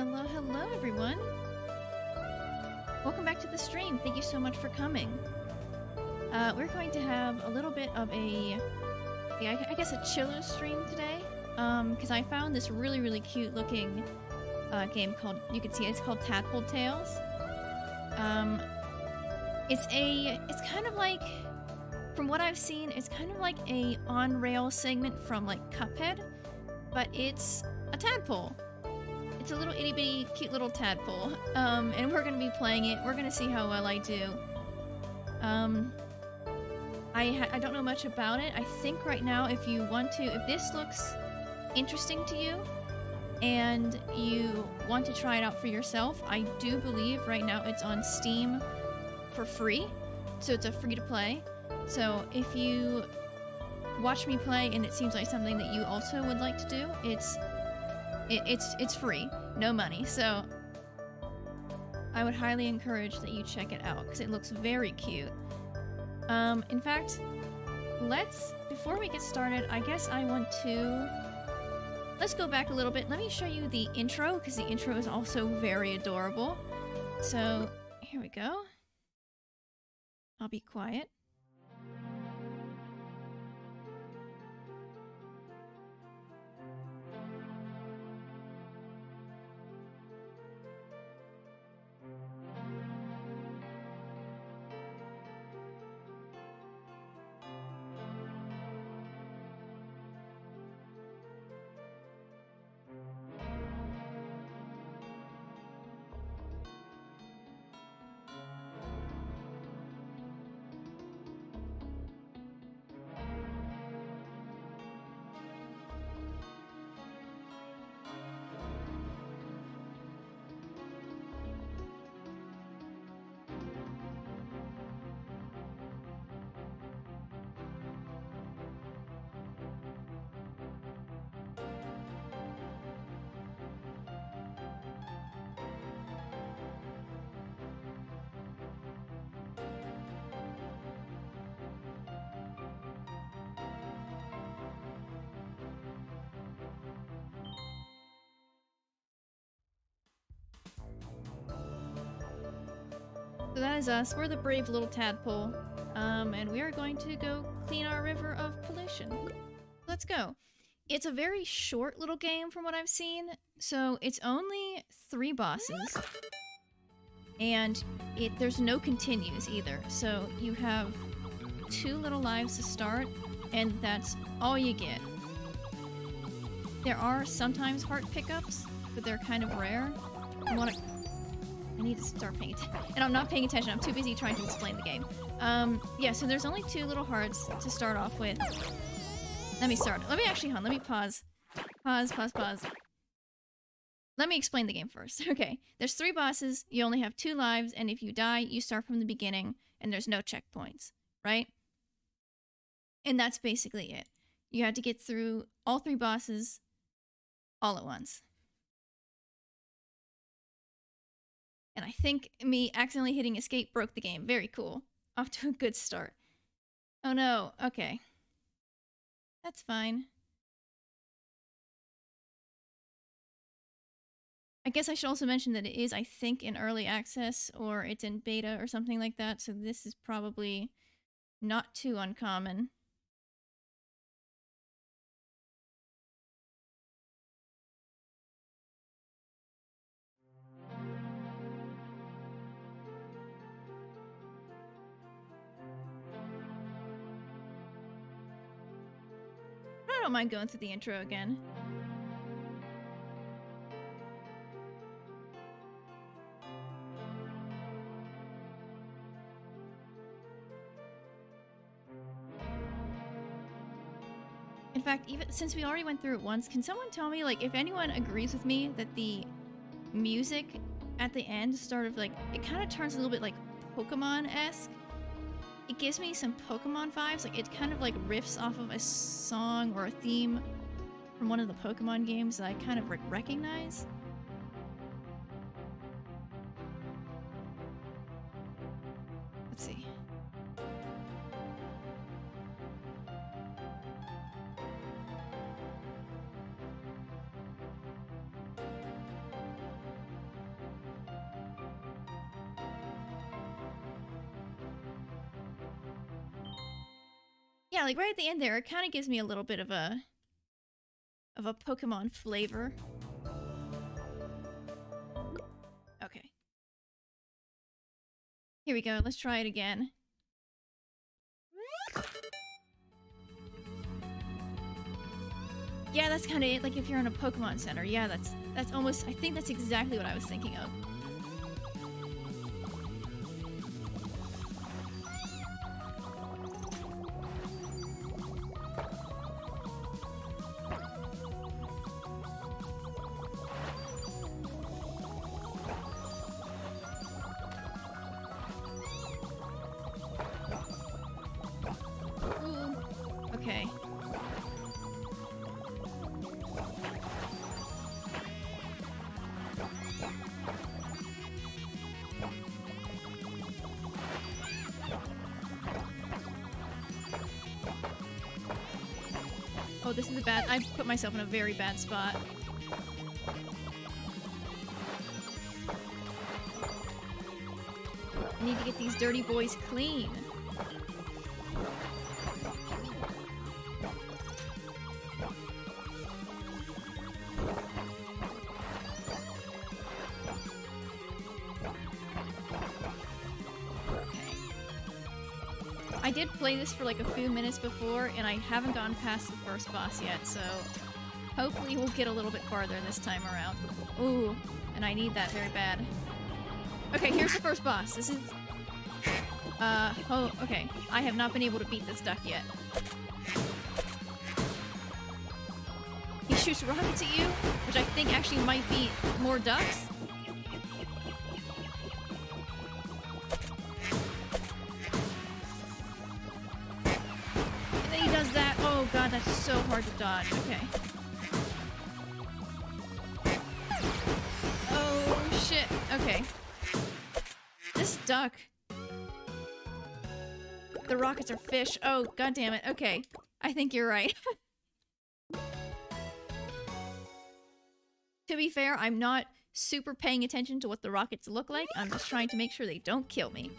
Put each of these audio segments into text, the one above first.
Hello, hello, everyone. Welcome back to the stream. Thank you so much for coming. Uh, we're going to have a little bit of a, yeah, I guess a chiller stream today. Um, because I found this really, really cute looking uh, game called, you can see it, it's called Tadpole Tales. Um, it's a, it's kind of like, from what I've seen, it's kind of like a on-rail segment from like Cuphead, but it's a tadpole. It's a little itty bitty cute little tadpole. Um, and we're gonna be playing it. We're gonna see how well I do. Um, I, I don't know much about it. I think right now if you want to, if this looks interesting to you and you want to try it out for yourself, I do believe right now it's on Steam for free. So it's a free to play. So if you watch me play and it seems like something that you also would like to do, it's it, it's it's free, no money. So I would highly encourage that you check it out because it looks very cute. Um, in fact, let's before we get started, I guess I want to let's go back a little bit. Let me show you the intro because the intro is also very adorable. So here we go. I'll be quiet. That is us. We're the brave little tadpole. Um, and we are going to go clean our river of pollution. Let's go. It's a very short little game from what I've seen. So it's only three bosses. And it there's no continues either. So you have two little lives to start, and that's all you get. There are sometimes heart pickups, but they're kind of rare. I want to I need to start paying attention. And I'm not paying attention. I'm too busy trying to explain the game. Um, yeah, so there's only two little hearts to start off with. Let me start. Let me actually, hon, let me pause. Pause, pause, pause. Let me explain the game first. Okay, there's three bosses, you only have two lives, and if you die, you start from the beginning, and there's no checkpoints, right? And that's basically it. You have to get through all three bosses all at once. And I think me accidentally hitting escape broke the game. Very cool. Off to a good start. Oh no, okay. That's fine. I guess I should also mention that it is, I think, in early access or it's in beta or something like that, so this is probably not too uncommon. Don't mind going through the intro again. In fact, even since we already went through it once, can someone tell me, like, if anyone agrees with me that the music at the end sort of like, it kind of turns a little bit like Pokemon-esque? It gives me some Pokemon vibes. Like, it kind of like riffs off of a song or a theme from one of the Pokemon games that I kind of recognize. Like right at the end there, it kind of gives me a little bit of a of a Pokemon flavor. Okay. Here we go. Let's try it again. Yeah, that's kind of it. Like if you're in a Pokemon Center, yeah, that's that's almost. I think that's exactly what I was thinking of. Myself in a very bad spot. I need to get these dirty boys clean. Play this for like a few minutes before, and I haven't gone past the first boss yet, so hopefully we'll get a little bit farther this time around. Ooh, and I need that very bad. Okay, here's the first boss. This is... Uh, oh, okay. I have not been able to beat this duck yet. He shoots rockets at you, which I think actually might be more ducks. Dodge. Okay. Oh, shit. Okay. This duck. The rockets are fish. Oh, god damn it. Okay. I think you're right. to be fair, I'm not super paying attention to what the rockets look like. I'm just trying to make sure they don't kill me.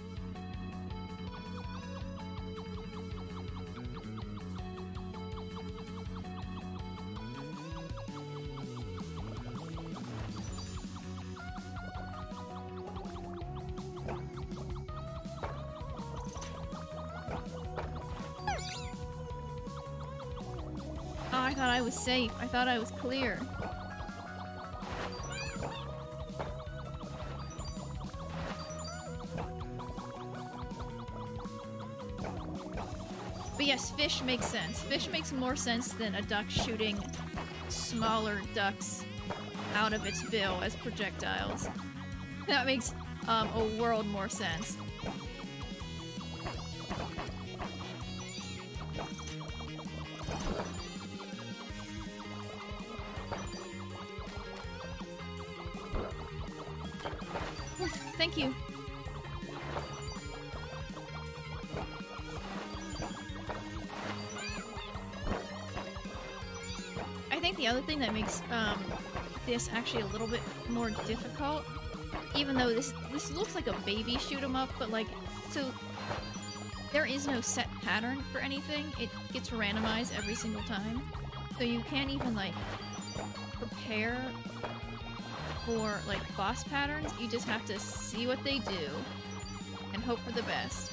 Was safe. I thought I was clear. But yes, fish makes sense. Fish makes more sense than a duck shooting smaller ducks out of its bill as projectiles. That makes um, a world more sense. Makes um, this actually a little bit more difficult. Even though this this looks like a baby shoot 'em up, but like so there is no set pattern for anything. It gets randomized every single time. So you can't even like prepare for like boss patterns. You just have to see what they do and hope for the best.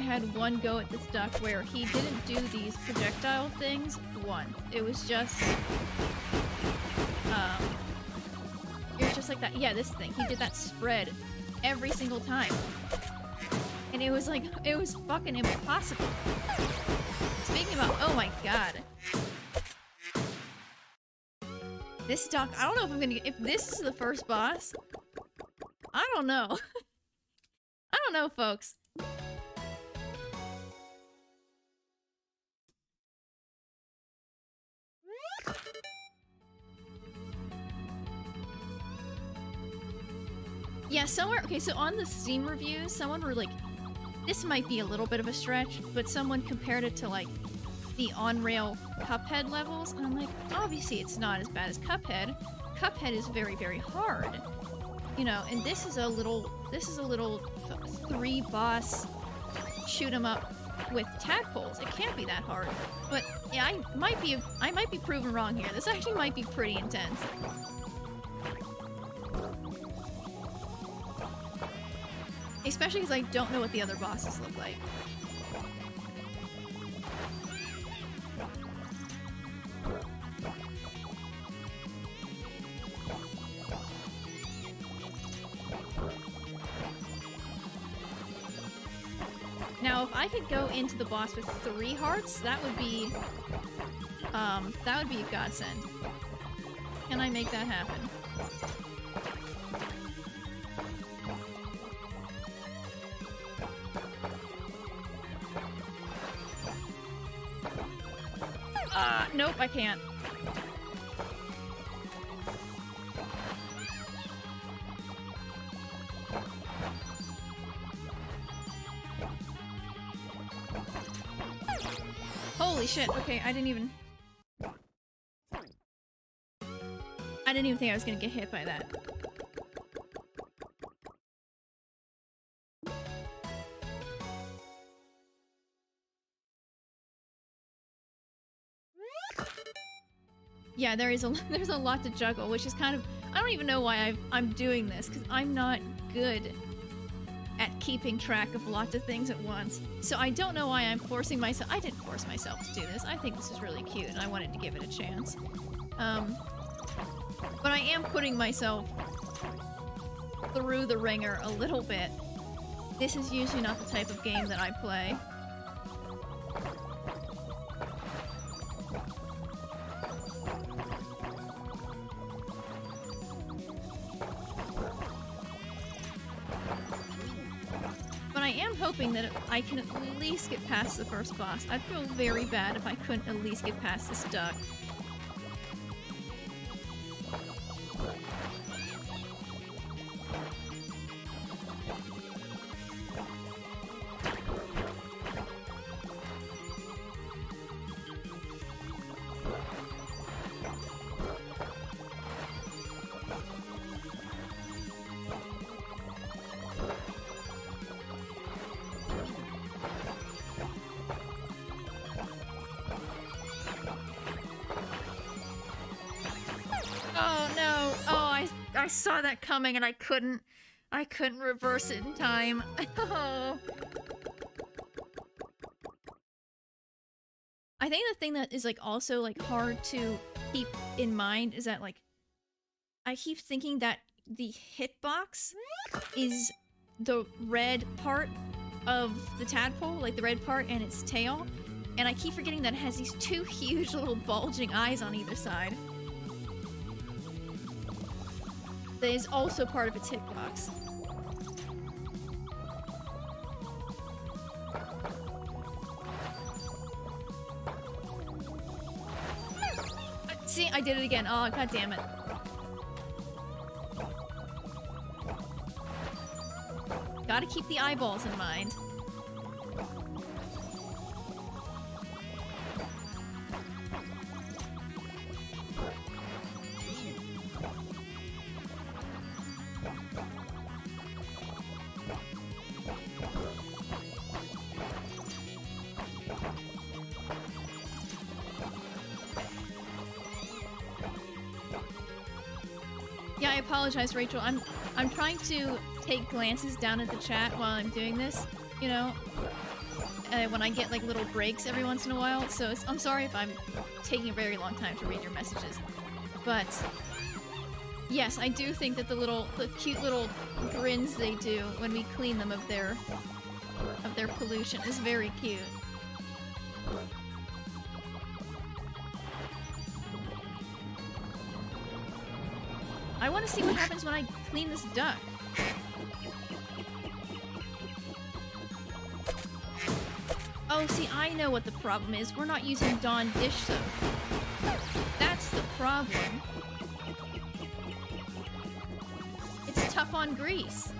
Had one go at this duck where he didn't do these projectile things once. It was just... Um... It was just like that. Yeah, this thing. He did that spread every single time. And it was like, it was fucking impossible. Speaking about, oh my god. This duck, I don't know if I'm gonna, if this is the first boss, I don't know. I don't know, folks. Yeah, somewhere- okay, so on the Steam reviews, someone were like, this might be a little bit of a stretch, but someone compared it to, like, the on-rail Cuphead levels, and I'm like, obviously it's not as bad as Cuphead. Cuphead is very, very hard. you know, and this is a little, this is a little three boss shoot 'em up with tadpoles. It can't be that hard. But yeah, I might be, I might be proven wrong here. This actually might be pretty intense. Especially because I don't know what the other bosses look like. Now, if I could go into the boss with three hearts, that would be... Um, that would be a godsend. Can I make that happen? Uh, nope, I can't. Holy shit, okay, I didn't even... I didn't even think I was gonna get hit by that. Yeah, there is a there's a lot to juggle, which is kind of I don't even know why i I'm doing this because I'm not good at keeping track of lots of things at once. So I don't know why I'm forcing myself. I didn't force myself to do this. I think this is really cute, and I wanted to give it a chance. Um, but I am putting myself through the wringer a little bit. This is usually not the type of game that I play. I can at least get past the first boss. I'd feel very bad if I couldn't at least get past this duck. Coming and I couldn't I couldn't reverse it in time. I think the thing that is like also like hard to keep in mind is that like I keep thinking that the hitbox is the red part of the tadpole, like the red part and its tail. And I keep forgetting that it has these two huge little bulging eyes on either side. That is also part of its box. See, I did it again. Oh, god damn it. Gotta keep the eyeballs in mind. Apologize, Rachel. I'm I'm trying to take glances down at the chat while I'm doing this, you know, uh, when I get like little breaks every once in a while. So I'm sorry if I'm taking a very long time to read your messages. But yes, I do think that the little, the cute little grins they do when we clean them of their of their pollution is very cute. See what happens when I clean this duck. Oh, see, I know what the problem is. We're not using Dawn dish soap. That's the problem. It's tough on grease.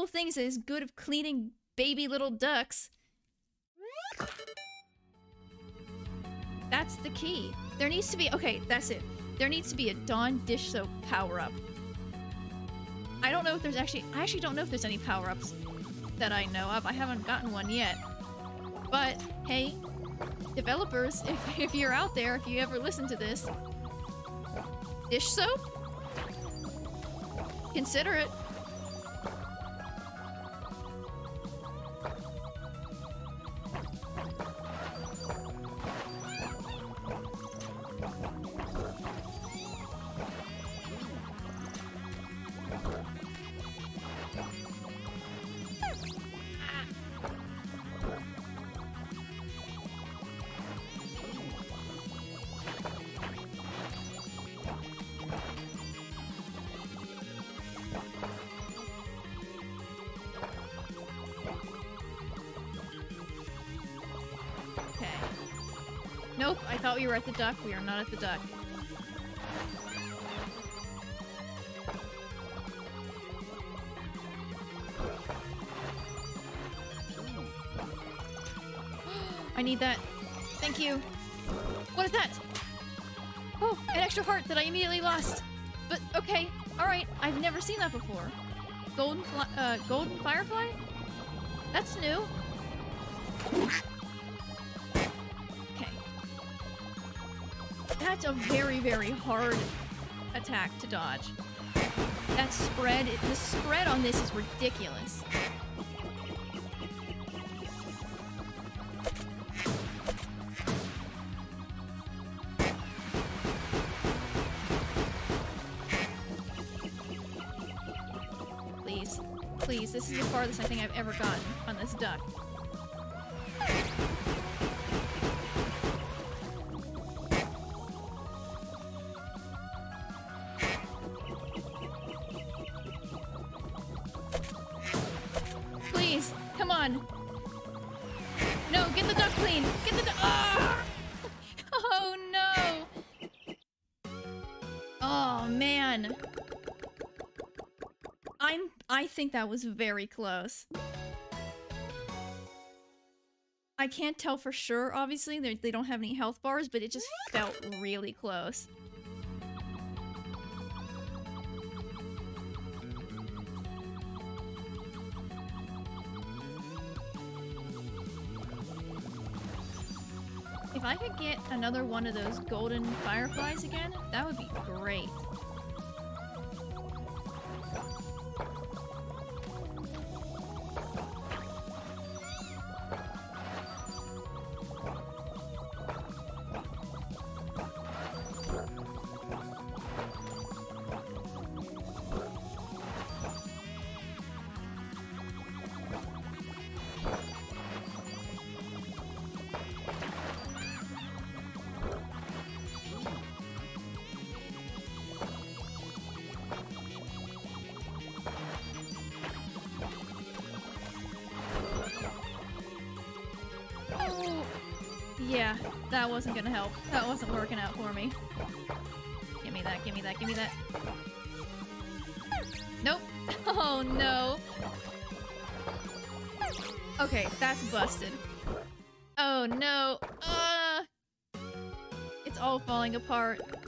Their whole thing is good of cleaning baby little ducks. That's the key. There needs to be- okay, that's it. There needs to be a Dawn dish soap power-up. I don't know if there's actually- I actually don't know if there's any power-ups that I know of. I haven't gotten one yet. But, hey, developers, if, if you're out there, if you ever listen to this, dish soap? Consider it. The duck. We are not at the duck. I need that. Thank you. What is that? Oh, an extra heart that I immediately lost. But okay, all right. I've never seen that before. Golden, uh, golden firefly? That's new. A very, very hard attack to dodge. That spread, the spread on this is ridiculous. Please. Please, this is the farthest I think I've ever gotten on this duck. Think that was very close. I can't tell for sure, obviously. They're, they do not have any health bars, but it just felt really close. If I could get another one of those golden fireflies again, that would be great. Falling apart.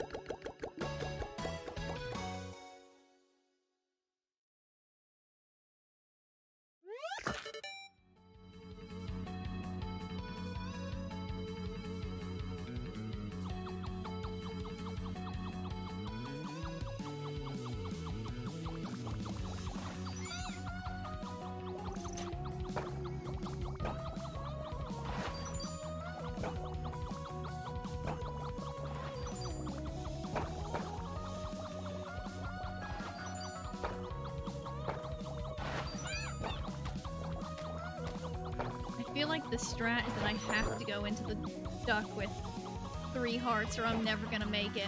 Strat is that I have to go into the duck with three hearts or I'm never gonna make it.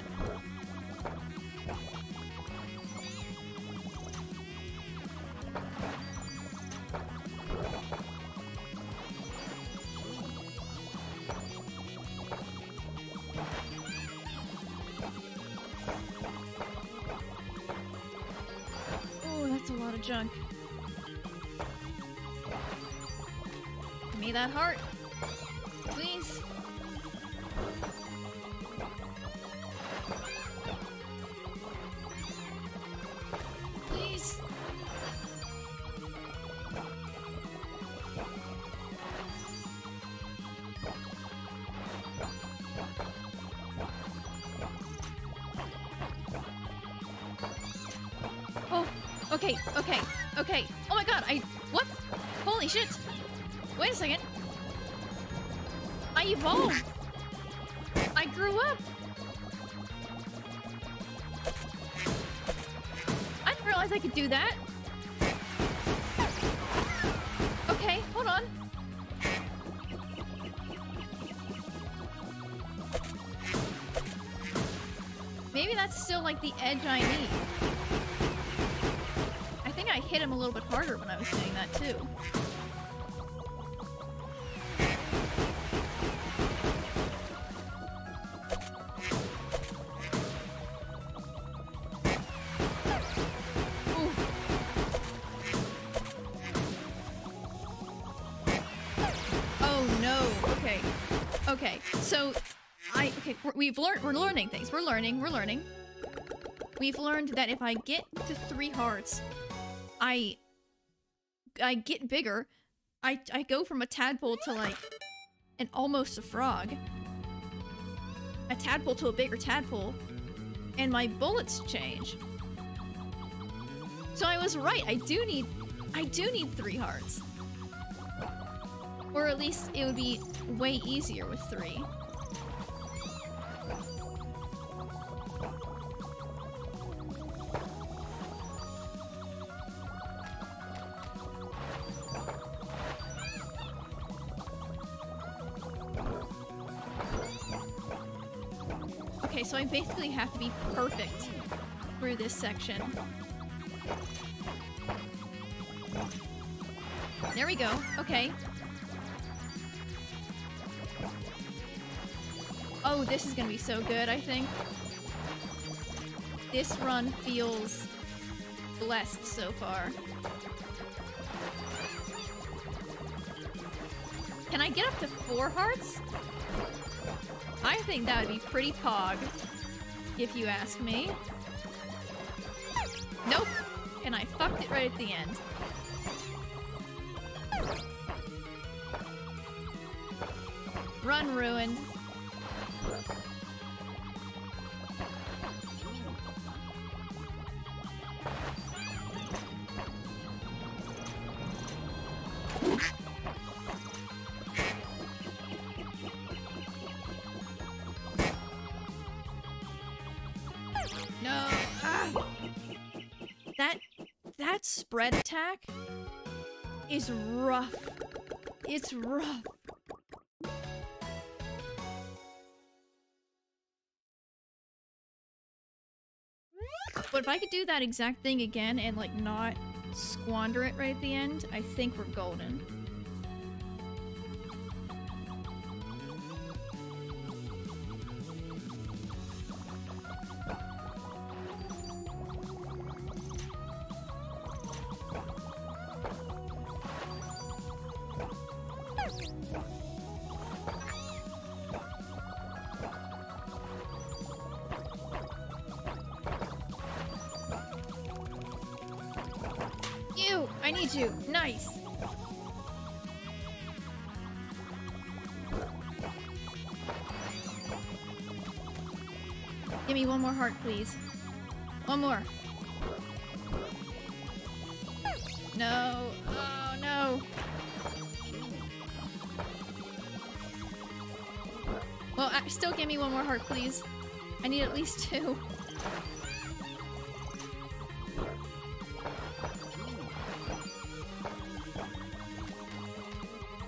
The edge I need. I think I hit him a little bit harder when I was doing that too. Oh no. Okay. Okay. So I okay, we're- we've learned we're learning things. We're learning. We're learning. We've learned that if I get to 3 hearts, I I get bigger. I I go from a tadpole to like an almost a frog. A tadpole to a bigger tadpole. And my bullets change. So I was right. I do need I do need 3 hearts. Or at least it would be way easier with 3. Section. There we go. Okay. Oh, this is gonna be so good, I think. This run feels blessed so far. Can I get up to four hearts? I think that would be pretty pog, if you ask me. And I fucked it right at the end. Run, Ruin. Is rough. It's rough. But if I could do that exact thing again and like not squander it right at the end, I think we're golden. Please. I need at least two.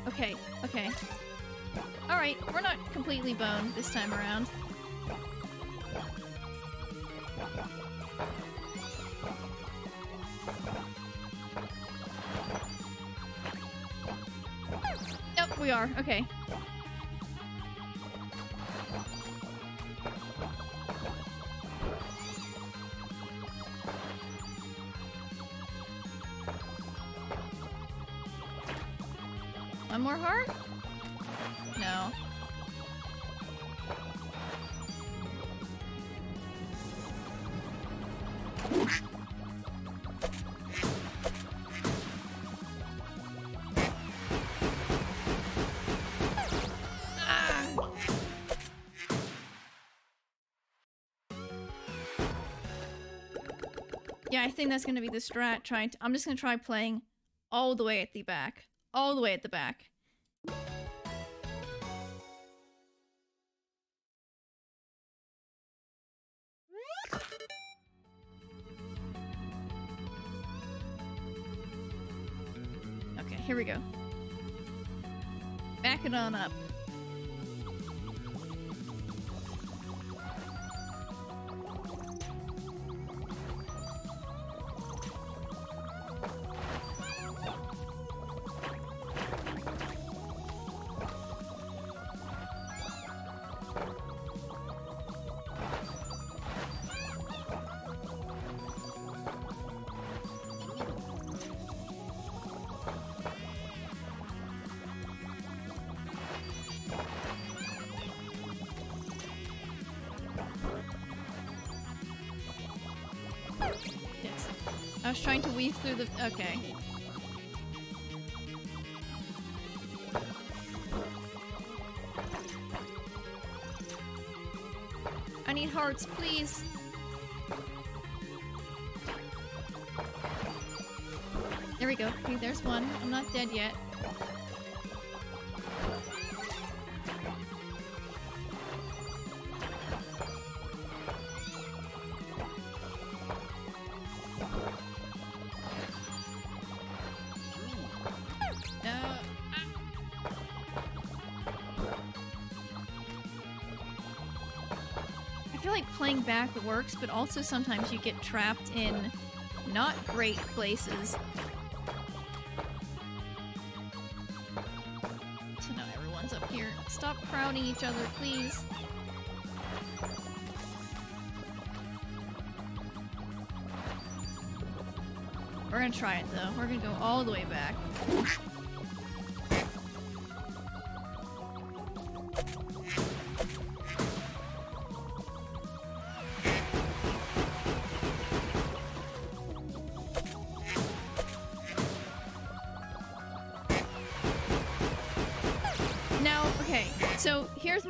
Okay, okay. Alright, we're not completely boned this time around. Yep, we are. Okay. Yeah, I think that's gonna be the strat. Trying to, I'm just gonna try playing all the way at the back, all the way at the back. Okay, here we go. Back it on up. Through the. Okay. I need hearts, please. There we go. Okay, there's one. I'm not dead yet. Works, but also sometimes you get trapped in not great places. So now everyone's up here. Stop crowding each other, please. We're gonna try it though. We're gonna go all the way back.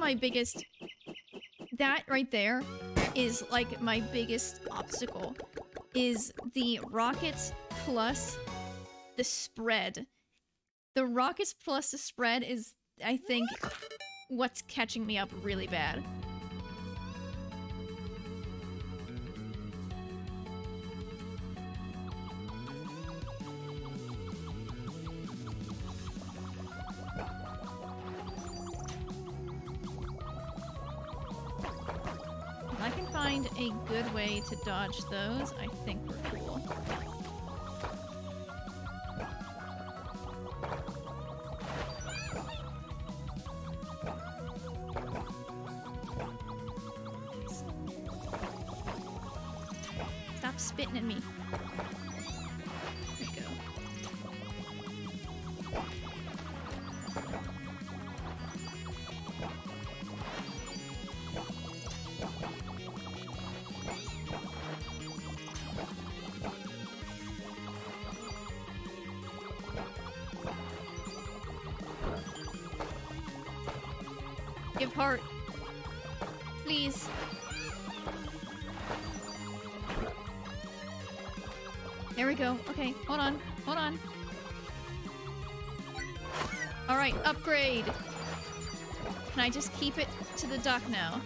My biggest. That right there is like my biggest obstacle. Is the rockets plus the spread. The rockets plus the spread is, I think, what's catching me up really bad. Those, I think I just keep it to the duck now?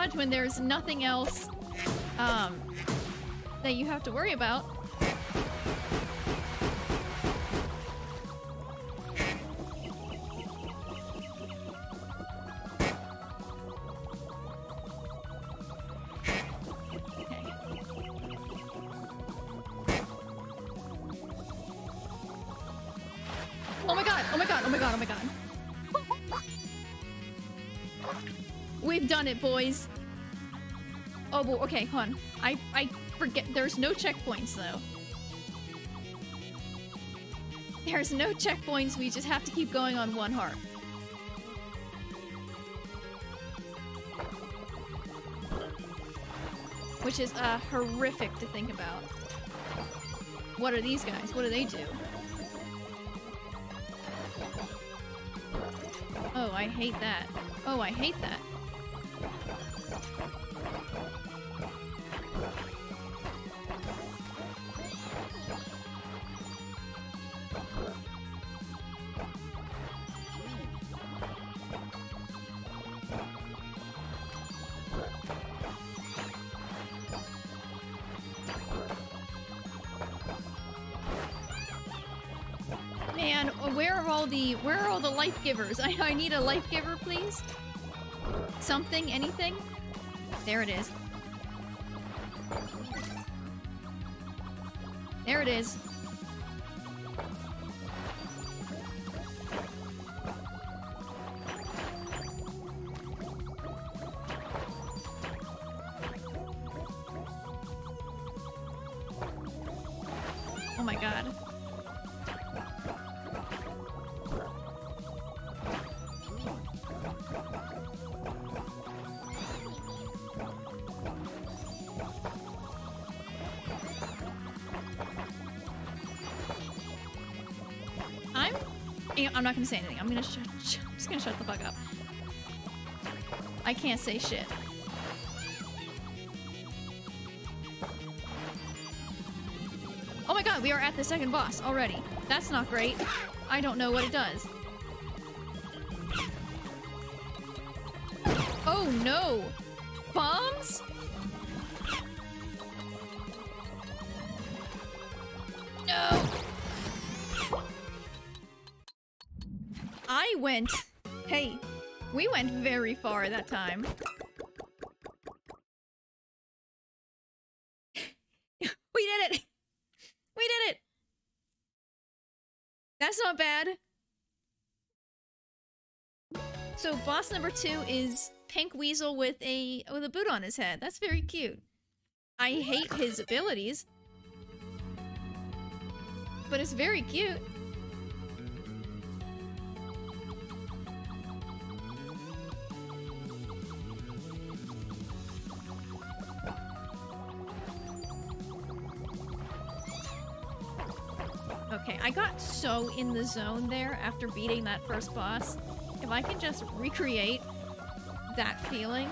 Dodge when there's nothing else um, that you have to worry about. Okay, hon. I, I forget. There's no checkpoints, though. There's no checkpoints. We just have to keep going on one heart. Which is uh, horrific to think about. What are these guys? What do they do? Oh, I hate that. Oh, I hate that. Givers? I, I need a life giver, please. Something, anything? There it is. Gonna shut I'm just gonna shut the fuck up. I can't say shit. Oh my god, we are at the second boss already. That's not great. I don't know what it does. Oh no! Bombs? Went... Hey, we went very far that time. we did it! We did it! That's not bad. So boss number two is Pink Weasel with a with a boot on his head. That's very cute. I hate his abilities. But it's very cute. In the zone there after beating that first boss. If I can just recreate that feeling.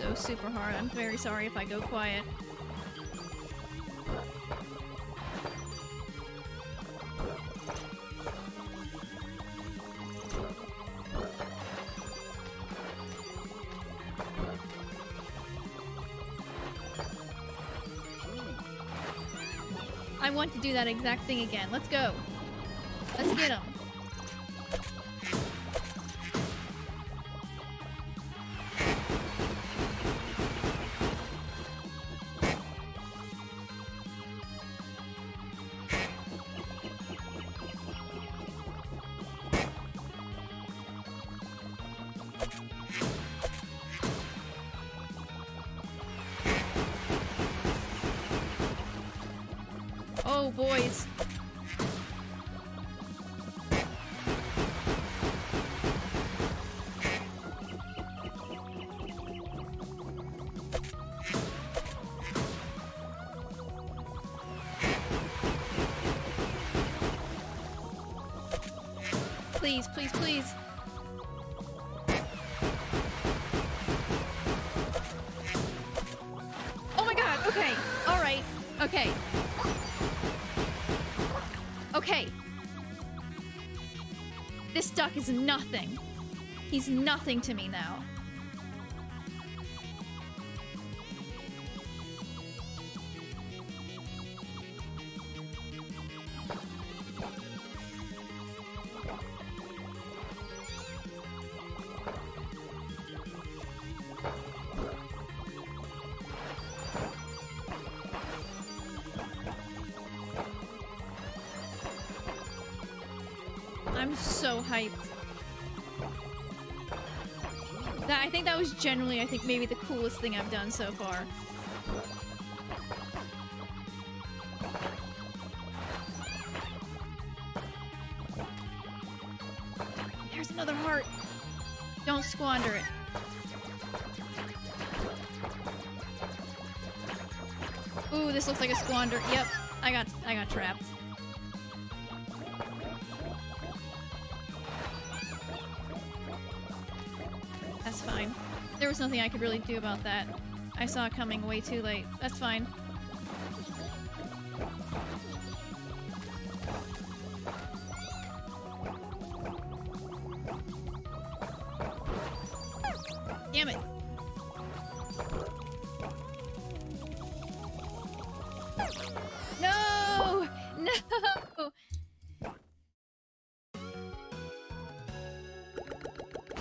So super hard. I'm very sorry if I go quiet. I want to do that exact thing again. Let's go. Is nothing. He's nothing to me now. Generally, I think maybe the coolest thing I've done so far. There's another heart. Don't squander it. Ooh, this looks like a squander. Yep, I got I got trapped. Could really do about that. I saw it coming way too late. That's fine. Damn it. No! No!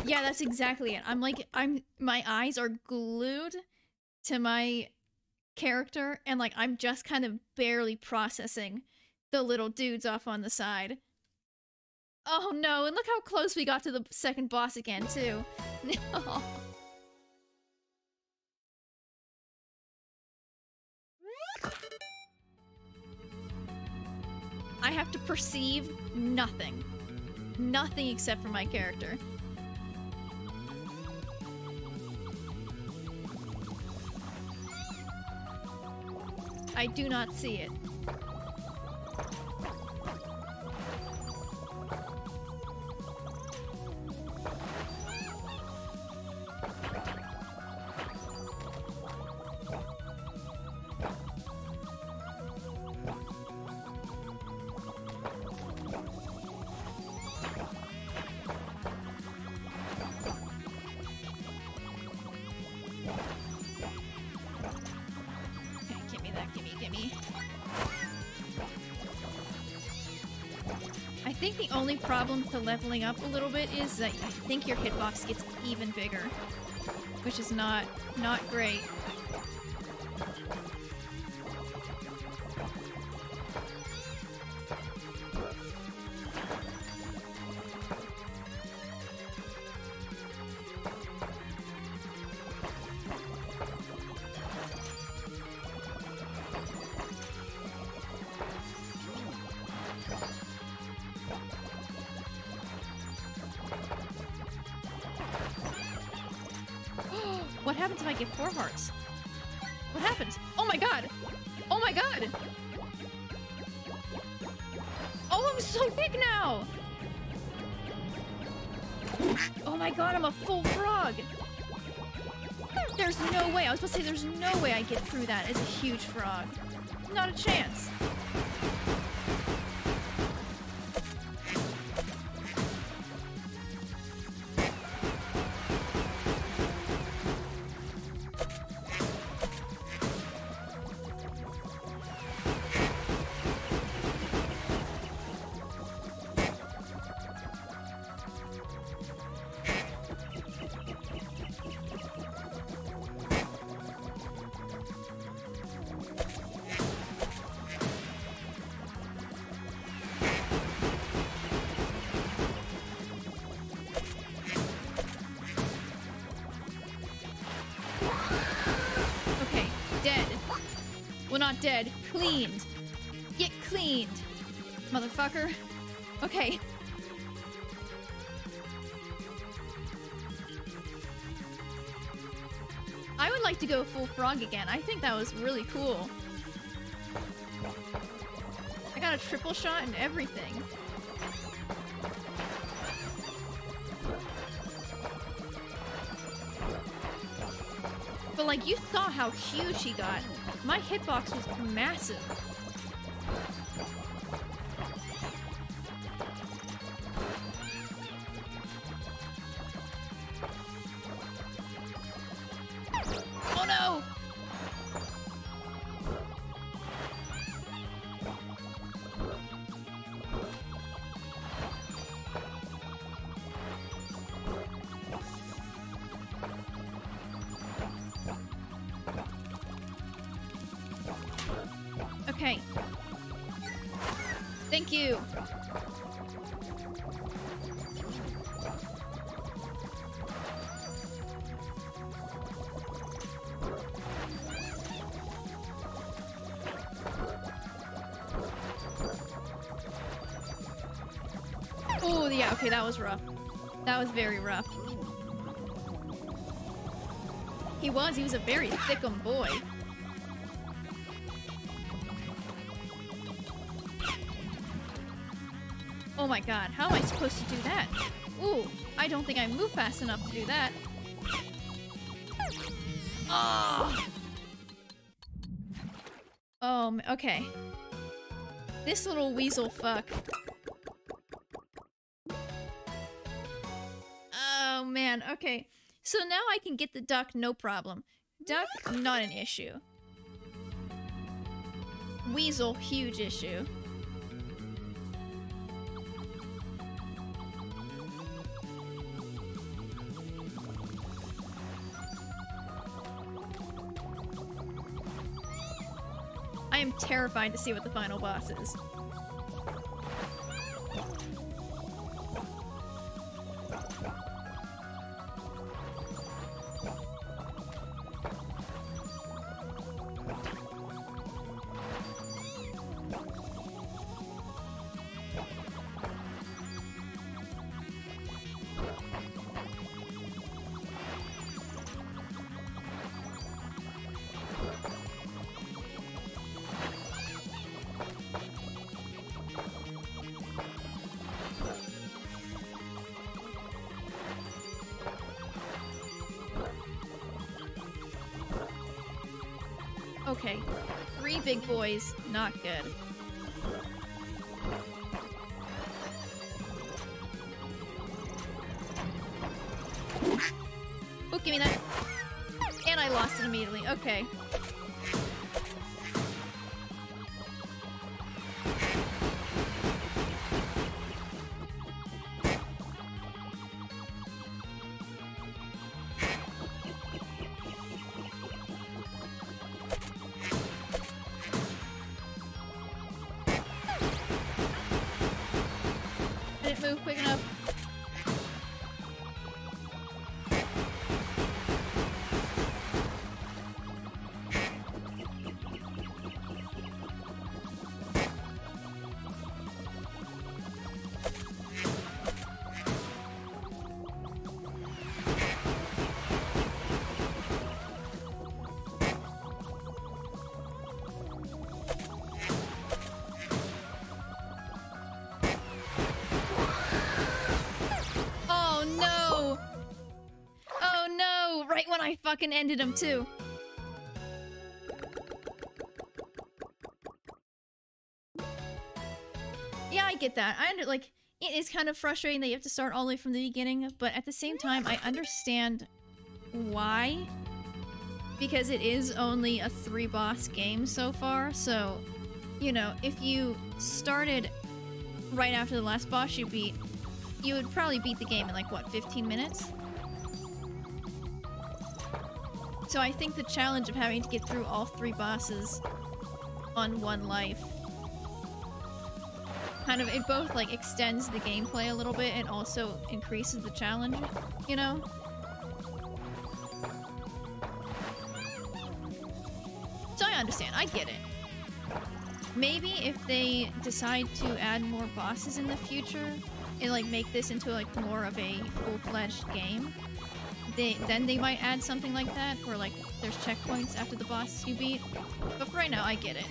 Yeah, that's exactly it. I'm like, I'm, my eyes are glued to my character, and like, I'm just kind of barely processing the little dudes off on the side. Oh no, and look how close we got to the second boss again, too. No. I have to perceive nothing. Nothing except for my character. I do not see it. Problem to leveling up a little bit is that I think your hitbox gets even bigger. Which is not, not great. Oh! I'm so big now! Oh my god, I'm a full frog! There's no way. I was supposed to say there's no way I get through that as a huge frog. Not a chance. Was really cool. I got a triple shot and everything. But like you saw how huge he got. My hitbox was massive. Thank you. Oh, yeah, okay, that was rough. That was very rough. He was, he was a very thickum boy. Fast enough to do that. Oh! Um, okay. This little weasel fuck. Oh man, okay. So now I can get the duck, no problem. Duck, not an issue. Weasel, huge issue. I am terrified to see what the final boss is. Big boys, not good. Fucking ended him too. Yeah, I get that. I under like it is kind of frustrating that you have to start all the way from the beginning, but at the same time, I understand why. Because it is only a three boss game so far, so you know, if you started right after the last boss you beat, you would probably beat the game in like what 15 minutes so i think the challenge of having to get through all three bosses on one life kind of it both like extends the gameplay a little bit and also increases the challenge you know? So i understand. I get it. Maybe if they decide to add more bosses in the future and like make this into like more of a full-fledged game they then they might add something like that where like there's checkpoints after the boss you beat. But for right now i get it.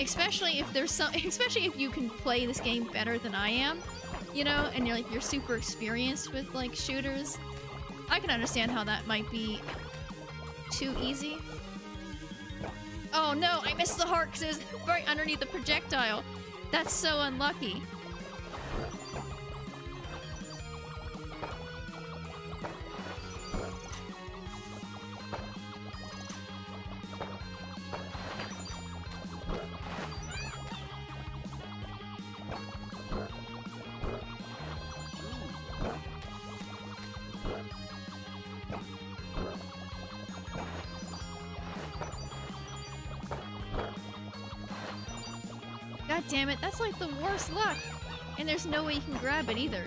Especially if there's some especially if you can play this game better than i am you know and you're like you're super experienced with like shooters i can understand how that might be too easy. Oh no i missed the heart because it was right underneath the projectile. That's so unlucky the worst luck. And there's no way you can grab it either.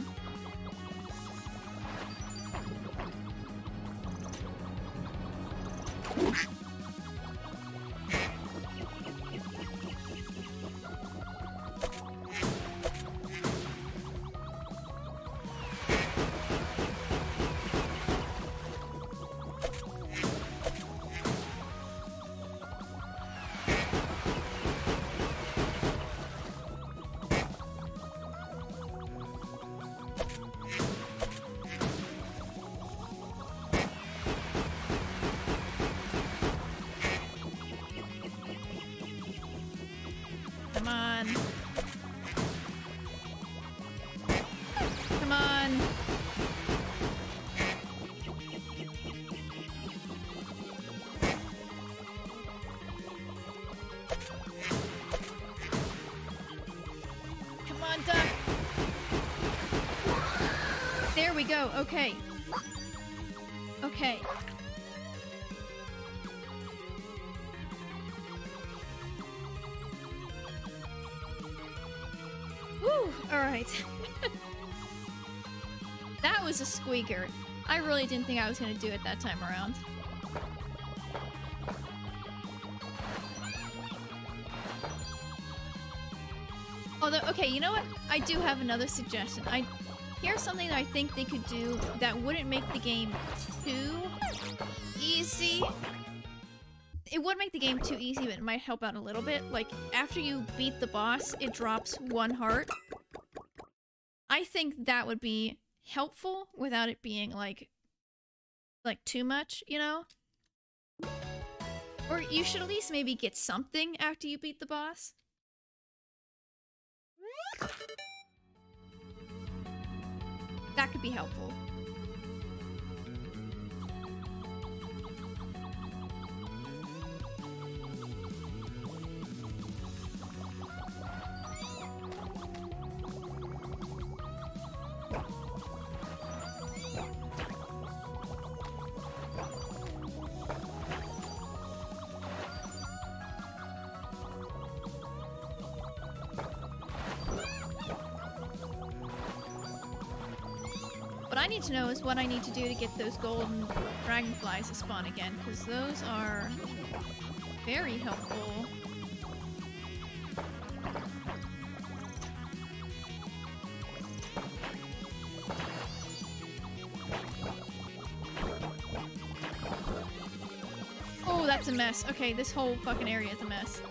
Okay. Okay. Woo! Alright. that was a squeaker. I really didn't think I was gonna do it that time around. Although, okay, you know what? I do have another suggestion. I something that I think they could do that wouldn't make the game too easy. It would make the game too easy, but it might help out a little bit. Like, after you beat the boss, it drops one heart. I think that would be helpful without it being, like, like, too much, you know? Or you should at least maybe get something after you beat the boss. That could be helpful. I need to know is what I need to do to get those golden dragonflies to spawn again, because those are very helpful. Oh, that's a mess. Okay, this whole fucking area is a mess.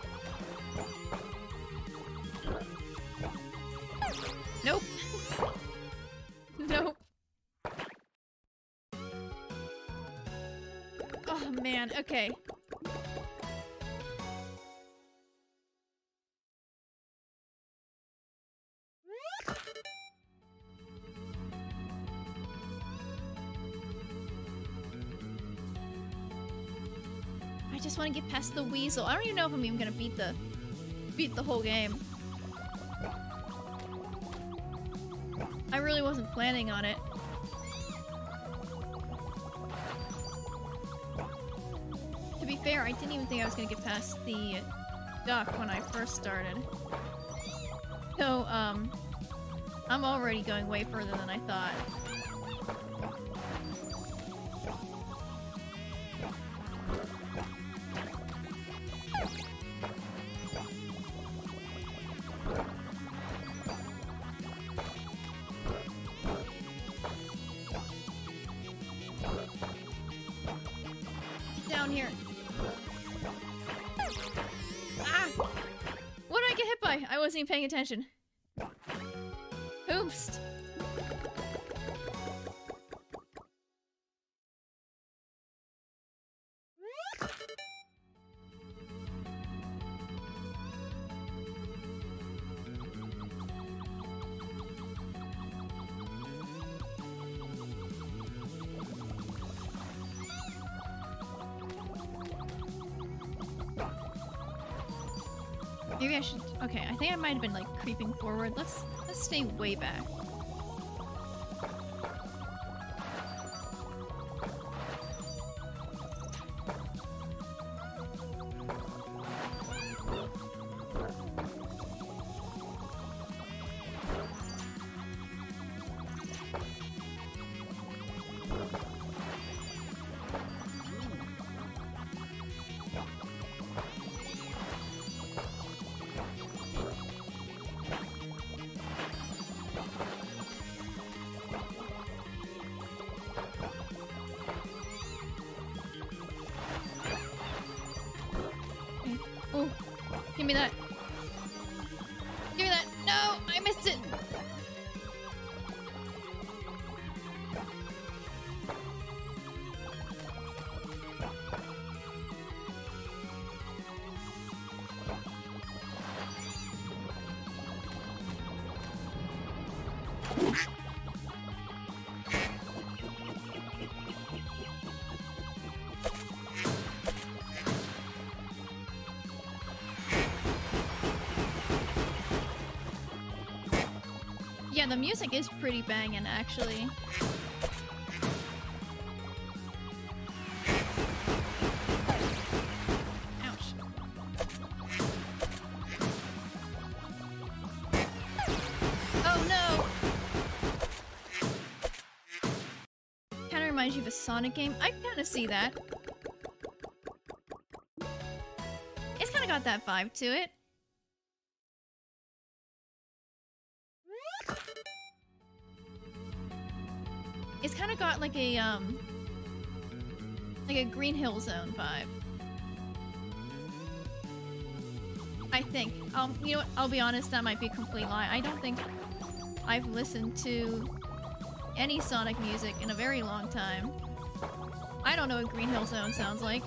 Past the weasel. I don't even know if I'm even gonna beat the beat the whole game. I really wasn't planning on it. To be fair, I didn't even think I was gonna get past the duck when I first started. So, um, I'm already going way further than I thought. Attention. I might have been like creeping forward. Let's let's stay way back. Yeah, the music is pretty banging, actually. Oh of a Sonic game. I kinda see that. It's kinda got that vibe to it. A um like a Green Hill Zone vibe. I think. Um, you know what? I'll be honest, that might be a complete lie. I don't think I've listened to any Sonic music in a very long time. I don't know what Green Hill Zone sounds like.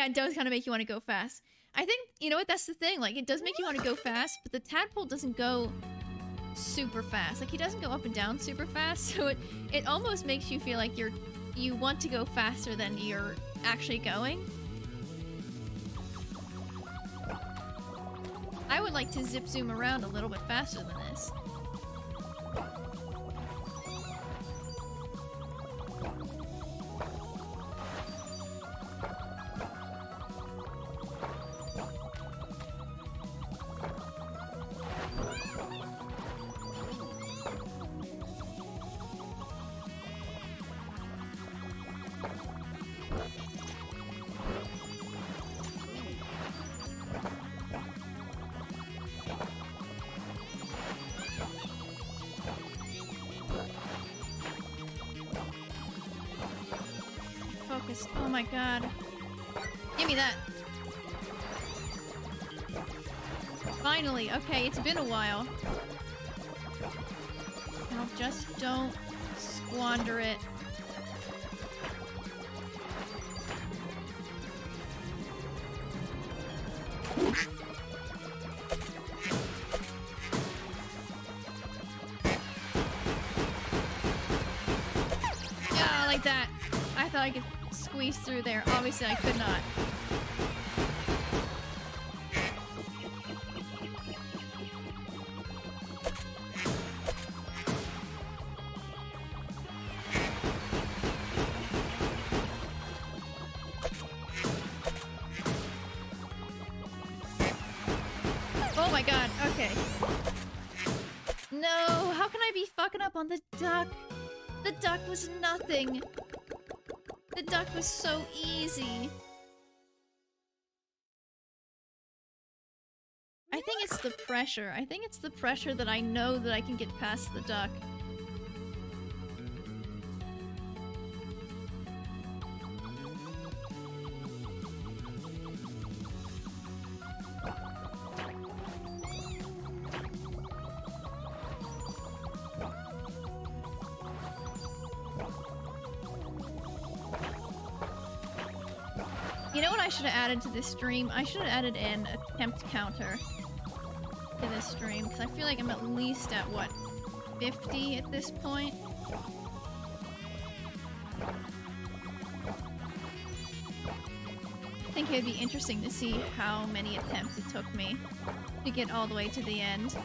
Yeah, it does kind of make you want to go fast. I think, you know what, that's the thing. Like, it does make you want to go fast, but the tadpole doesn't go super fast. Like, he doesn't go up and down super fast, so it, it almost makes you feel like you're you want to go faster than you're actually going. I would like to zip zoom around a little bit faster than this. I could not. Oh my god, okay. No, how can I be fucking up on the duck? The duck was nothing. Duck was so easy. I think it's the pressure. I think it's the pressure that I know that I can get past the duck. This stream? I should have added an attempt counter to this stream, because I feel like I'm at least at, what, 50 at this point? I think it'd be interesting to see how many attempts it took me to get all the way to the end.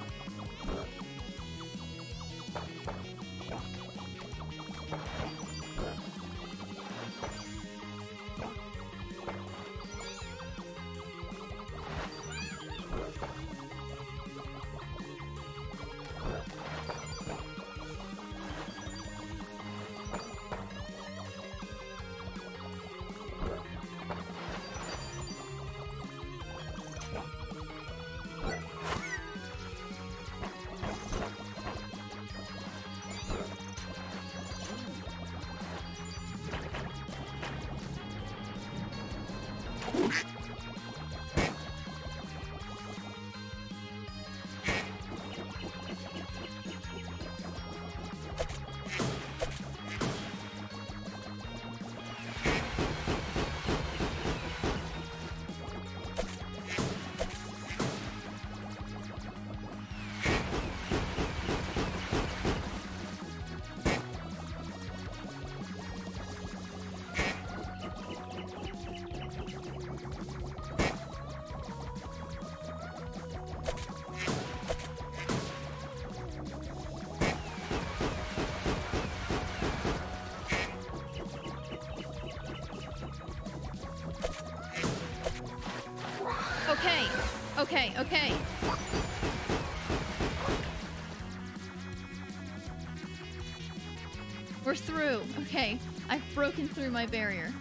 My barrier.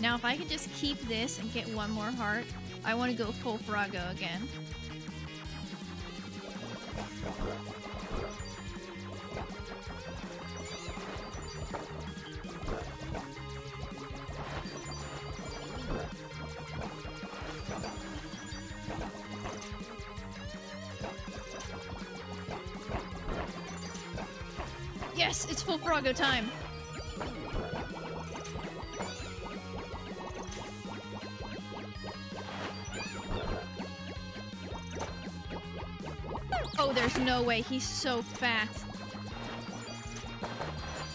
Now, if I can just keep this and get one more heart, I want to go full Frogo again. Yes, it's full Frogo time. Oh, there's no way. He's so fat.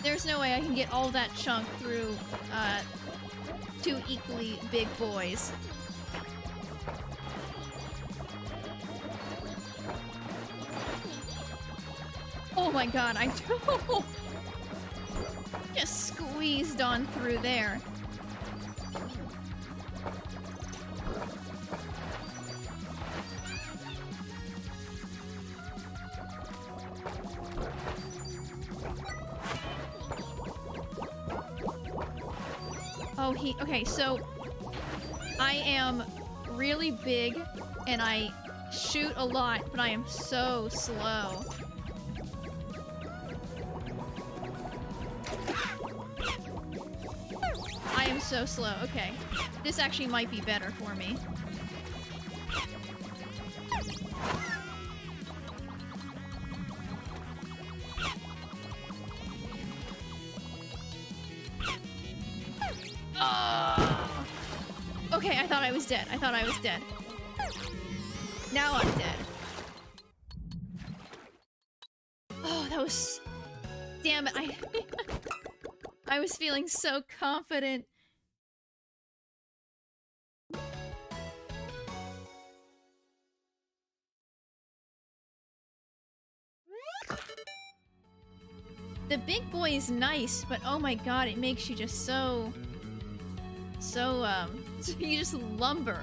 There's no way I can get all that chunk through uh, two equally big boys. My god, I just squeezed on through there. Oh, he. Okay, so I am really big and I shoot a lot, but I am so slow. Slow. Okay. This actually might be better for me. Ah. Okay, I thought I was dead. I thought I was dead. Now I'm dead. Oh, that was... Damn it, I... I was feeling so confident. The big boy is nice, but oh my god, it makes you just so... So, um... you just lumber.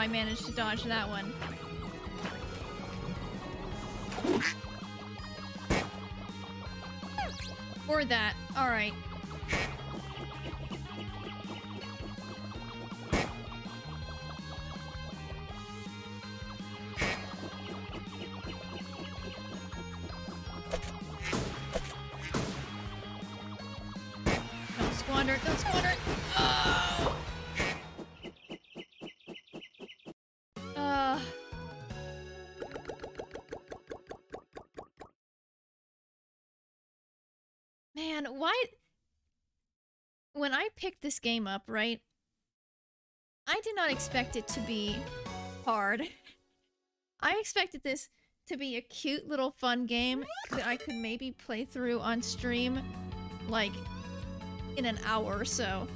I managed to dodge that one. Why... When I picked this game up, right? I did not expect it to be hard. I expected this to be a cute little fun game that I could maybe play through on stream, like, in an hour or so.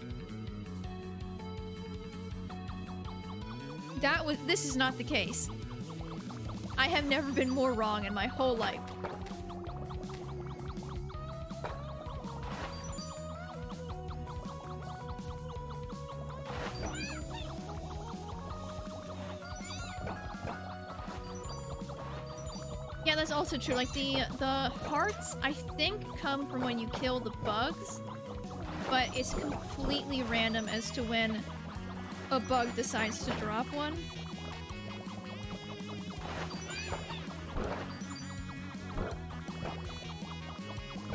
That was- this is not the case. I have never been more wrong in my whole life. Also true. Like the the hearts, I think, come from when you kill the bugs, but it's completely random as to when a bug decides to drop one.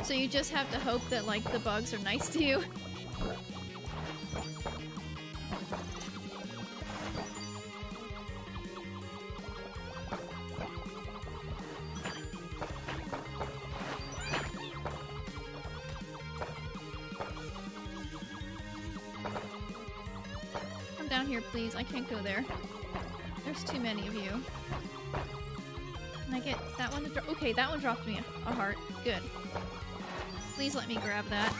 So you just have to hope that like the bugs are nice to you. can't go there. There's too many of you. Can I get that one? Okay, that one dropped me a heart. Good. Please let me grab that.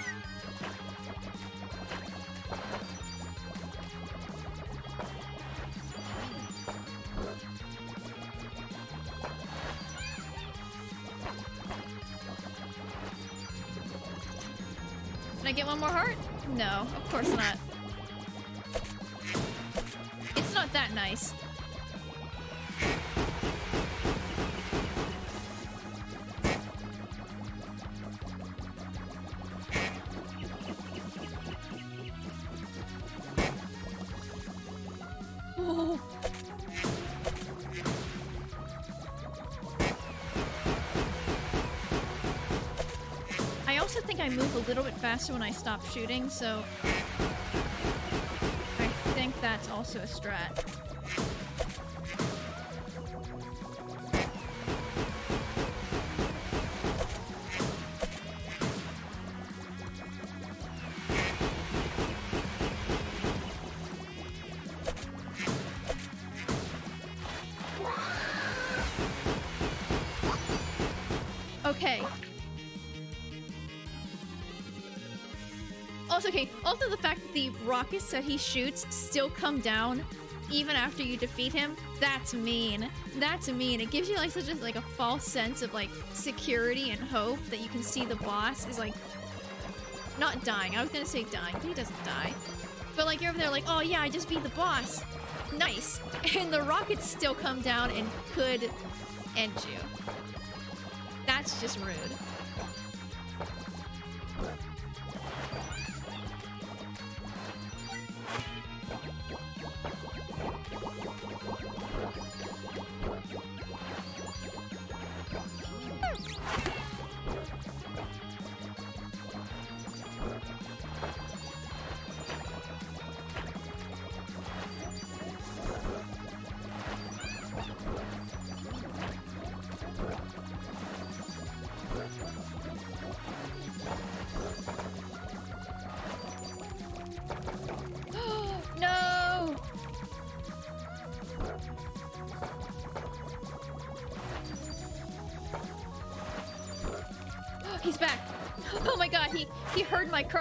When I stop shooting, so I think that's also a strat. Fact that the rockets that he shoots still come down even after you defeat him, that's mean. That's mean. It gives you like such a like a false sense of like security and hope that you can see the boss is like not dying. I was gonna say dying, but he doesn't die. But like you're over there like, oh yeah, I just beat the boss. Nice. And the rockets still come down and could end you. That's just rude.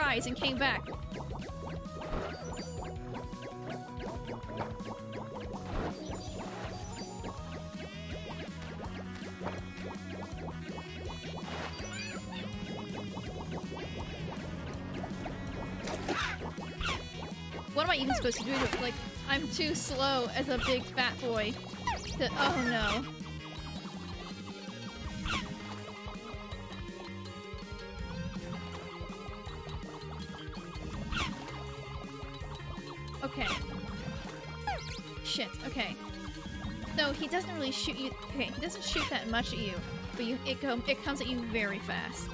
Cries and came back. What am I even supposed to do? Like, I'm too slow as a big fat boy to- oh no. You, but you it, go, it comes at you very fast.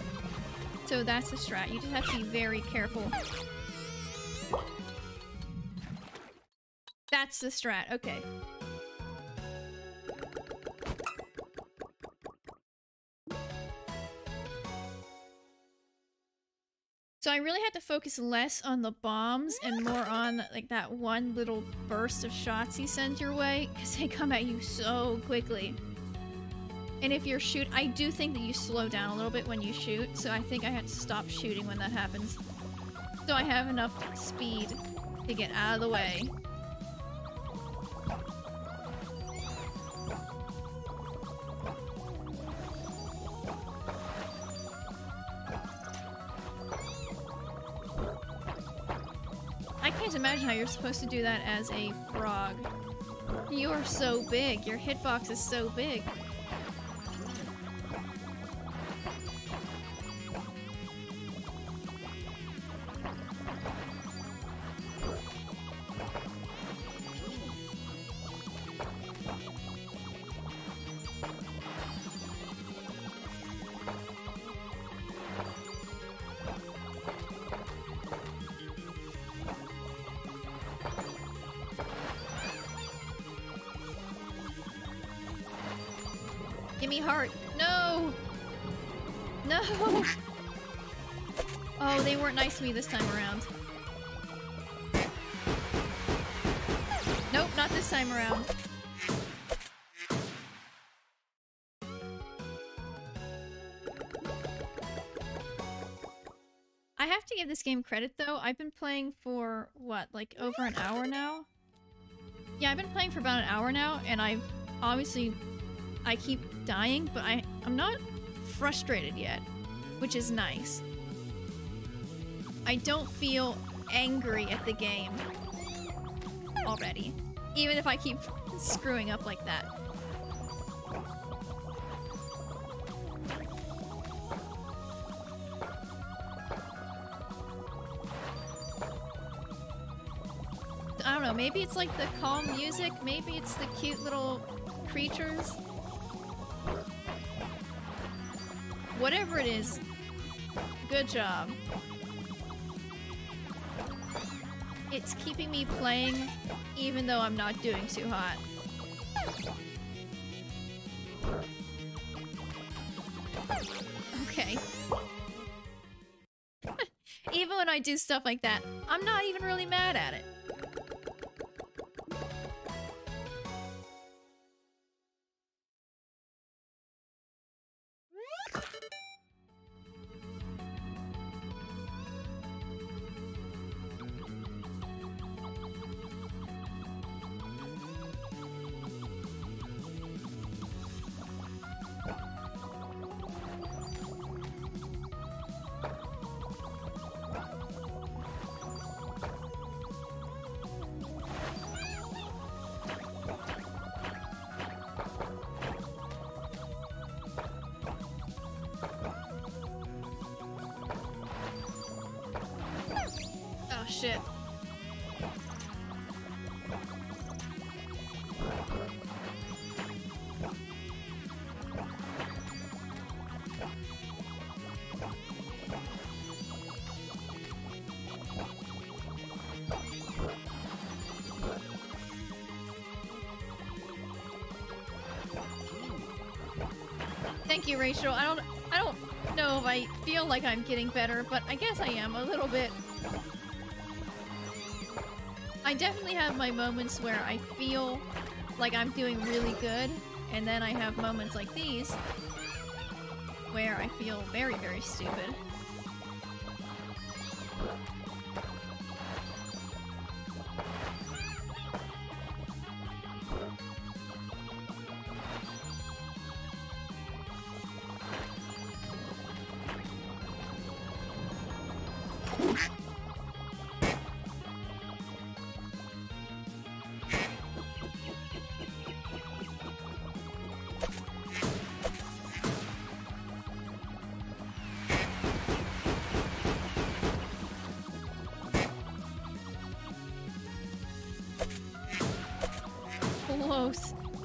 So that's the strat, you just have to be very careful. That's the strat, okay. So I really had to focus less on the bombs and more on like that one little burst of shots he sends your way because they come at you so quickly. And if you're shoot, I do think that you slow down a little bit when you shoot, so I think I had to stop shooting when that happens. So I have enough speed to get out of the way. I can't imagine how you're supposed to do that as a frog. You are so big. Your hitbox is so big. Game credit though. I've been playing for, what, like over an hour now? Yeah, I've been playing for about an hour now, and I've obviously I keep dying, but I, I'm not frustrated yet, which is nice. I don't feel angry at the game already, even if I keep screwing up like that. Maybe it's like the calm music, maybe it's the cute little creatures. Whatever it is, good job. It's keeping me playing even though I'm not doing too hot. Okay. even when I do stuff like that, I'm not even really mad at it. You. I don't I don't know if I feel like I'm getting better, but I guess I am a little bit. I definitely have my moments where I feel like I'm doing really good, and then I have moments like these where I feel very, very stupid.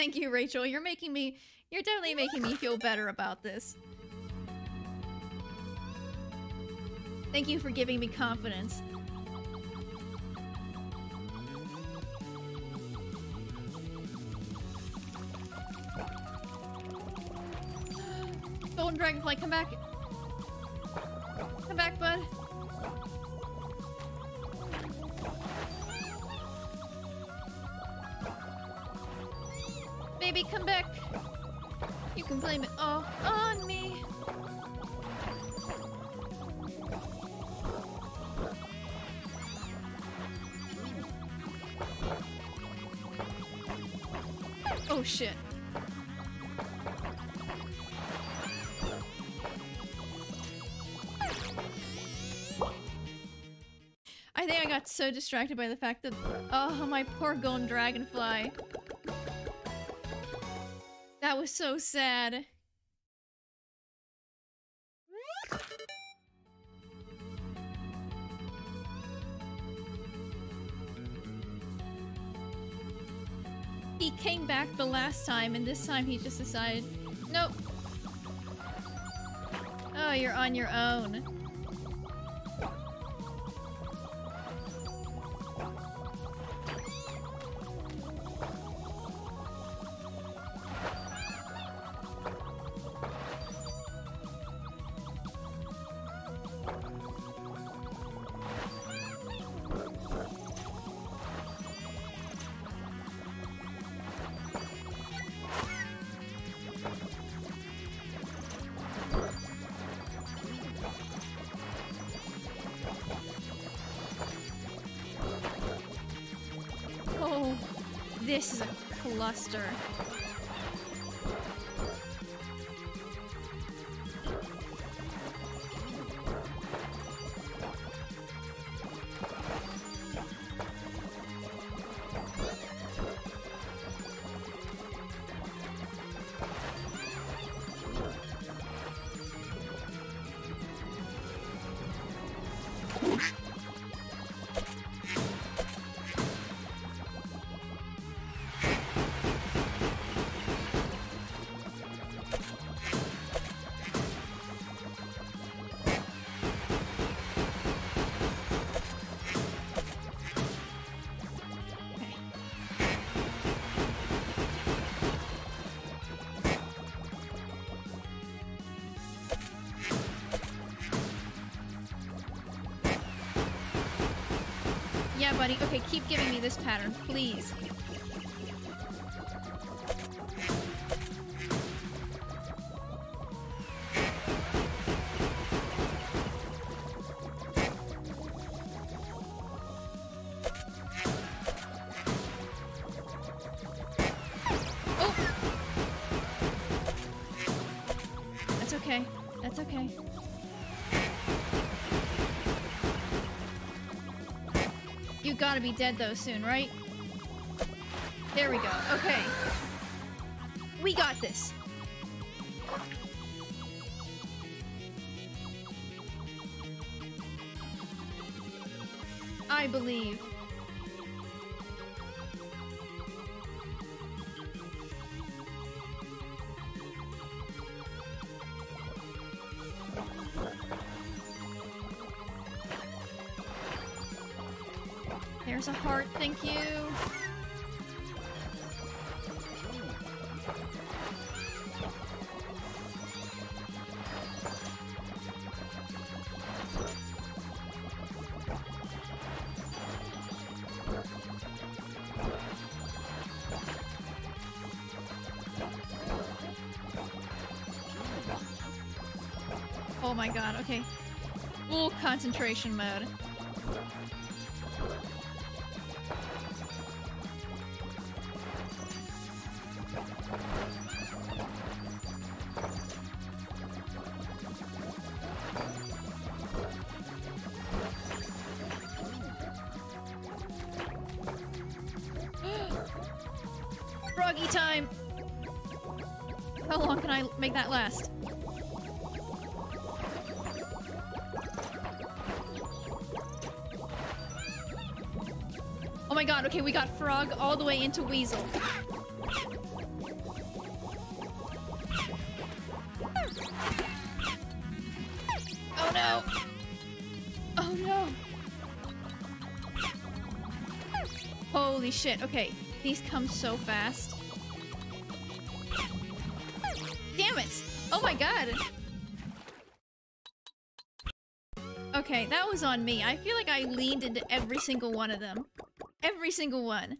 Thank you, Rachel. You're making me, you're definitely making me feel better about this. Thank you for giving me confidence. Golden Dragonfly, come back. So distracted by the fact that- Oh, my poor golden dragonfly. That was so sad. He came back the last time, and this time he just decided, nope. Oh, you're on your own. This pattern, please. Gotta be dead though soon, right? There we go. Okay. We got this. Concentration mode. All the way into Weasel. Oh no! Oh no! Holy shit, okay. These come so fast. Damn it! Oh my god! Okay, that was on me. I feel like I leaned into every single one of them. Every single one.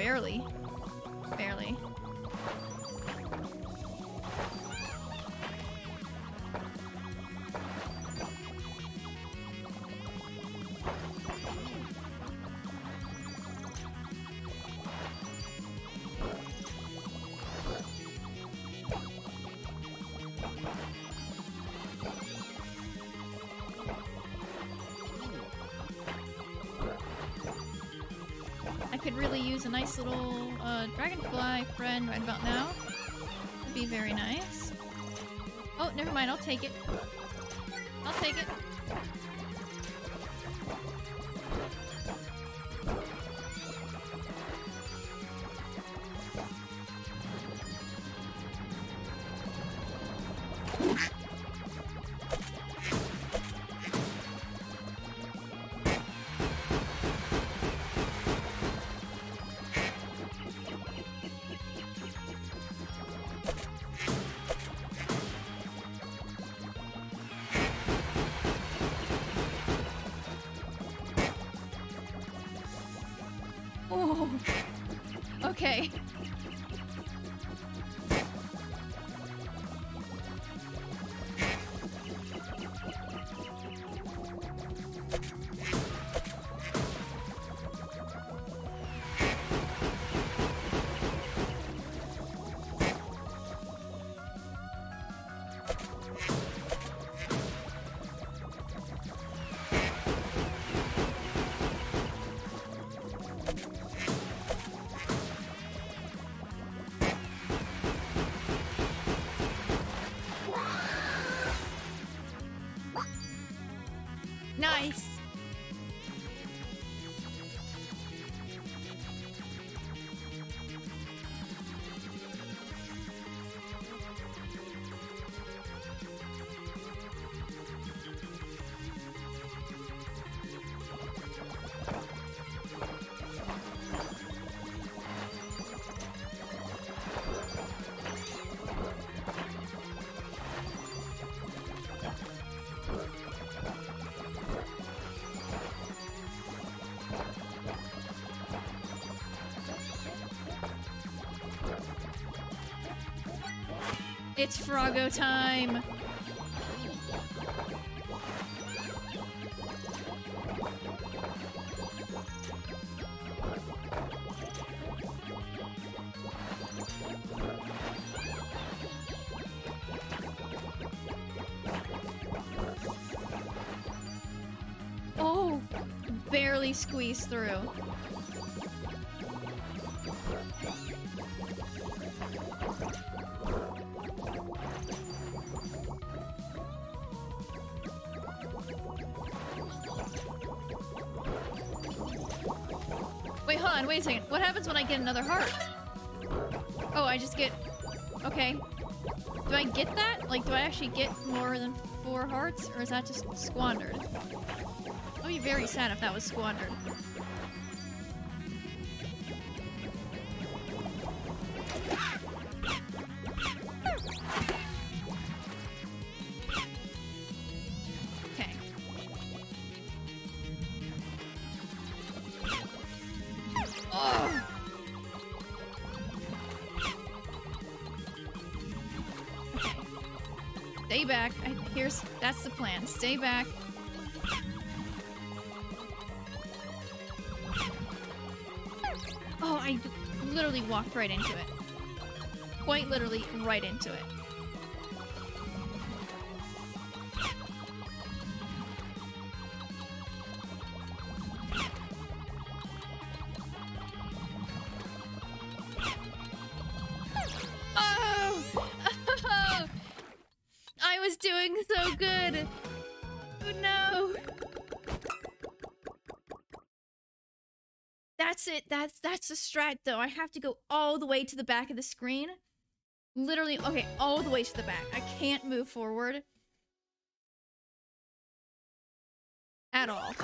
Barely. Dragonfly friend right about now. Would be very nice. Oh, never mind. I'll take it. It's Froggo time. Oh, barely squeezed through. Happens when I get another heart? Oh, I just get... Okay. Do I get that? Like, do I actually get more than four hearts? Or is that just squandered? I'd be very sad if that was squandered. Stay back. Oh, I literally walked right into it. Quite literally right into it. It. That's that's the strat though. I have to go all the way to the back of the screen. Literally, okay, all the way to the back. I can't move forward. At all.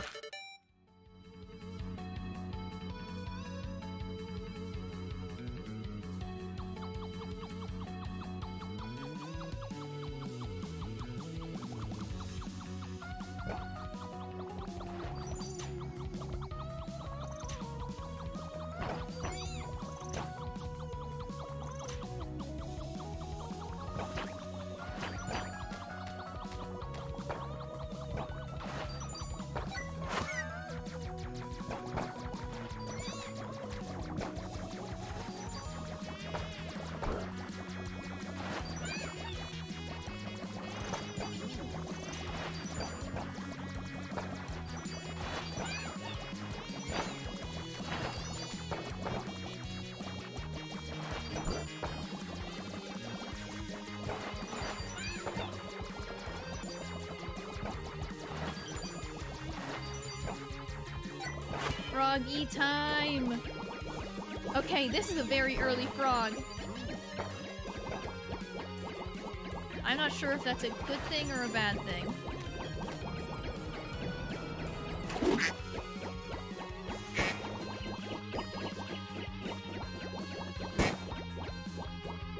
Froggy time! Okay, this is a very early frog. I'm not sure if that's a good thing or a bad thing.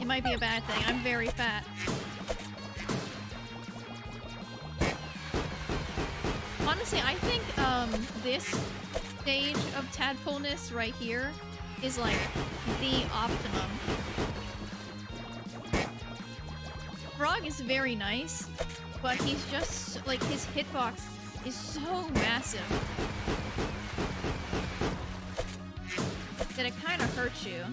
It might be a bad thing. I'm very fat. Honestly, I think um, this stage of tadpoleness right here is like the optimum. Frog is very nice, but he's just like his hitbox is so massive that it kind of hurts you.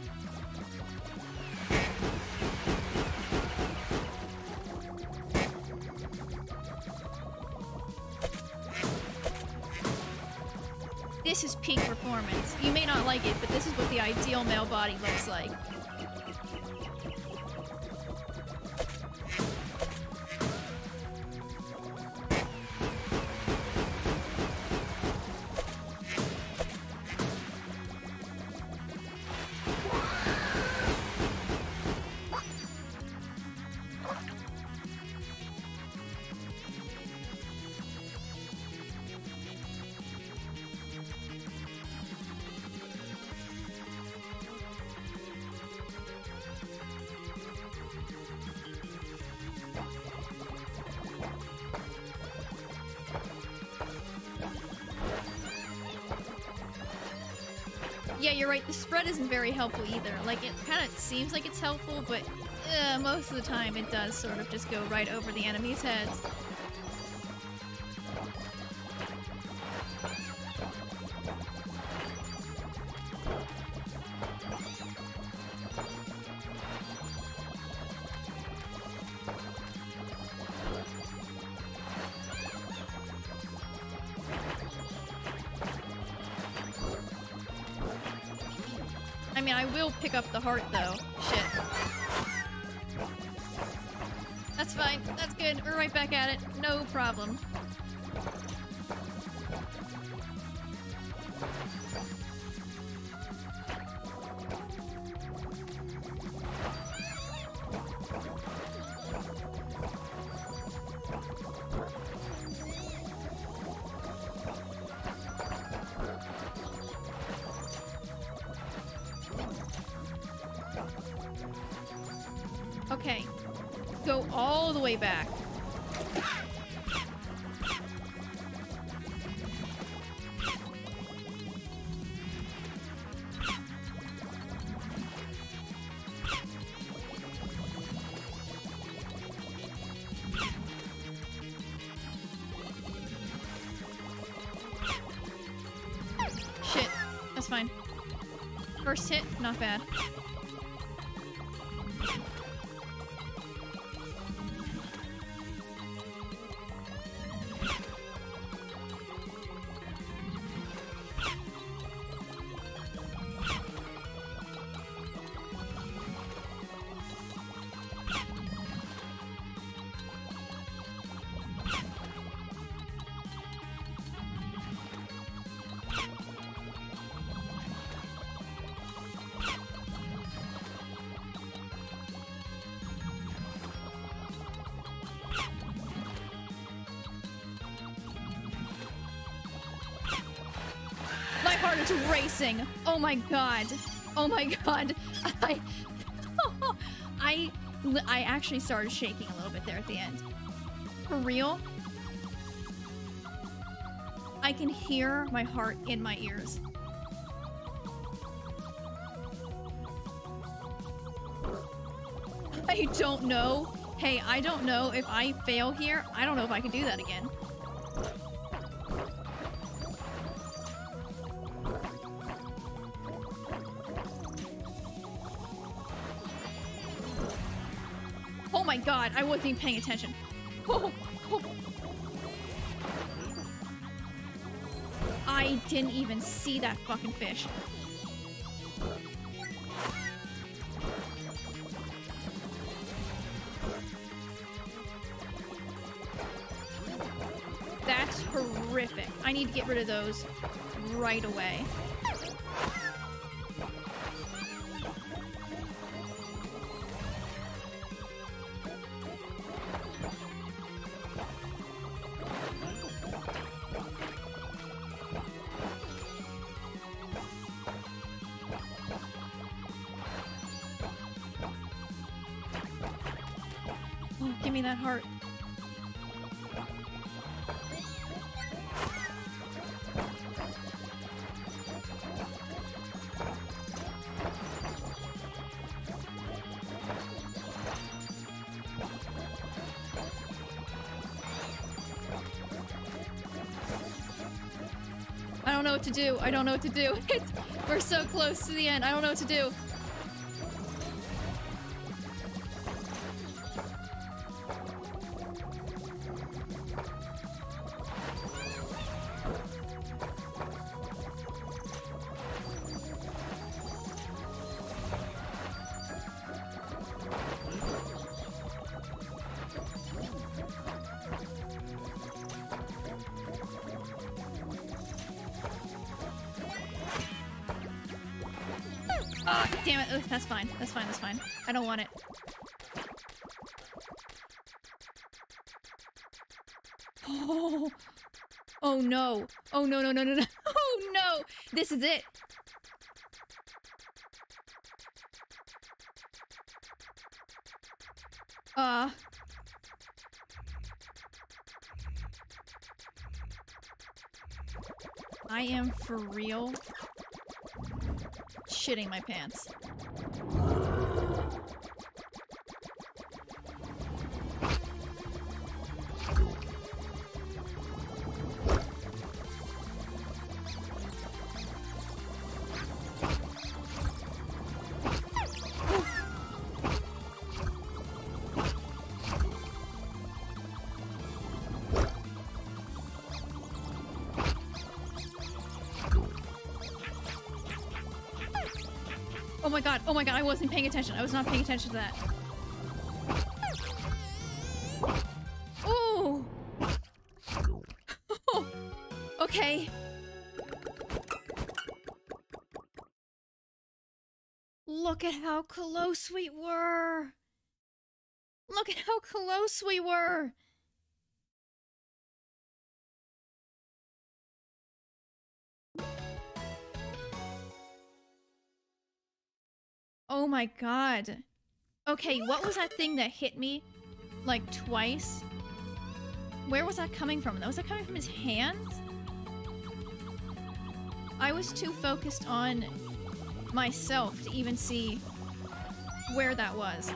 Performance. You may not like it, but this is what the ideal male body looks like. Helpful either. Like, it kind of seems like it's helpful, but uh, most of the time it does sort of just go right over the enemy's heads. Way back. Racing. Oh my god. Oh my god. I I I actually started shaking a little bit there at the end. For real? I can hear my heart in my ears. I don't know. Hey, I don't know if I fail here. I don't know if I can do that again. I wasn't even paying attention. I didn't even see that fucking fish. That's horrific. I need to get rid of those right away. To do. I don't know what to do. We're so close to the end. I don't know what to do. This is it. Uh. I am for real shitting my pants. Oh my god, oh I wasn't paying attention. I was not paying attention to that. Ooh! okay. Look at how close we were! Look at how close we were! My god. Okay, what was that thing that hit me like twice? Where was that coming from? Was that coming from his hands? I was too focused on myself to even see where that was.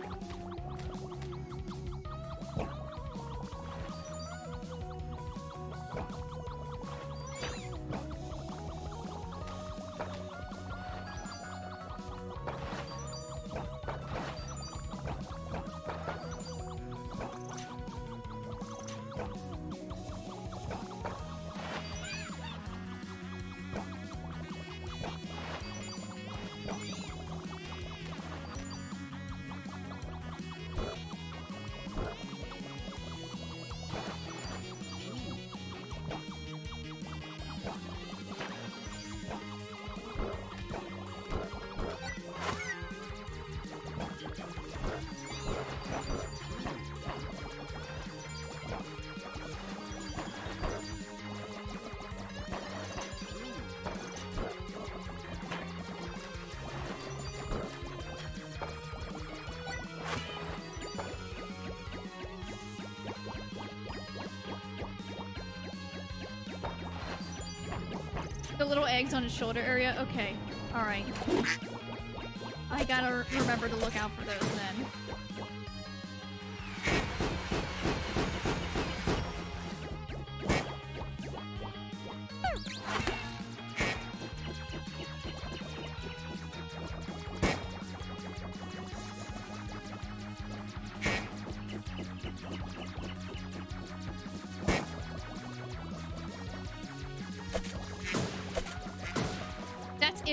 Eggs on his shoulder area? Okay. Alright. I gotta remember to look out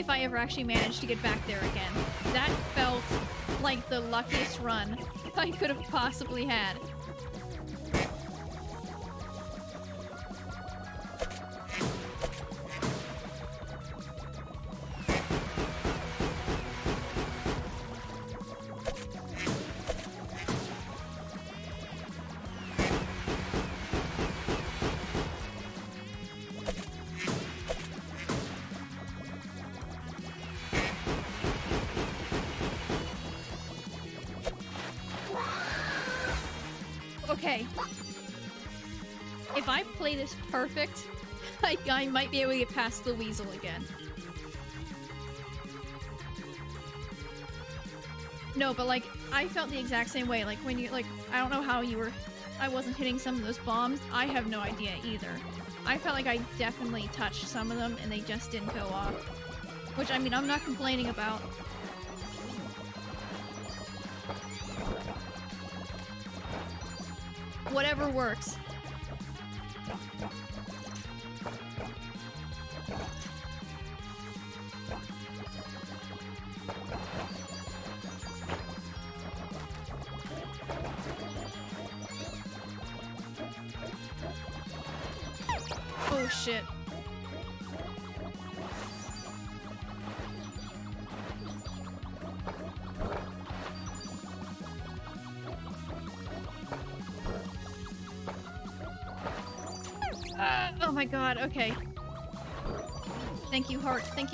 if I ever actually managed to get back there again. That felt like the luckiest run I could have possibly had. Perfect, I, I might be able to get past the weasel again. No, but like, I felt the exact same way. Like, when you, like, I don't know how you were, I wasn't hitting some of those bombs. I have no idea either. I felt like I definitely touched some of them and they just didn't go off. Which, I mean, I'm not complaining about. Whatever works.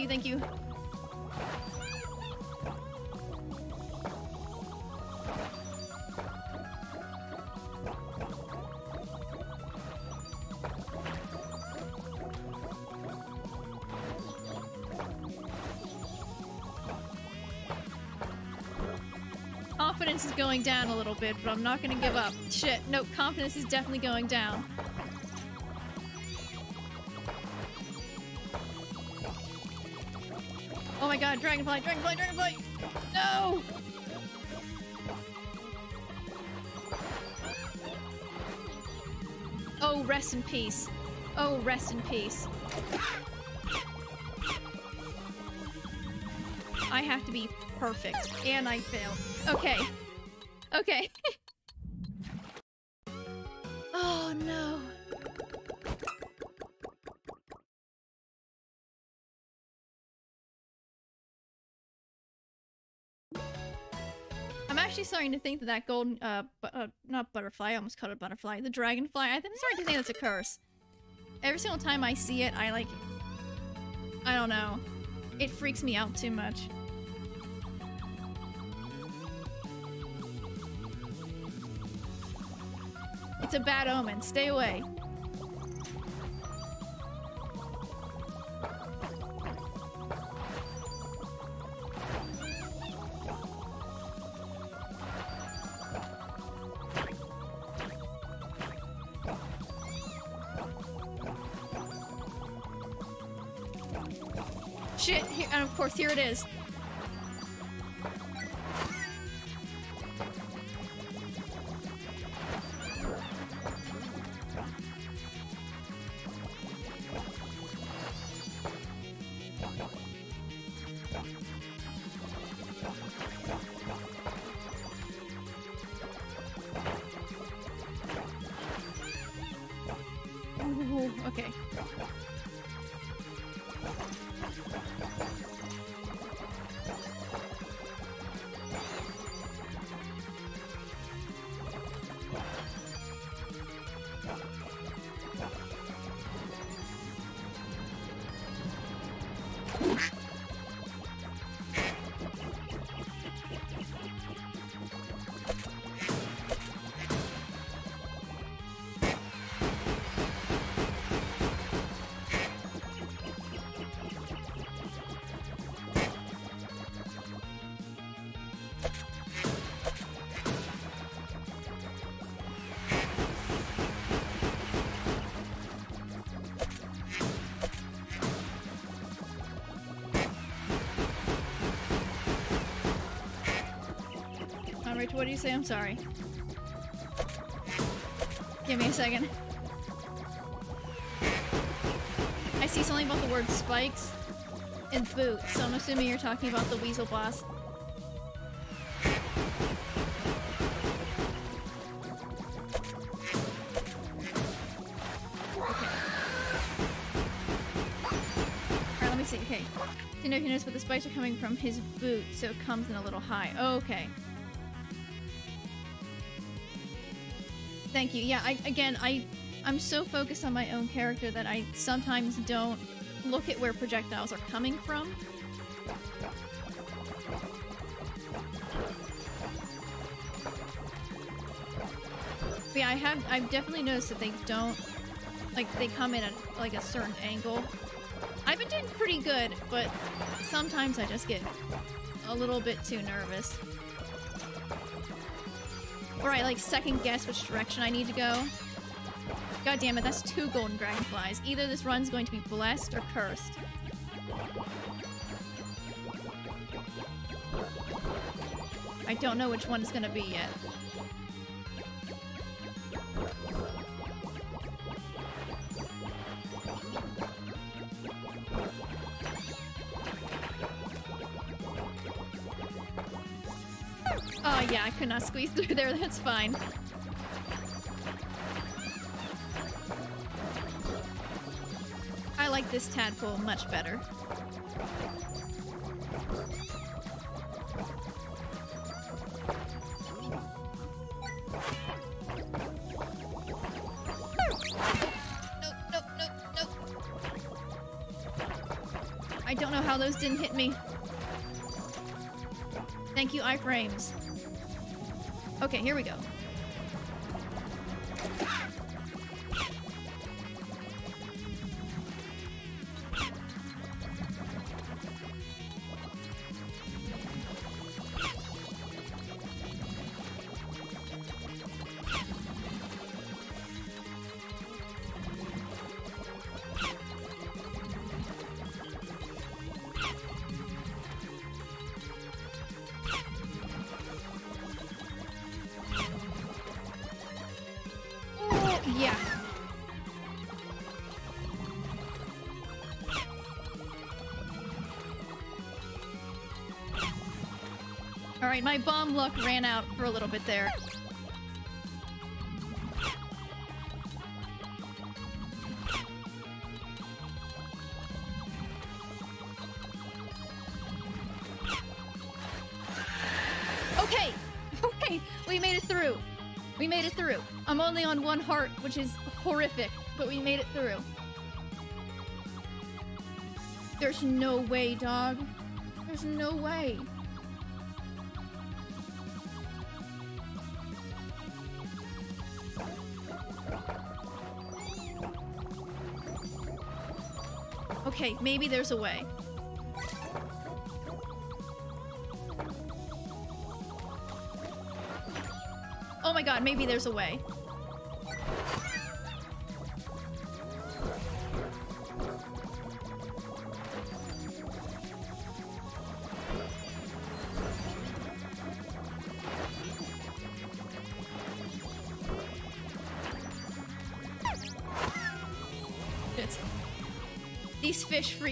You. Thank you. Confidence is going down a little bit, but I'm not gonna give up. Shit, no, confidence is definitely going down. Dragonfly, dragonfly, dragonfly! No! Oh, rest in peace. Oh, rest in peace. I have to be perfect. And I failed. Okay. Okay. starting to think that that golden, uh, bu uh, not butterfly, I almost called it butterfly, the dragonfly, I'm starting to think that's a curse. Every single time I see it, I like, I don't know. It freaks me out too much. It's a bad omen. Stay away. And of course, here it is. Say? I'm sorry. Give me a second. I see something about the word spikes and boots, so I'm assuming you're talking about the weasel boss. Alright, let me see. Okay. You know if you notice, but the spikes are coming from his boot, so it comes in a little high. Okay. Thank you. Yeah, I again, I I'm so focused on my own character that I sometimes don't look at where projectiles are coming from. But yeah, I have I've definitely noticed that they don't like they come in at like a certain angle. I've been doing pretty good, but sometimes I just get a little bit too nervous. Or I like second guess which direction I need to go. God damn it, that's two golden dragonflies. Either this run's going to be blessed or cursed. I don't know which one's gonna be yet. Oh I could not squeeze through there, that's fine. I like this tadpole much better. Okay, here we go. My bomb luck ran out for a little bit there. Okay! Okay! We made it through! We made it through. I'm only on one heart, which is horrific, but we made it through. There's no way, dog. There's no way. Okay, maybe there's a way. Oh my god, maybe there's a way.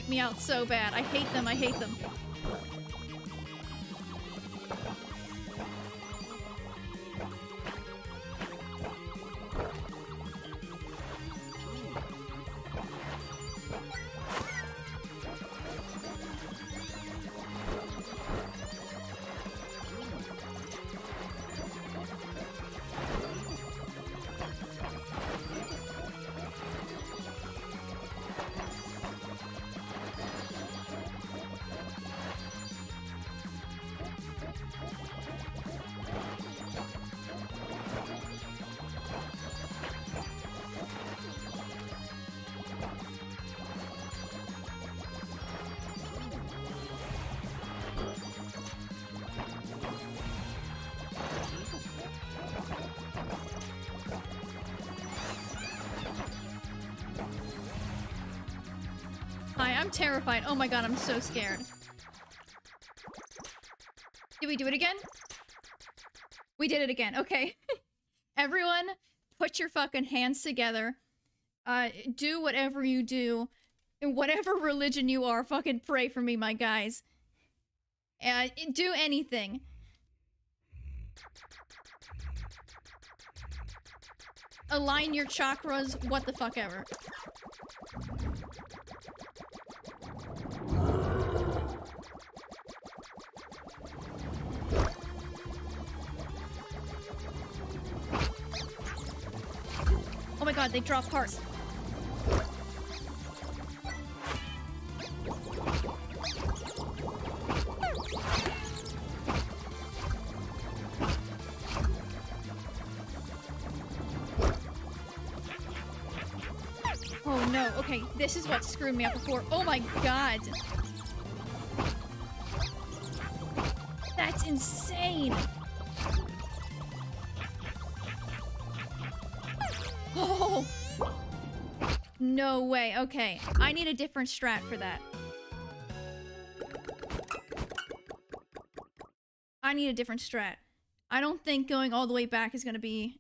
Me out so bad. I hate them, I hate them. I'm terrified. Oh my god, I'm so scared. Did we do it again? We did it again. Okay. Everyone, put your fucking hands together. Uh, do whatever you do. In whatever religion you are, fucking pray for me, my guys. Uh, do anything. Align your chakras, what the fuck ever. God, they drop parts. Oh no, okay, this is what screwed me up before. Oh my god. That's insane. No way. Okay. I need a different strat for that. I need a different strat. I don't think going all the way back is going to be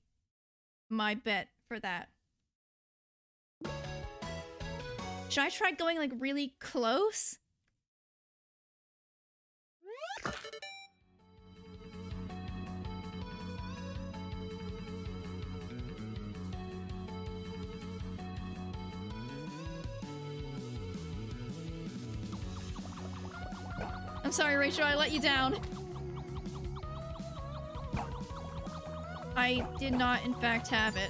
my bet for that. Should I try going like really close? I'm sorry, Rachel, I let you down. I did not, in fact, have it.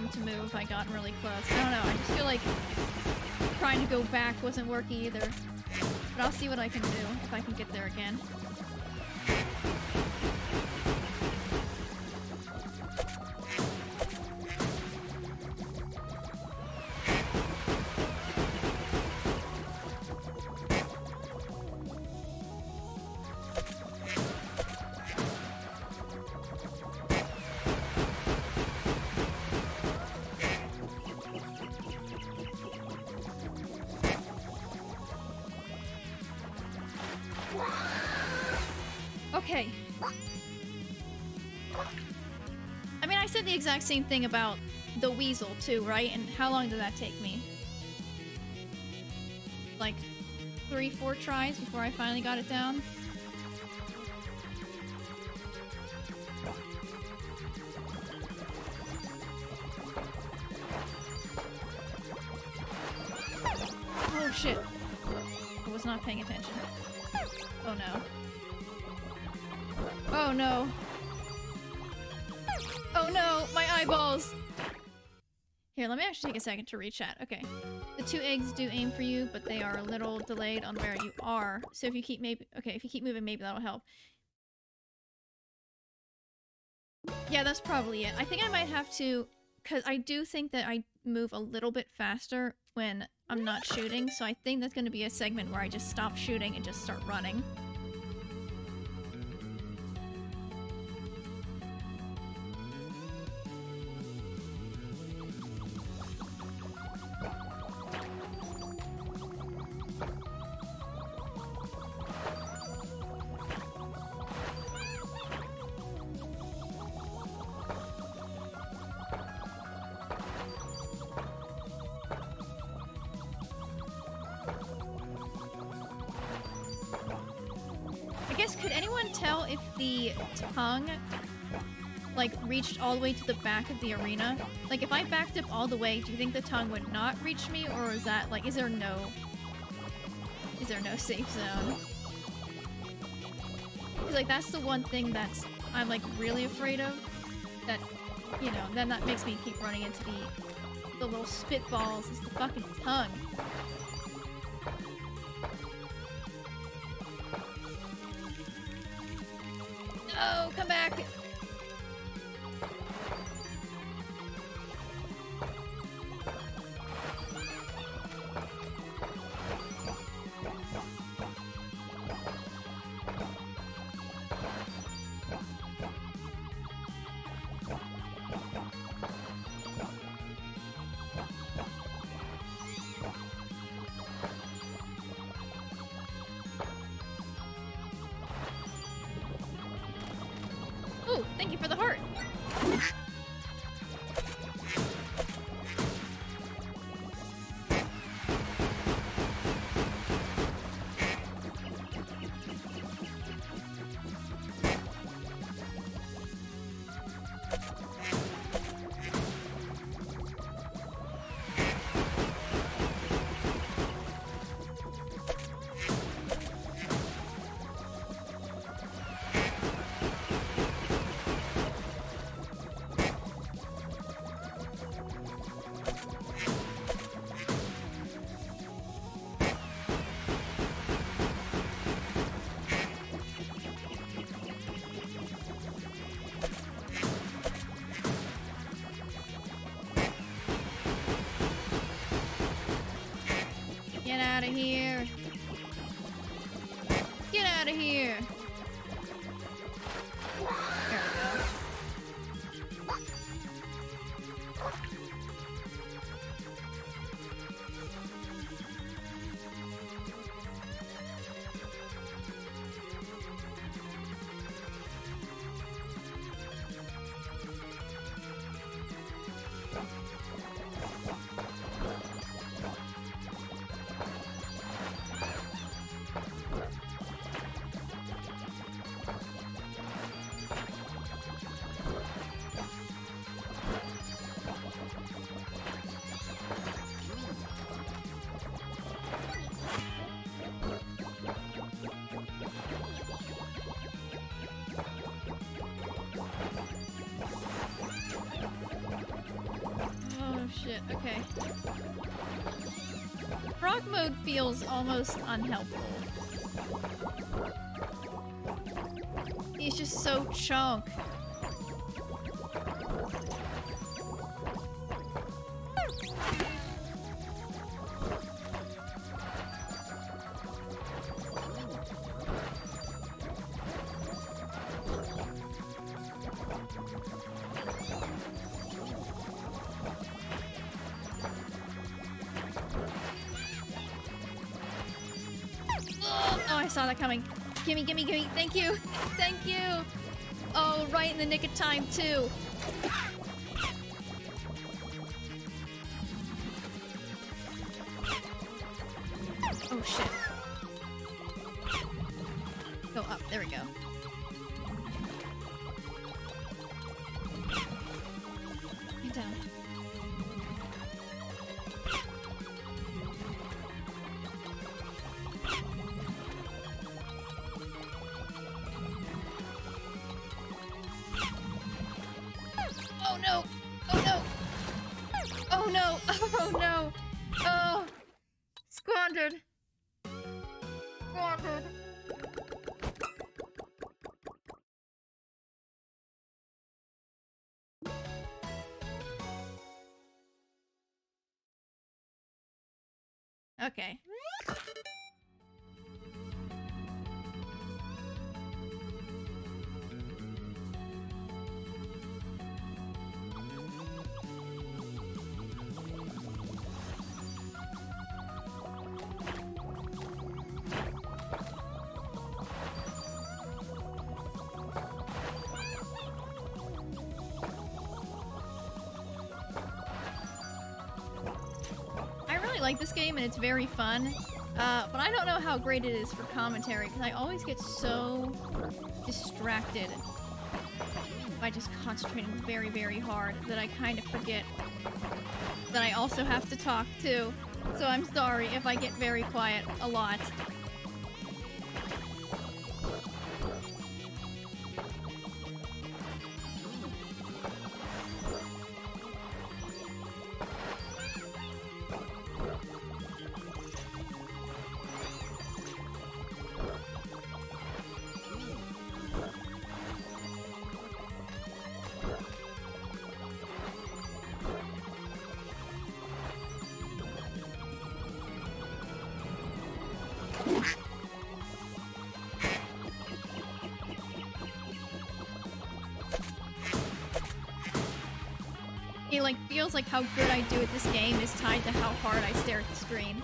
Room to move I got really close. I don't know. I just feel like trying to go back wasn't working either. But I'll see what I can do if I can get there again. Exact same thing about the weasel too, right? And how long did that take me? Like three, four tries before I finally got it down? A second to reach chat. Okay. The two eggs do aim for you, but they are a little delayed on where you are. So if you keep maybe okay, if you keep moving, maybe that'll help. Yeah, that's probably it. I think I might have to because I do think that I move a little bit faster when I'm not shooting, so I think that's going to be a segment where I just stop shooting and just start running. Way to the back of the arena? Like, if I backed up all the way, do you think the tongue would not reach me, or is that, like, is there no... Is there no safe zone? like, that's the one thing that's I'm, like, really afraid of. That, you know, then that makes me keep running into the, the little spitballs. It's the fucking tongue. No, come back. Out of here. Okay. Frog mode feels almost unhelpful. He's just so chunk. Nick of time, too. Okay. Really like this game and it's very fun, uh, but I don't know how great it is for commentary because I always get so distracted by just concentrating very, very hard that I kind of forget that I also have to talk too. So I'm sorry if I get very quiet a lot. Like how good I do at this game is tied to how hard I stare at the screen.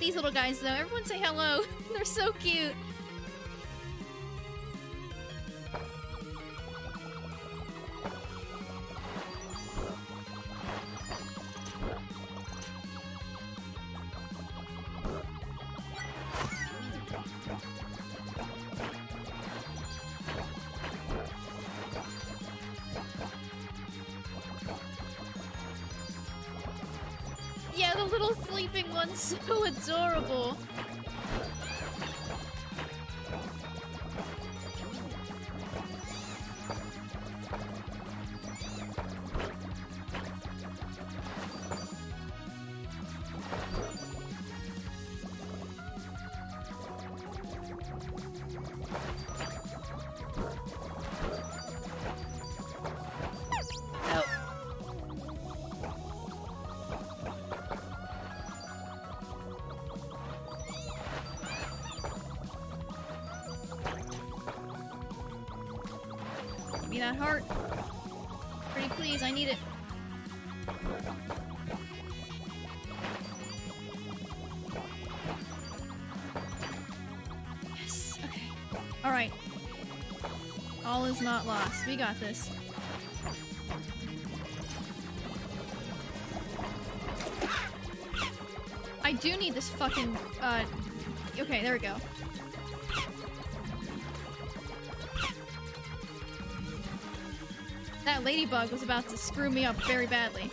These little guys though. Everyone say hello. They're so cute. Sleeping one's so adorable. Got this. I do need this fucking, uh... Okay, there we go. That ladybug was about to screw me up very badly.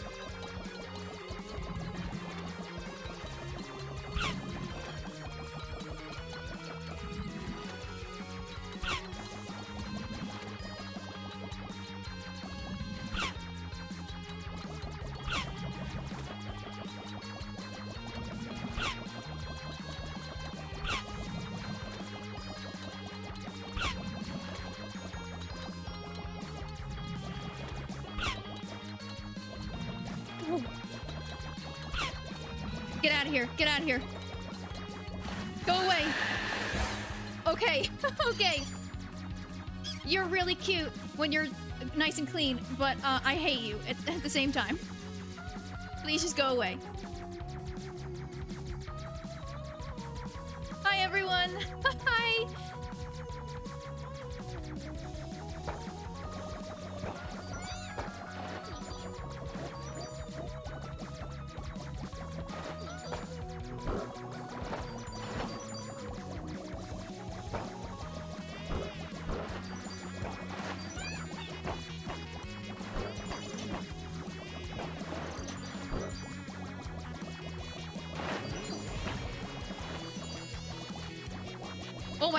Nice and clean, but uh, I hate you at, at the same time. Please just go away.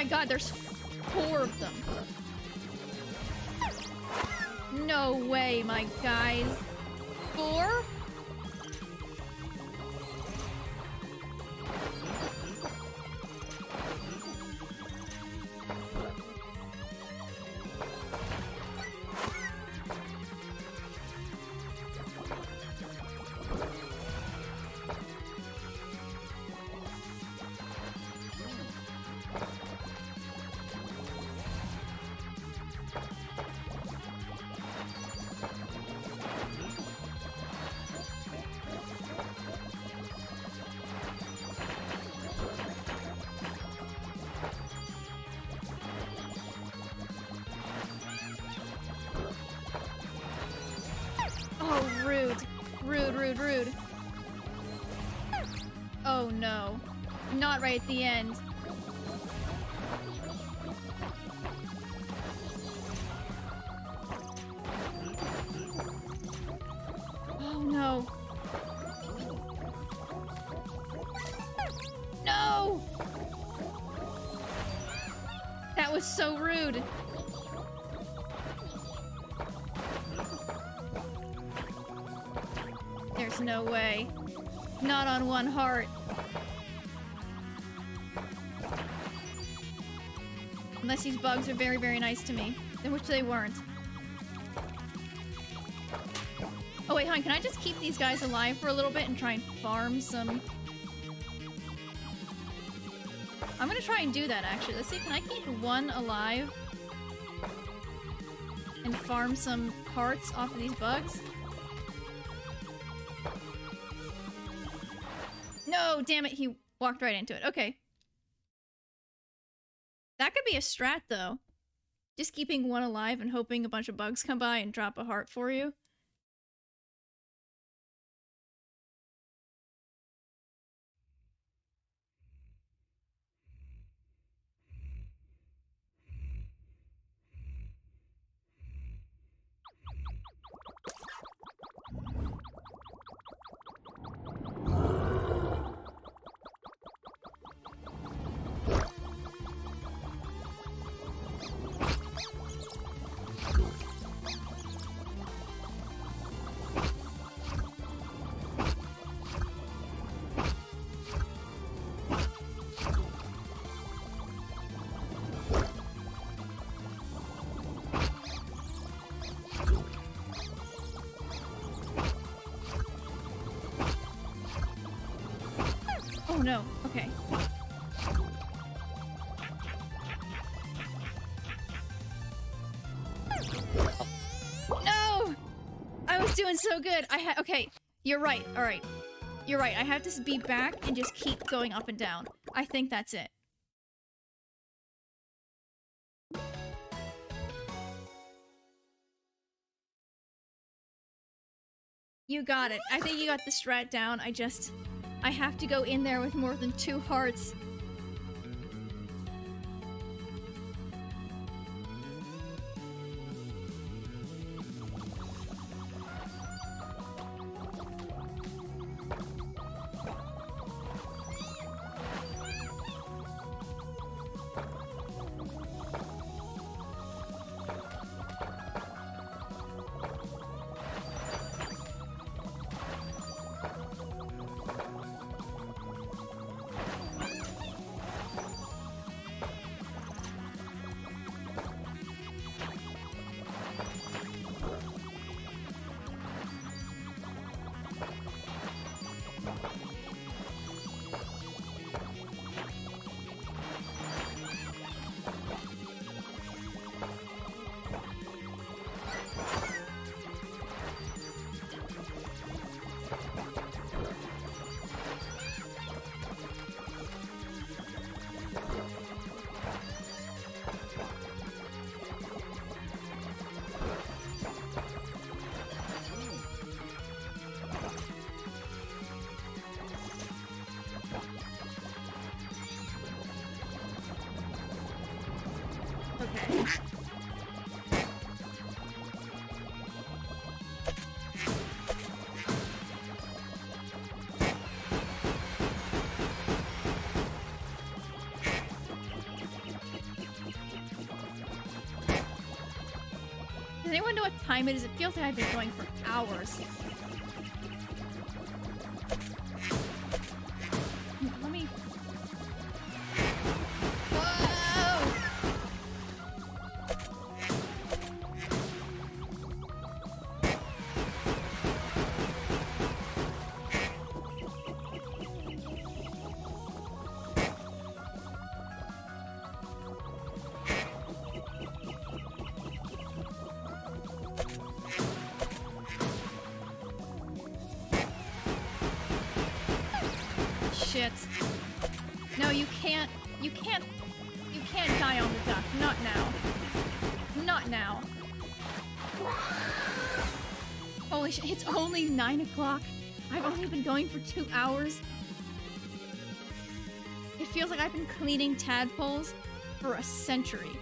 God, there's four of them. No way, my guys. At the end. Oh no. No! That was so rude. There's no way. Not on one heart. Bugs are very, very nice to me. In which they weren't. Oh wait, hon, can I just keep these guys alive for a little bit and try and farm some... I'm gonna try and do that, actually. Let's see, can I keep one alive? And farm some hearts off of these bugs? No, damn it, he walked right into it. Okay. A strat, though. Just keeping one alive and hoping a bunch of bugs come by and drop a heart for you. Doing so good. I had- okay. You're right, alright. You're right, I have to be back and just keep going up and down. I think that's it. You got it. I think you got the strat down. I just... I have to go in there with more than two hearts. Know what time it is? It feels like I've been going for hours. 9 o'clock. I've only been going for two hours. It feels like I've been cleaning tadpoles for a century.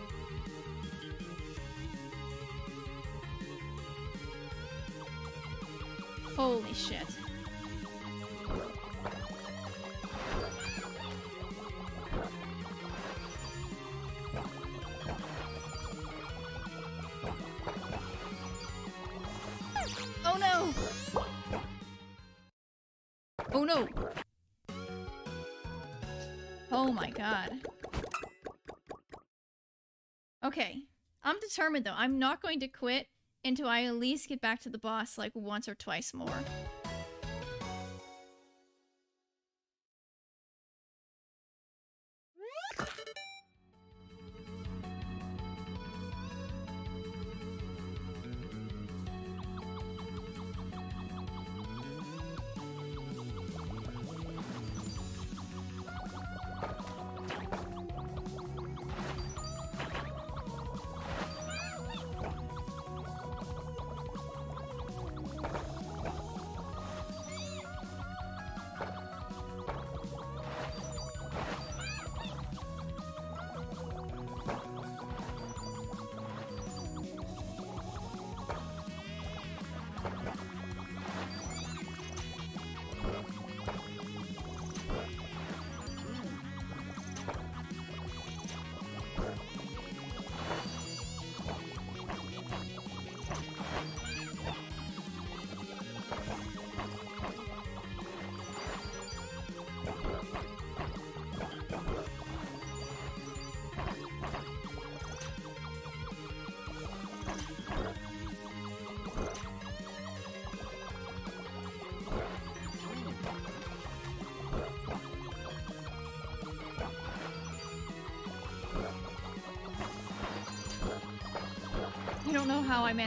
Determined though. I'm not going to quit until I at least get back to the boss like once or twice more.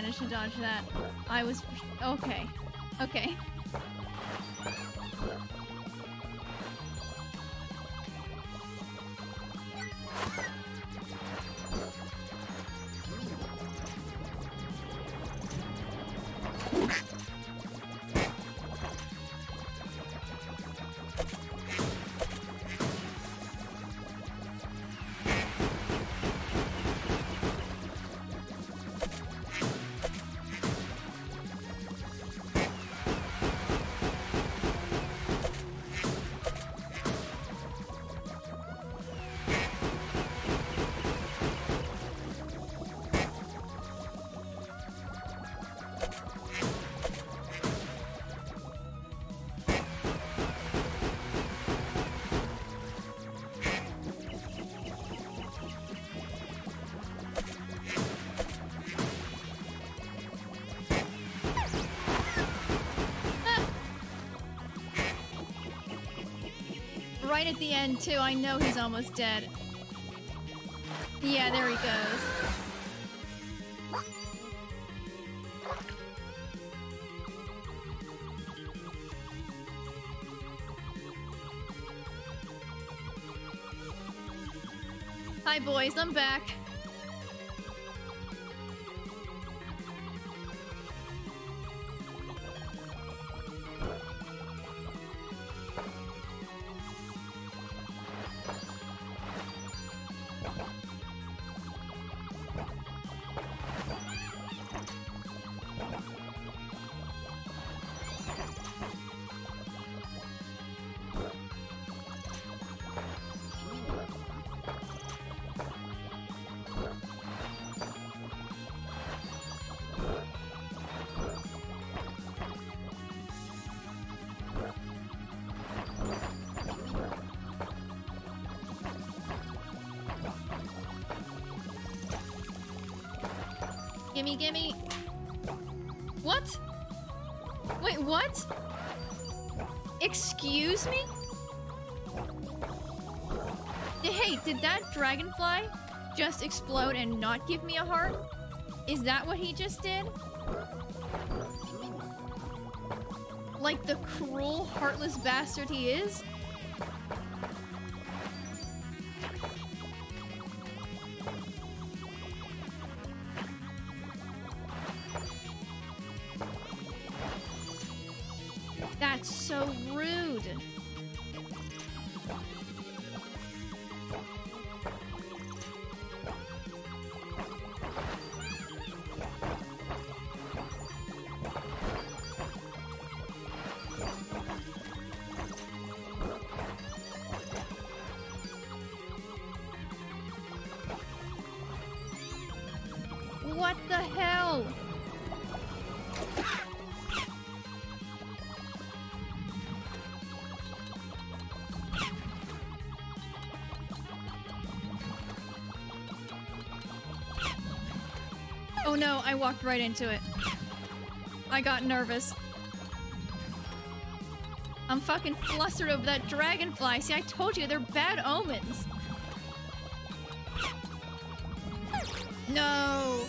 Managed to dodge that. I was... Okay. Okay. End, too. I know he's almost dead. Yeah, there he goes. Hi, boys. I'm back. Gimme, gimme. What? Wait, what? Excuse me? Hey, did that dragonfly just explode and not give me a heart? Is that what he just did? Like the cruel, heartless bastard he is? I walked right into it. I got nervous. I'm fucking flustered over that dragonfly. See, I told you, they're bad omens. No.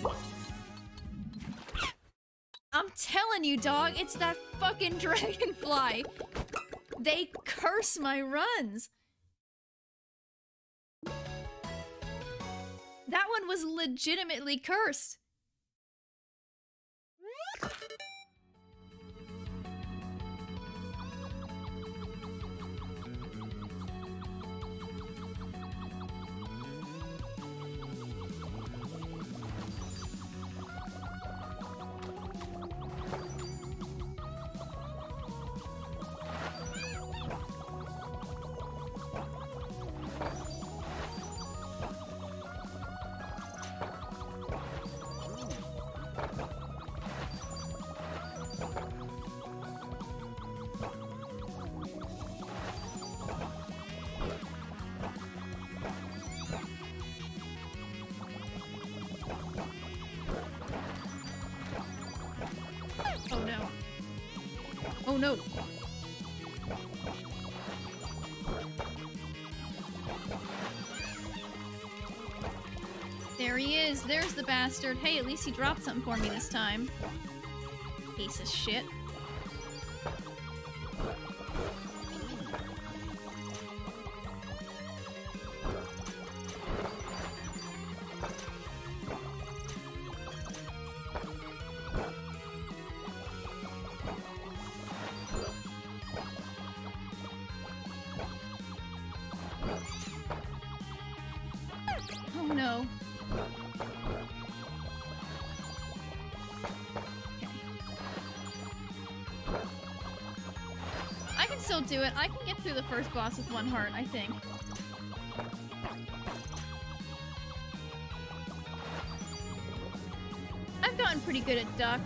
I'm telling you, dog, it's that fucking dragonfly. They curse my runs. That one was legitimately cursed. Bastard. Hey, at least he dropped something for me this time. Piece of shit. Do it. I can get through the first boss with one heart, I think. I've gotten pretty good at duck.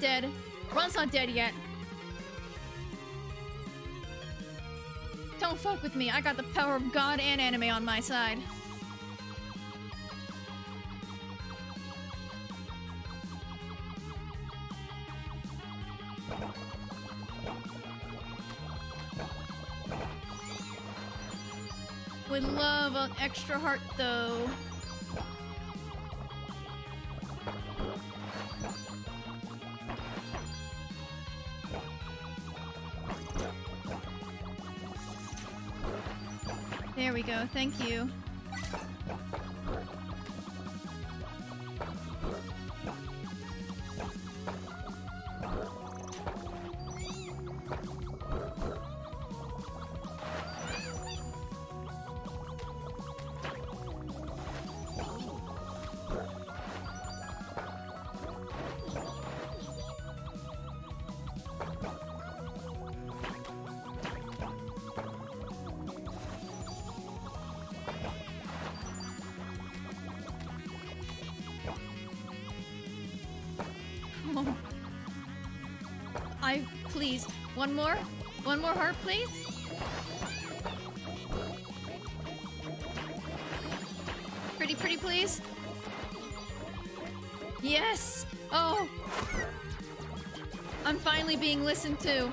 Dead. Ron's not dead yet. Don't fuck with me. I got the power of God and anime on my side. Would love an extra heart though. Thank you. One more, one more heart, please. Pretty, pretty, please. Yes. Oh. I'm finally being listened to.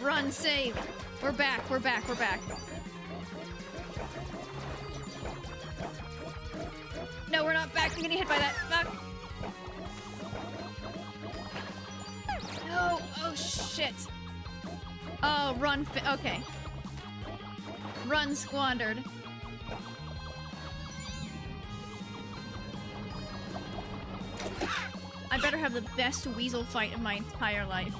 Run, save. We're back, we're back, we're back. Shit. Oh, run. Okay. Run squandered. I better have the best weasel fight of my entire life.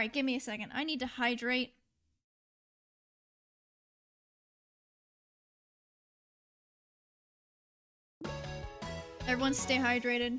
Alright, give me a second. I need to hydrate. Everyone stay hydrated.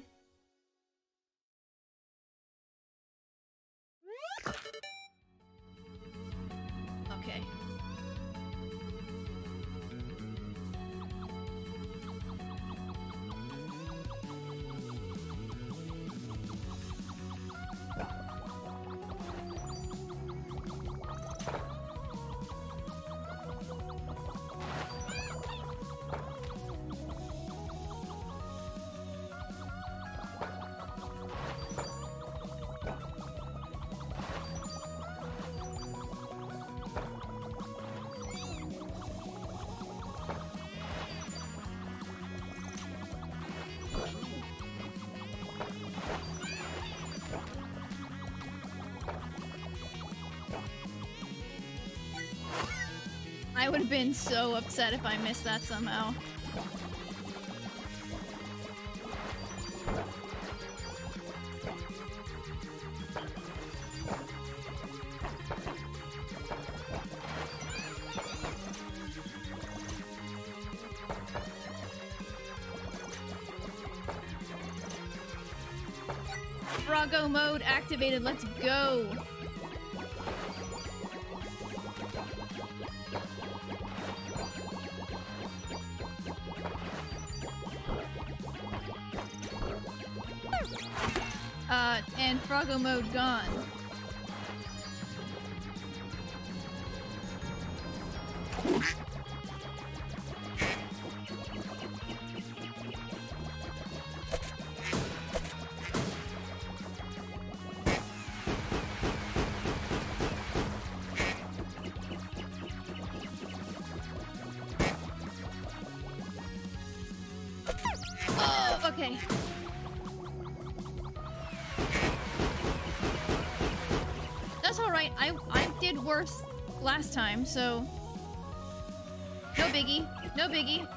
Been so upset if I missed that somehow. Froggo mode activated, let's go! Time, so no biggie. No biggie.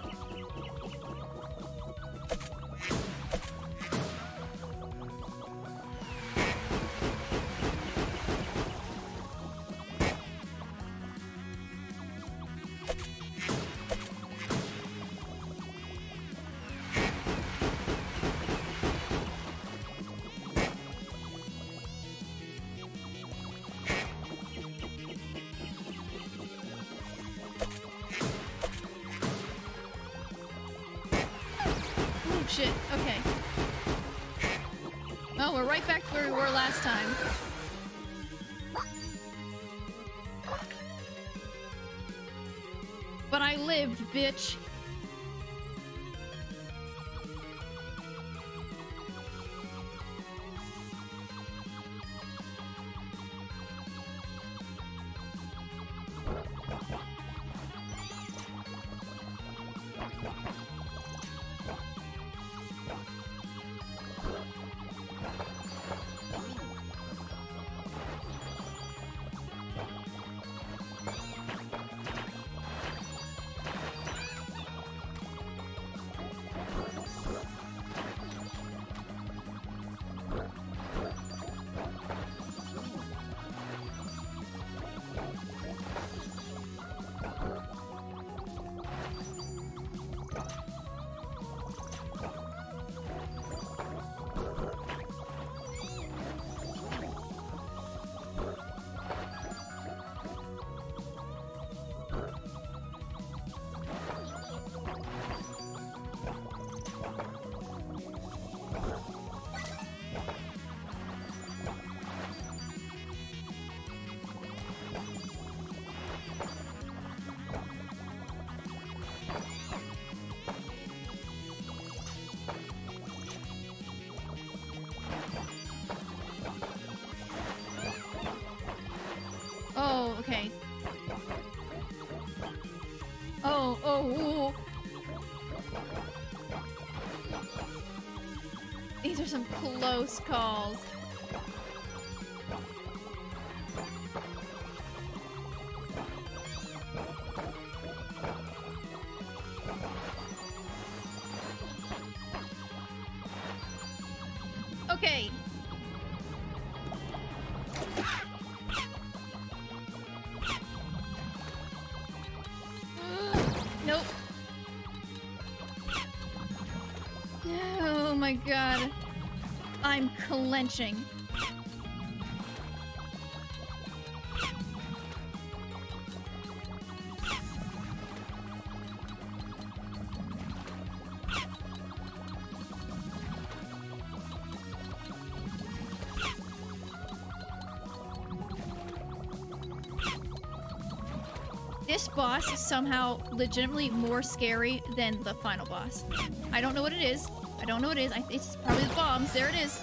Right back where we were last time. Close calls. Okay. Nope. Oh my god. I'm clenching. This boss is somehow legitimately more scary than the final boss. I don't know what it is. I don't know what it is. I, it's probably the bombs. There it is.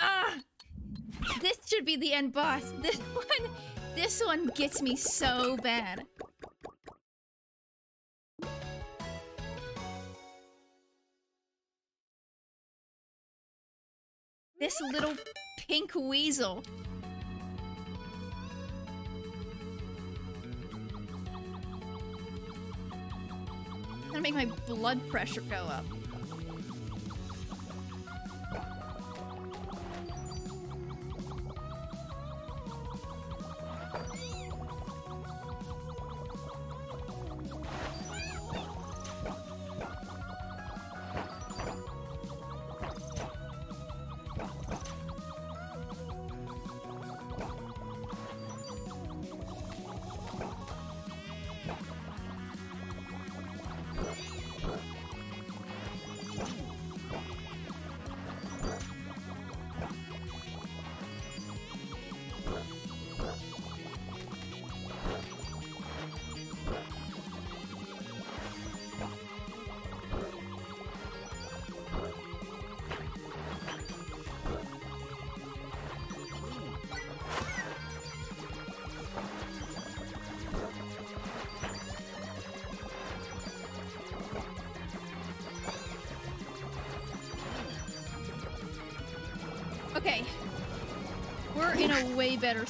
Ah! This should be the end boss. This one, this one gets me so bad. This little pink weasel. gonna make my blood pressure go up.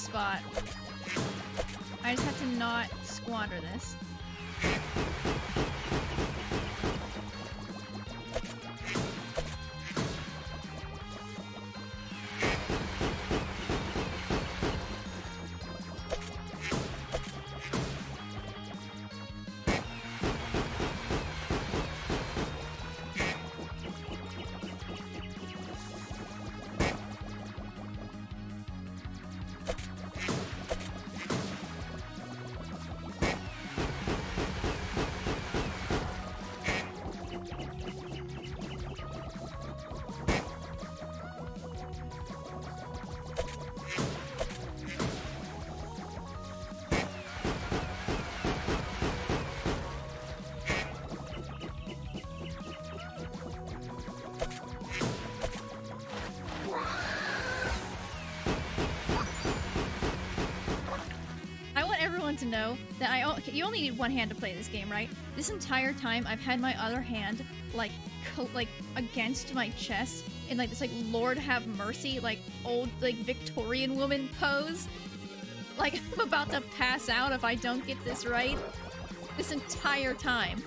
Spot. Only need one hand to play this game, right? This entire time I've had my other hand like like against my chest in like this like Lord have mercy like old like Victorian woman pose. Like I'm about to pass out if I don't get this right. This entire time.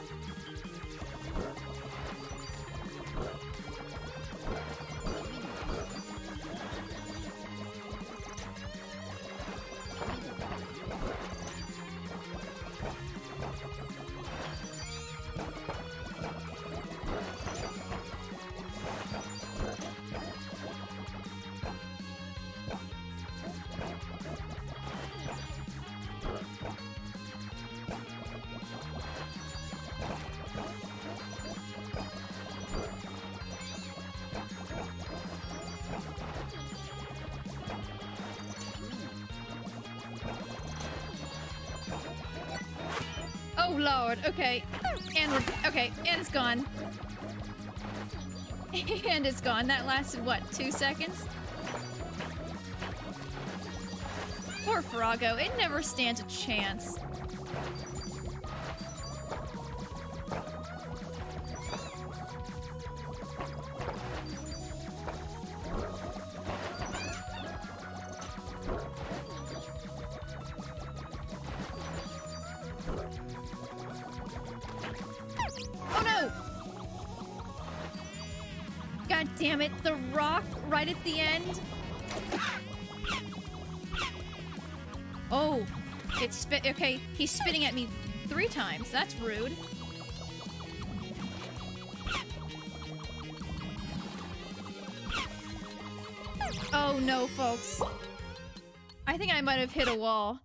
That lasted, what, two seconds? Poor Frogo. It never stands a chance. Folks. I think I might have hit a wall.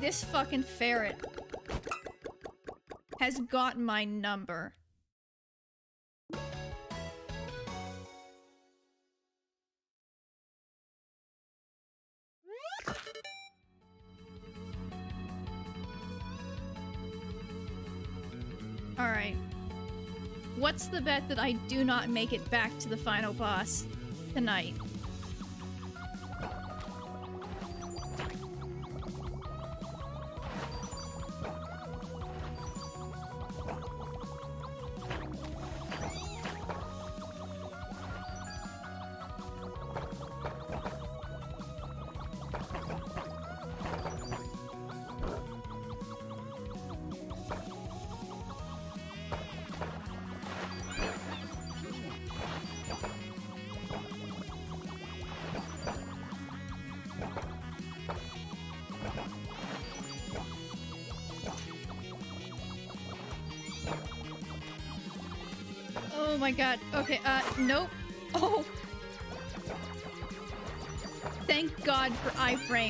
This fucking ferret has got my number. Alright. What's the bet that I do not make it back to the final boss tonight?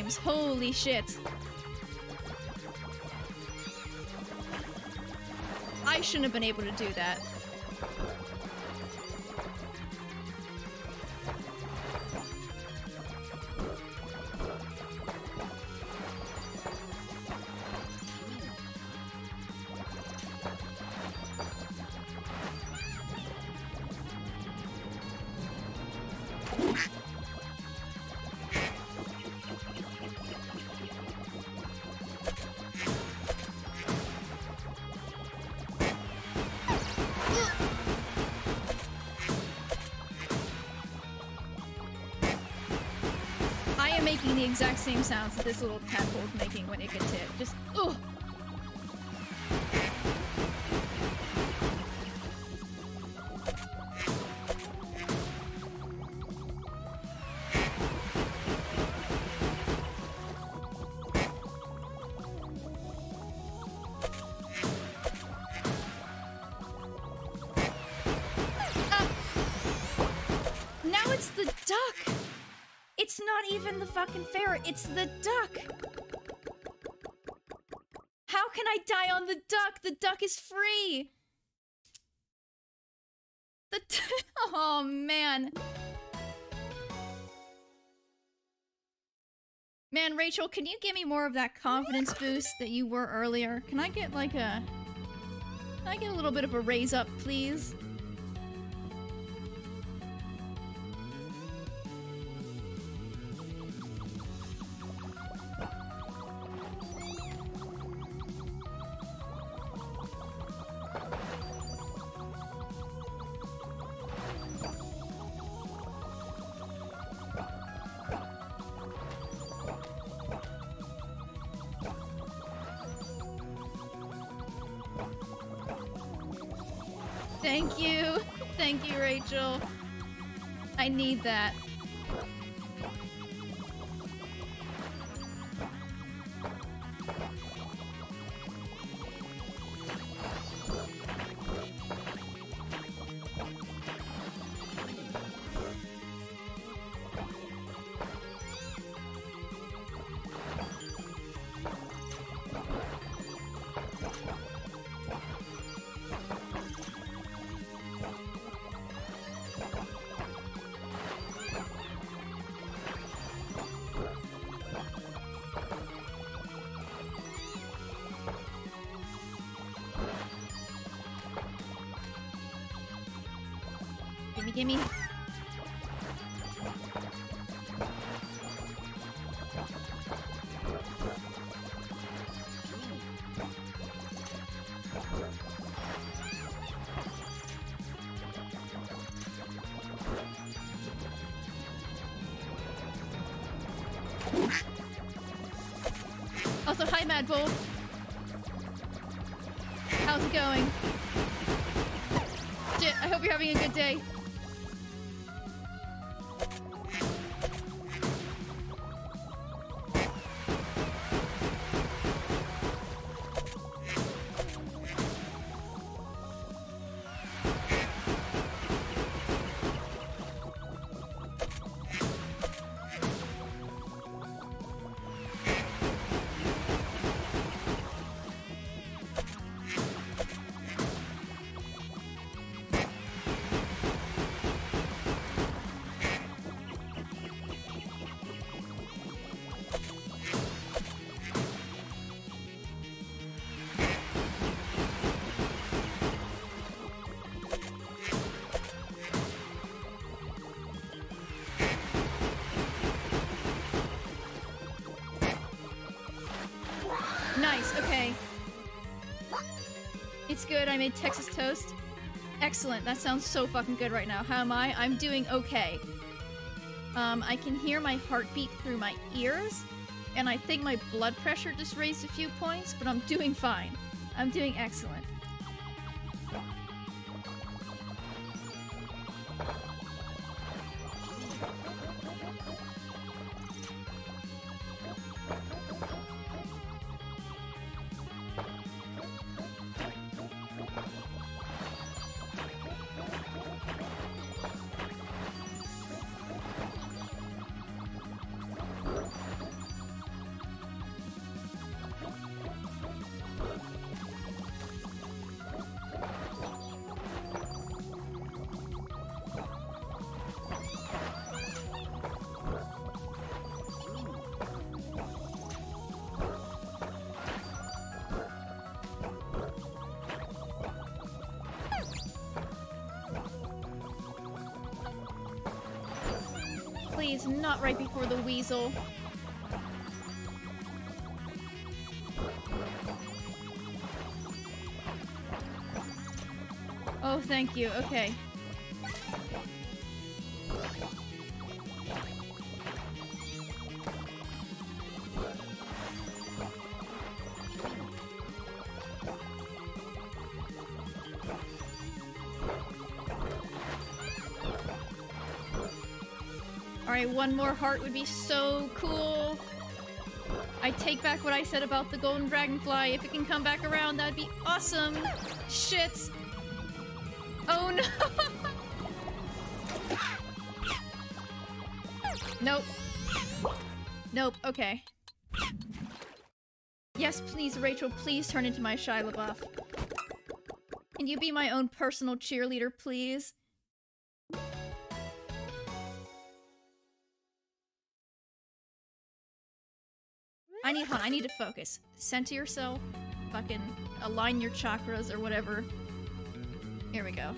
Iframes. Holy shit. I shouldn't have been able to do that. Same sounds that this little tadpole is making when it gets hit. Just, ugh! fucking ferret. It's the duck. How can I die on the duck? The duck is free. The oh man. Man, Rachel, can you give me more of that confidence boost that you were earlier? Can I get like a... Can I get a little bit of a raise up, please? Need that. Gimme, good, I made Texas toast. Excellent, that sounds so fucking good right now. How am I? I'm doing okay. Um, I can hear my heartbeat through my ears, and I think my blood pressure just raised a few points, but I'm doing fine. I'm doing excellent. Weasel. Oh, thank you. Okay. One more heart would be so cool. I take back what I said about the golden dragonfly. If it can come back around, that'd be awesome. Shit. Oh no. nope. Nope, okay. Yes, please, Rachel, please turn into my Shia LaBeouf. Can you be my own personal cheerleader, please? I need, to focus. Center yourself, fucking align your chakras or whatever. Here we go.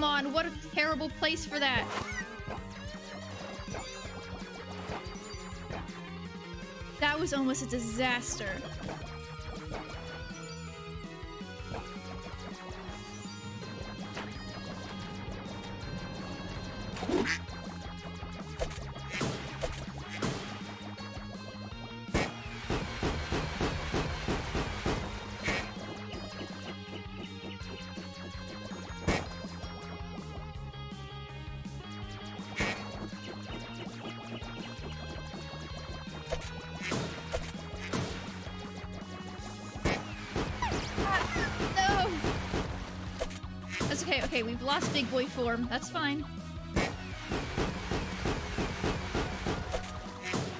Come on. What a terrible place for that. That was almost a disaster. Big boy form. That's fine. I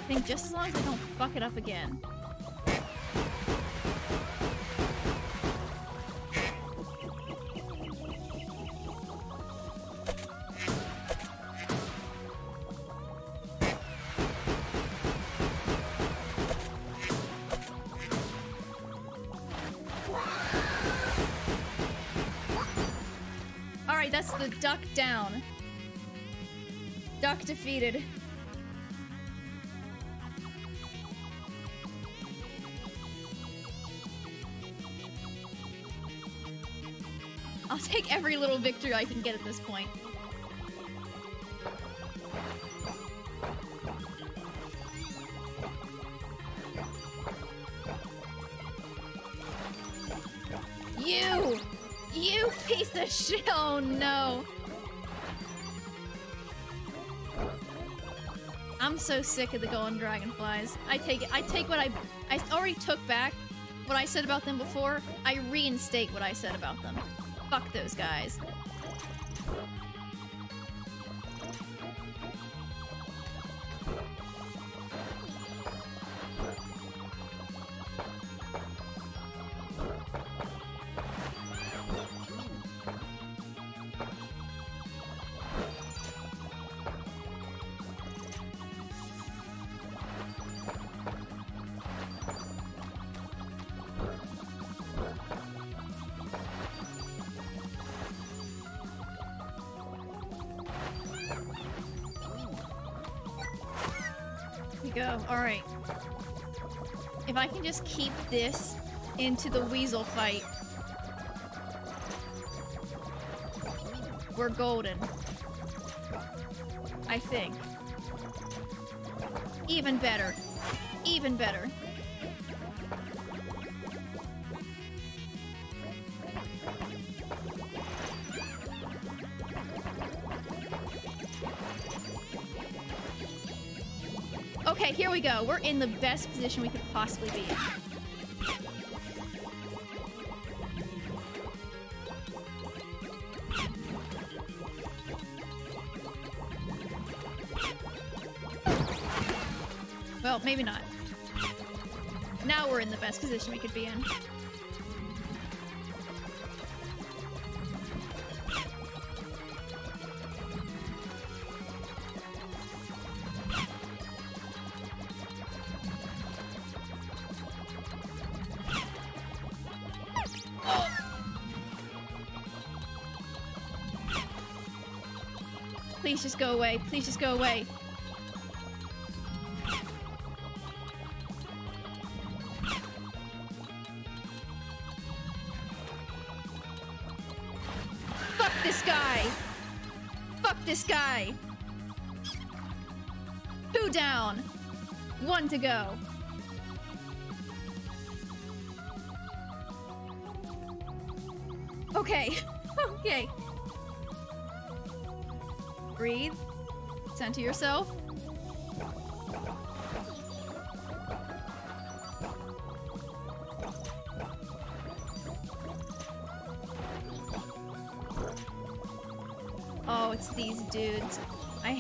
think just as long as I don't fuck it up again. Duck down. Duck defeated. I'll take every little victory I can get at this point. Sick of the golden dragonflies. I take it. I take what I I already took back what I said about them before. I reinstate what I said about them. Fuck those guys. Just keep this into the weasel fight. We're golden. We go. We're in the best position we could possibly be in. Well, maybe not. Now we're in the best position we could be in. Please just go away.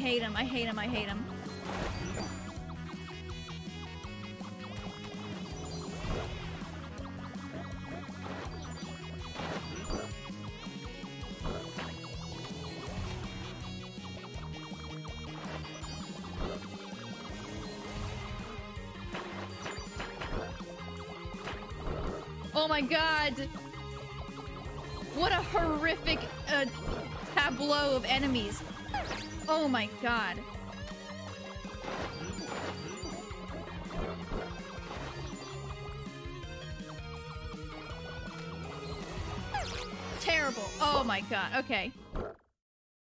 Hate him. I hate him. I hate him. Oh my god! What a horrific uh, tableau of enemies. Oh my god. Terrible. Oh my god. Okay.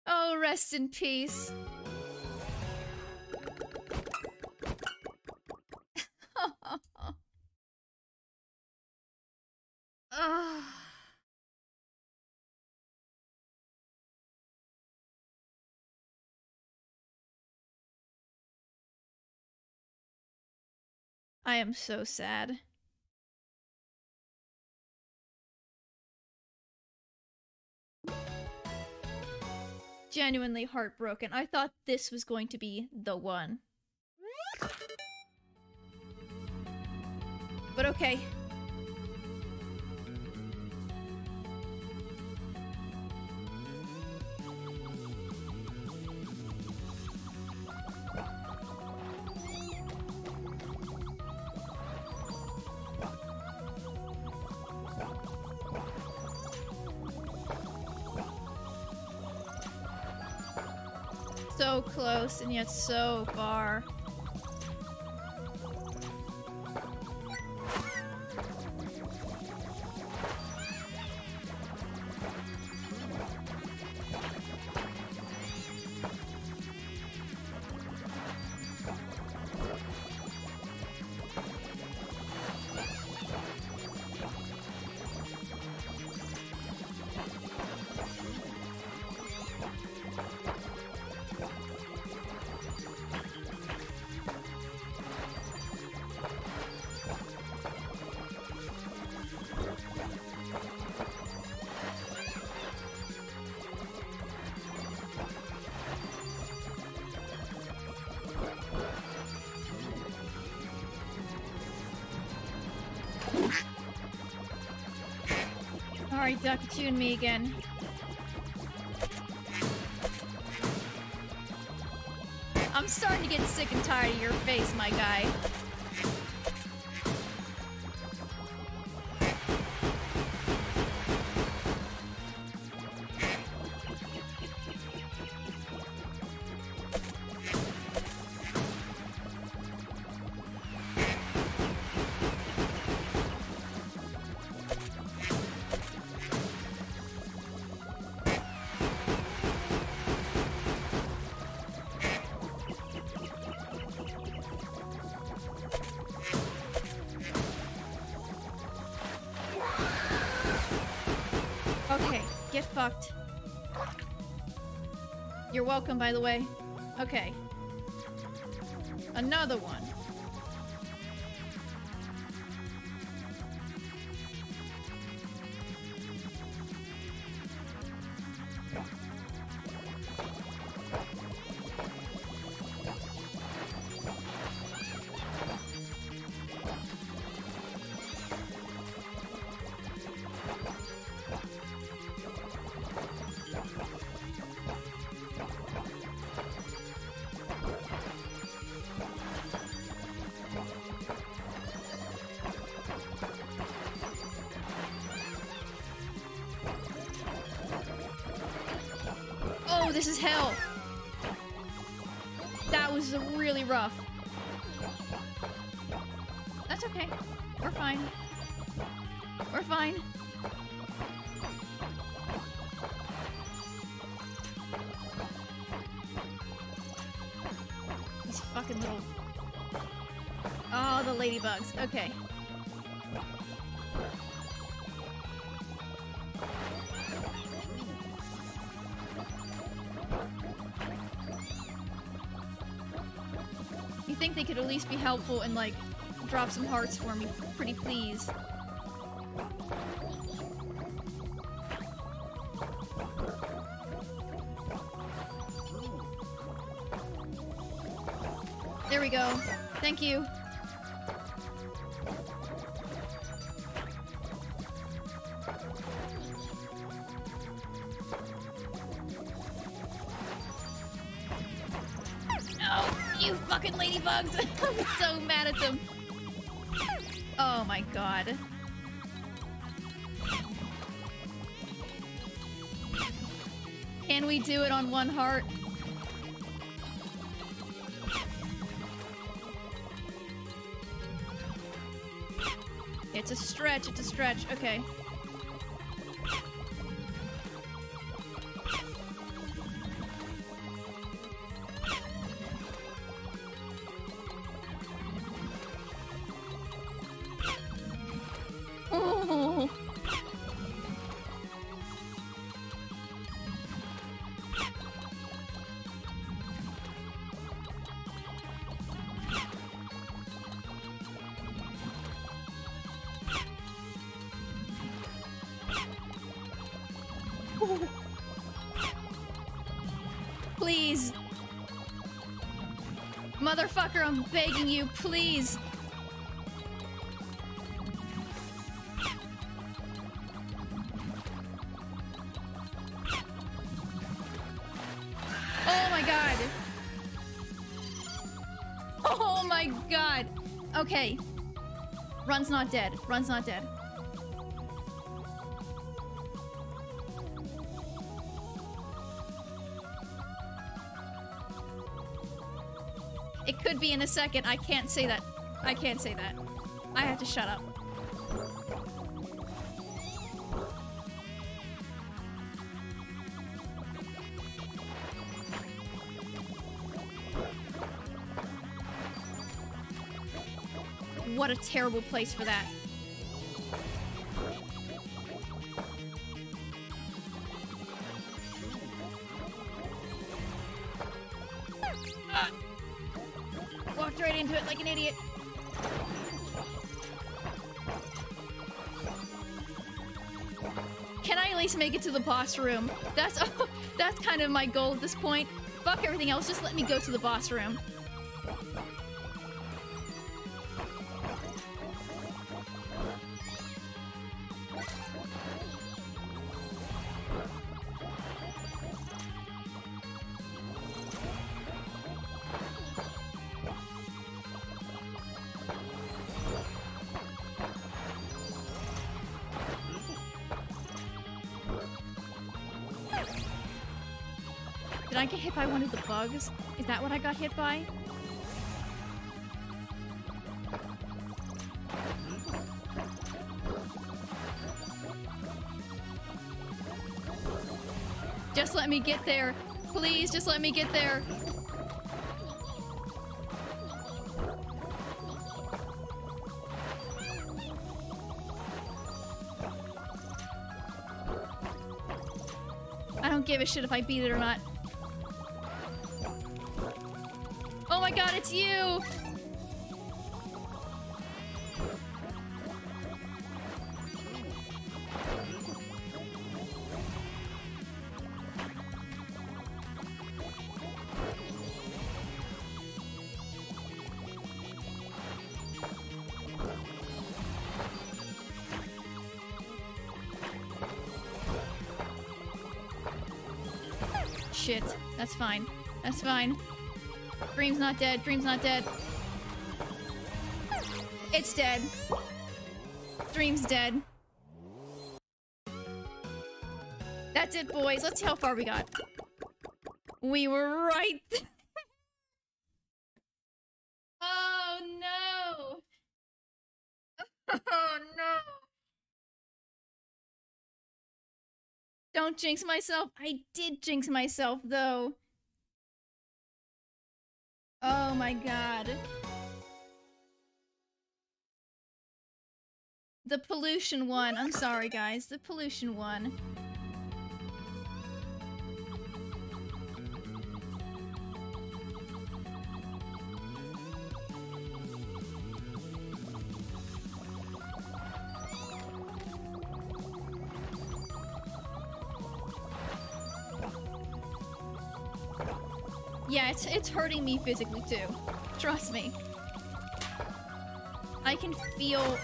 Oh, rest in peace. I am so sad. Genuinely heartbroken. I thought this was going to be the one. But okay, so close and yet so far. Duck me again. I'm starting to get sick and tired of your face, my guy. Welcome, by the way. Okay. Another one. Least be helpful and, like, drop some hearts for me, pretty please. There we go. Thank you. so mad at them. Oh my god. Can we do it on one heart? It's a stretch, it's a stretch. Okay. Begging you, please. Oh my god. Oh my god. Okay. Run's not dead. Run's not dead. In a second. I can't say that. I can't say that. I have to shut up. What a terrible place for that. Boss room? That's that's kind of my goal at this point. Fuck everything else, just let me go to the boss room. Hit by one of the bugs? Is that what I got hit by? Just let me get there. Please, just let me get there. I don't give a shit if I beat it or not. My god, it's you! Shit. That's fine. That's fine. Dream's not dead. Dream's not dead. It's dead. Dream's dead. That's it, boys. Let's see how far we got. We were right. oh, no. Oh, no. Don't jinx myself. I did jinx myself, though. Oh my god. The pollution one. I'm sorry, guys. The pollution one. It's hurting me physically too. Trust me. I can feel...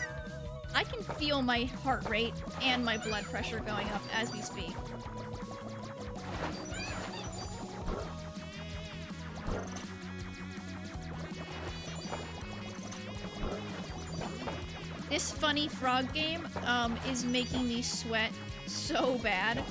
I can feel my heart rate and my blood pressure going up as we speak. This funny frog game um, is making me sweat so bad.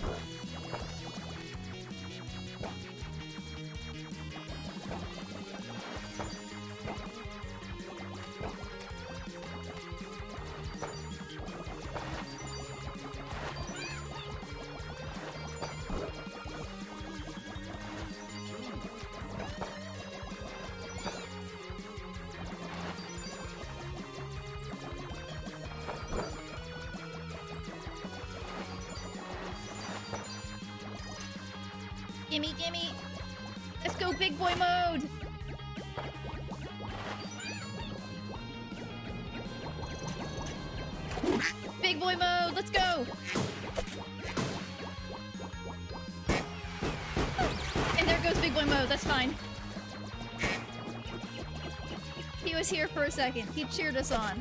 For a second. He cheered us on.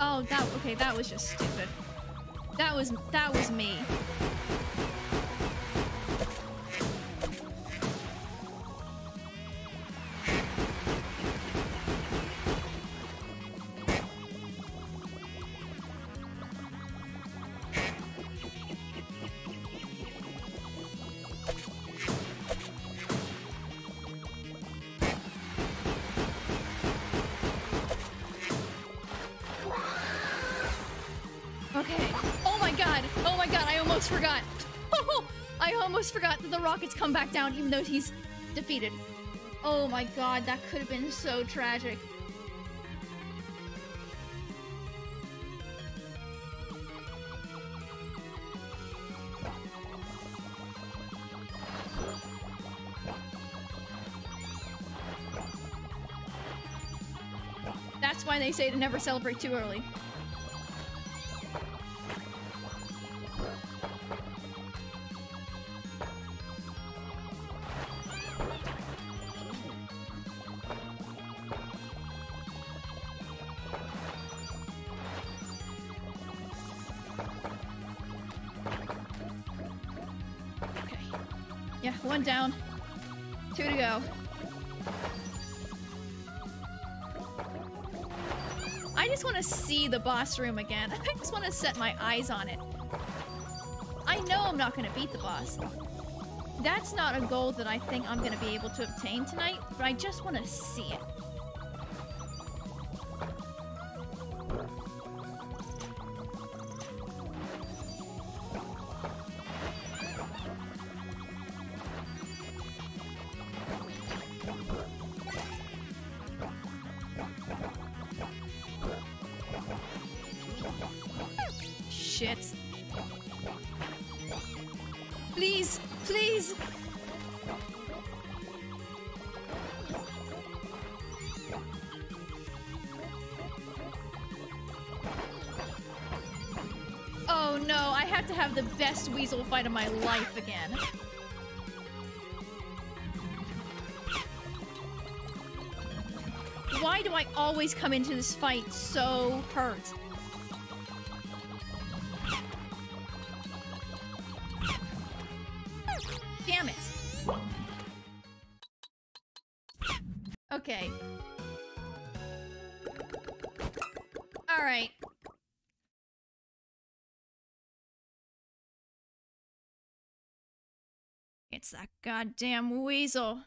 Oh, that okay, that was just stupid. That was me. Rockets come back down even though he's defeated. Oh my god, that could have been so tragic. That's why they say to never celebrate too early. Room again. I just want to set my eyes on it. I know I'm not going to beat the boss. That's not a goal that I think I'm going to be able to obtain tonight, but I just want to see it. Of my life again. Why do I always come into this fight so hurt? Goddamn weasel.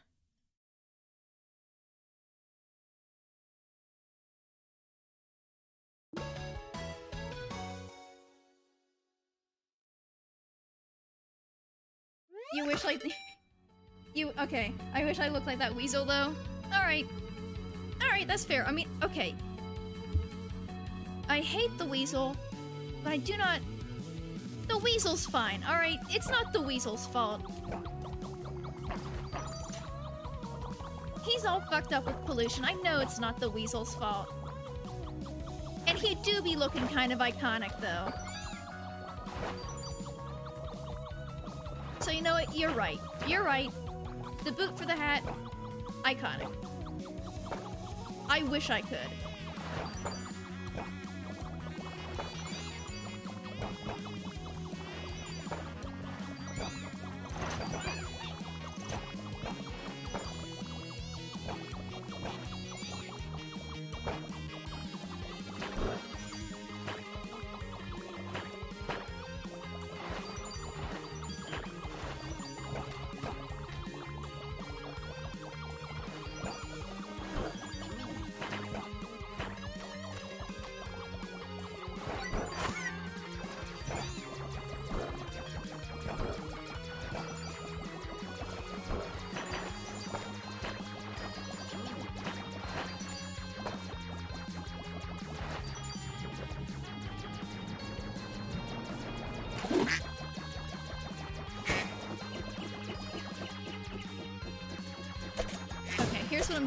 You wish like you okay. I wish I looked like that weasel though. Alright. Alright, that's fair. I mean, okay. I hate the weasel, but I do not The weasel's fine, alright? It's not the weasel's fault. He's all fucked up with pollution. I know it's not the weasel's fault. And he do be looking kind of iconic though. So you know what? You're right. You're right. The boot for the hat, iconic. I wish I could.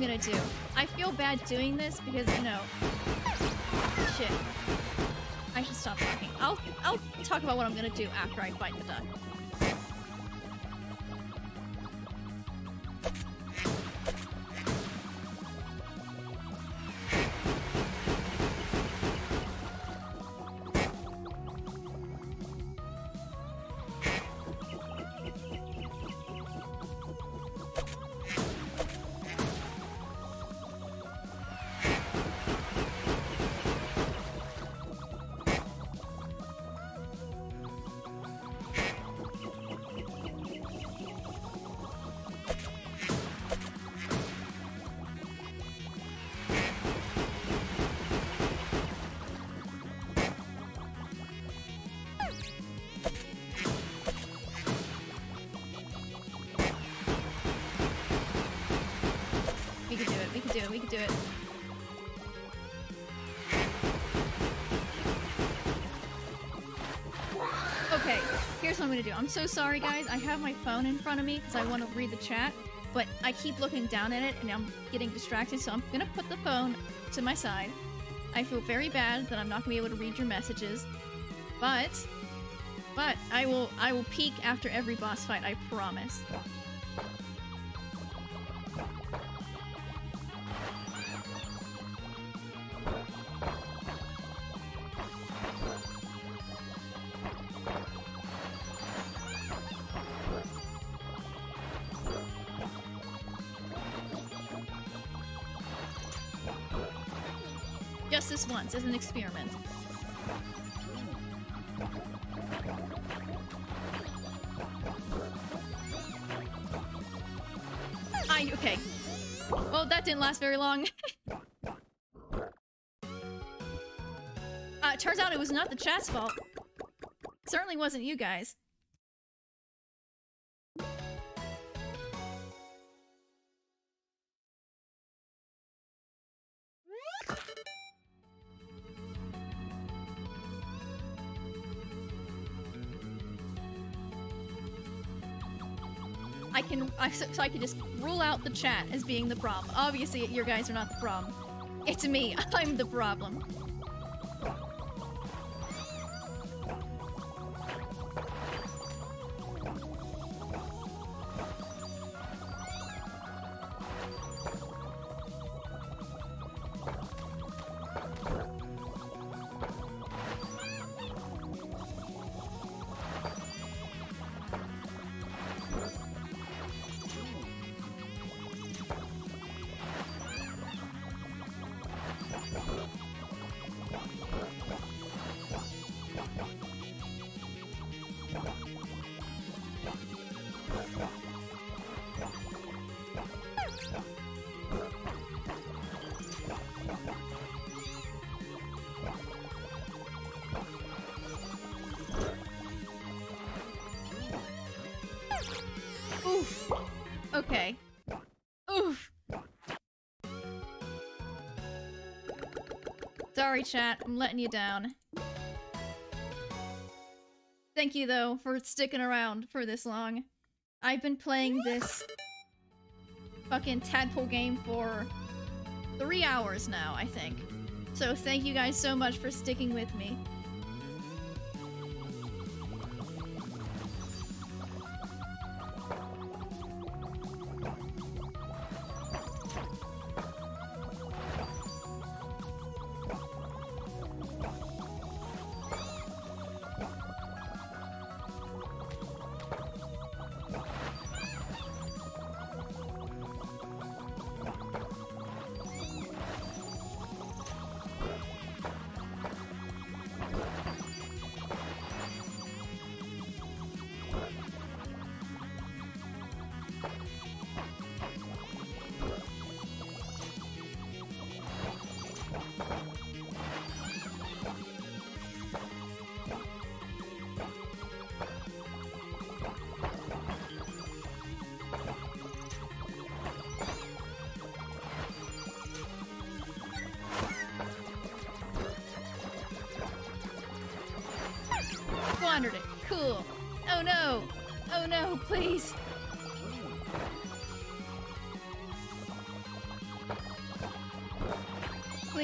I'm gonna do. I feel bad doing this because, you know... Shit. I should stop talking. I'll, I'll talk about what I'm gonna do after I fight the duck. Gonna do. I'm so sorry, guys. I have my phone in front of me because I want to read the chat, but I keep looking down at it and I'm getting distracted, so I'm gonna put the phone to my side. I feel very bad that I'm not gonna be able to read your messages, but, but I will, I will peek after every boss fight. I promise. This as an experiment. I okay. Well, that didn't last very long. uh, turns out it was not the chat's fault. Certainly wasn't you guys. So, I can just rule out the chat as being the problem. Obviously, your guys are not the problem. It's me. I'm the problem. Sorry, chat. I'm letting you down. Thank you, though, for sticking around for this long. I've been playing this fucking tadpole game for three hours now, I think. So thank you guys so much for sticking with me.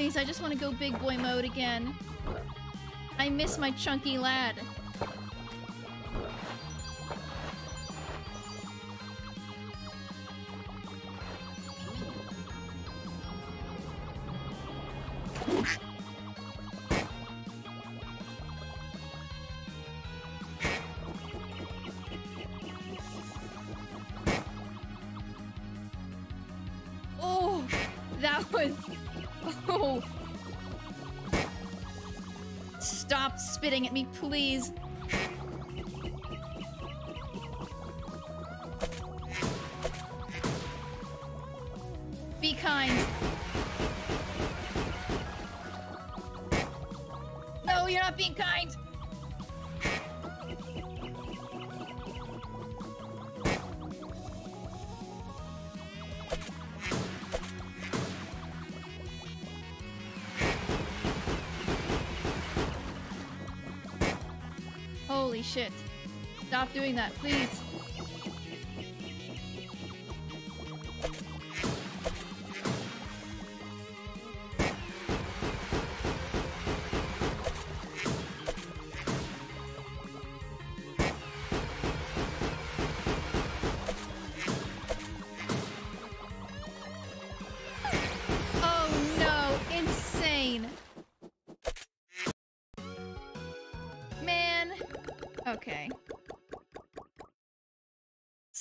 Please, I just want to go big boy mode again. I miss my chunky lad. Spitting at me, please. Shit. Stop doing that, please.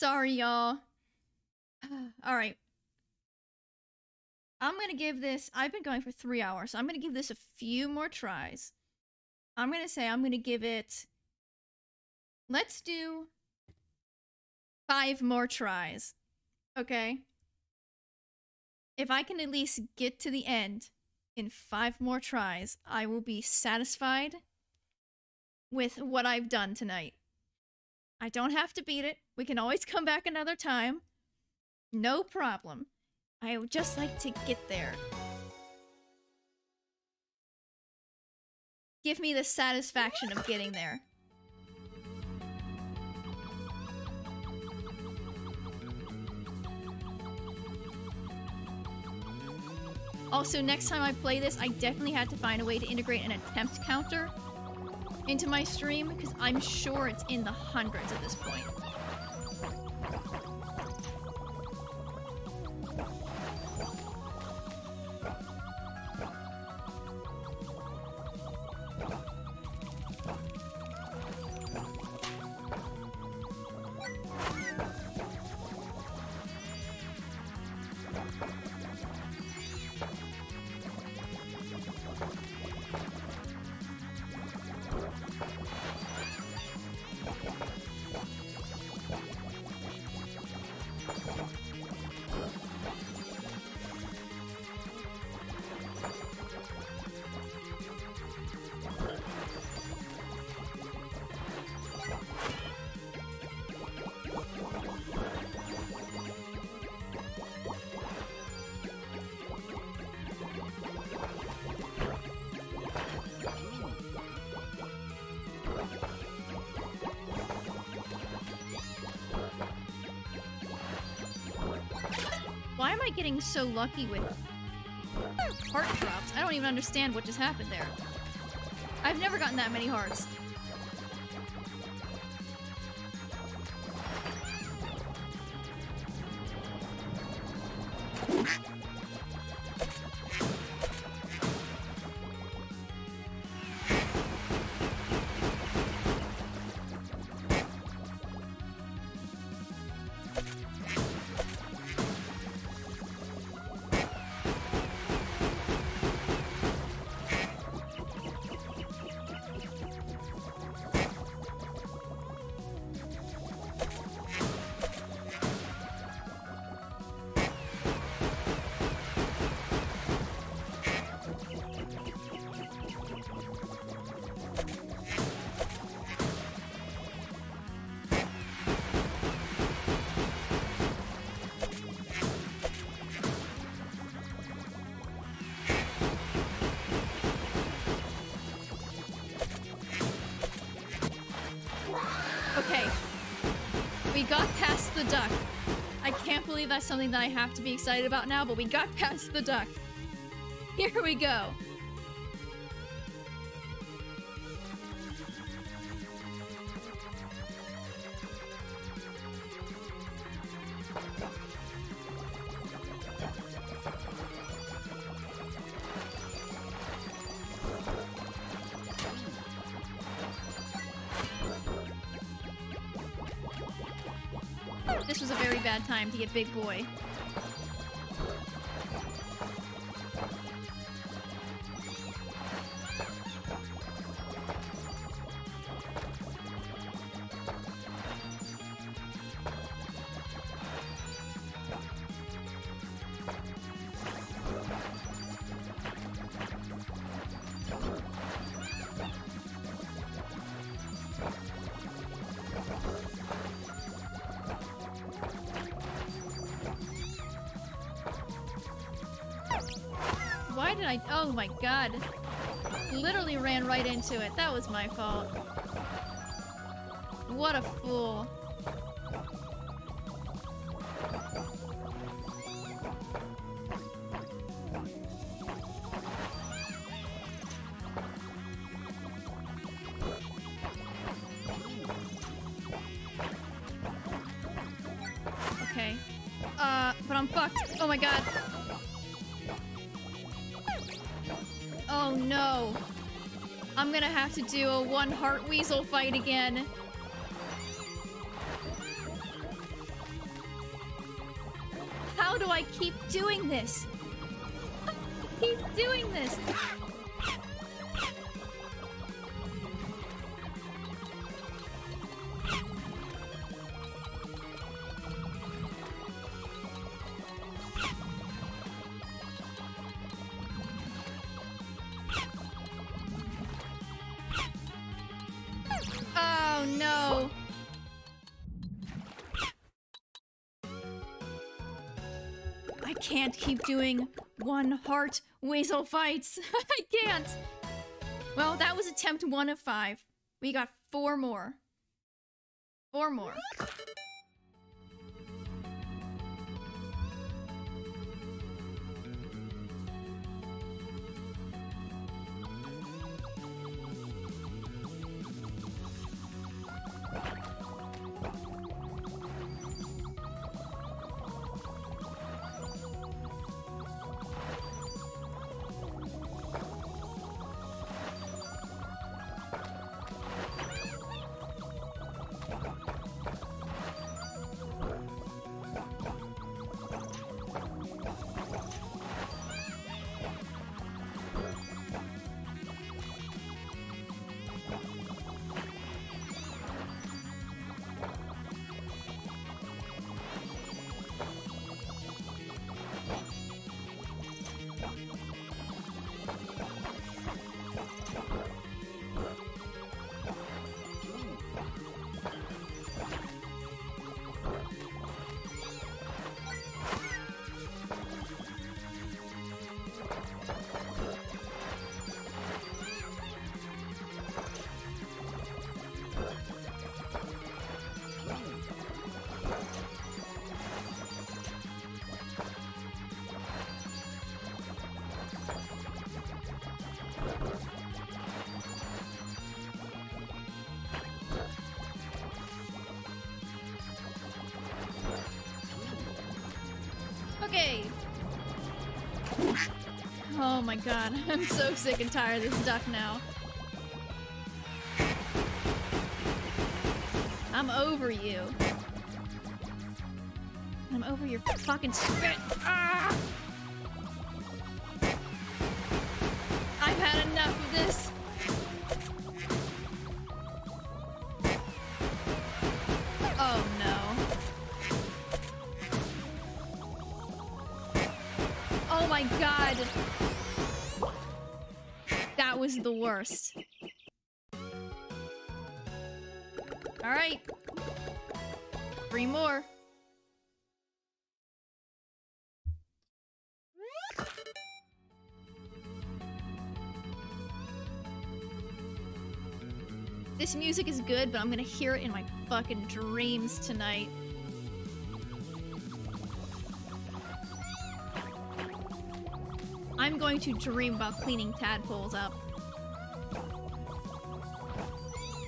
Sorry, y'all. Alright. I'm gonna give this... I've been going for three hours, so I'm gonna give this a few more tries. I'm gonna say I'm gonna give it... Let's do... Five more tries. Okay? If I can at least get to the end in five more tries, I will be satisfied with what I've done tonight. I don't have to beat it. We can always come back another time. No problem. I would just like to get there. Give me the satisfaction of getting there. Also, next time I play this, I definitely had to find a way to integrate an attempt counter into my stream because I'm sure it's in the hundreds at this point. So lucky with heart drops? I don't even understand what just happened there. I've never gotten that many hearts. That's something that I have to be excited about now, but we got past the duck. Here we go. Big boy. God. Literally ran right into it. That was my fault. Have to do a one heart weasel fight again. How do I keep doing this? Keep doing one heart weasel fights. I can't. Well, that was attempt one of five. We got four more. Four more. I'm so sick and tired of this duck now. I'm over you. I'm over your fucking spit. This music is good, but I'm gonna hear it in my fucking dreams tonight. I'm going to dream about cleaning tadpoles up.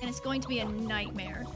And it's going to be a nightmare.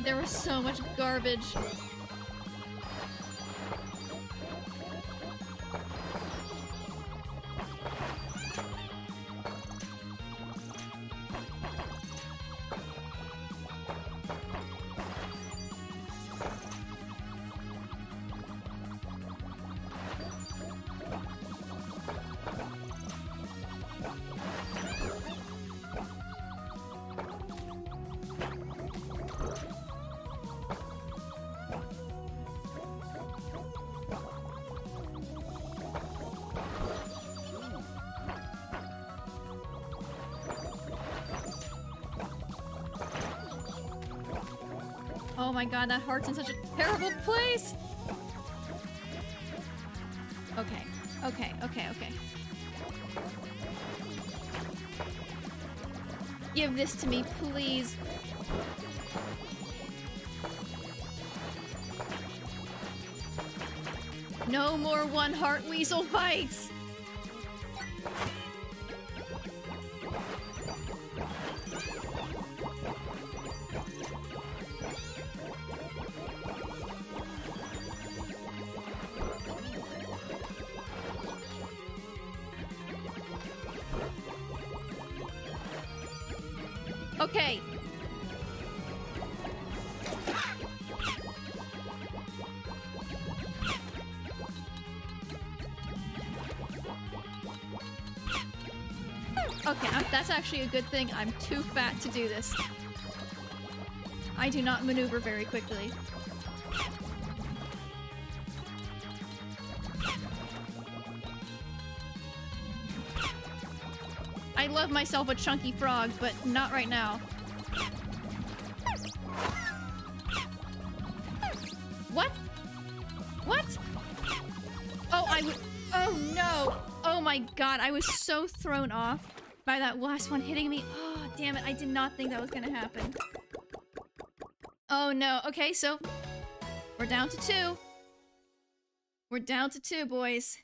There was so much garbage. God, that heart's in such a terrible place! Okay, okay, okay, okay. Give this to me, please. No more one heart weasel fights! Good thing. I'm too fat to do this. I do not maneuver very quickly. I love myself a chunky frog, but not right now. What? What? Oh, I. Oh no! Oh my god, I was so thrown off by that last one hitting me. Oh, damn it, I did not think that was gonna happen. Oh no, okay, so we're down to two. We're down to two, boys.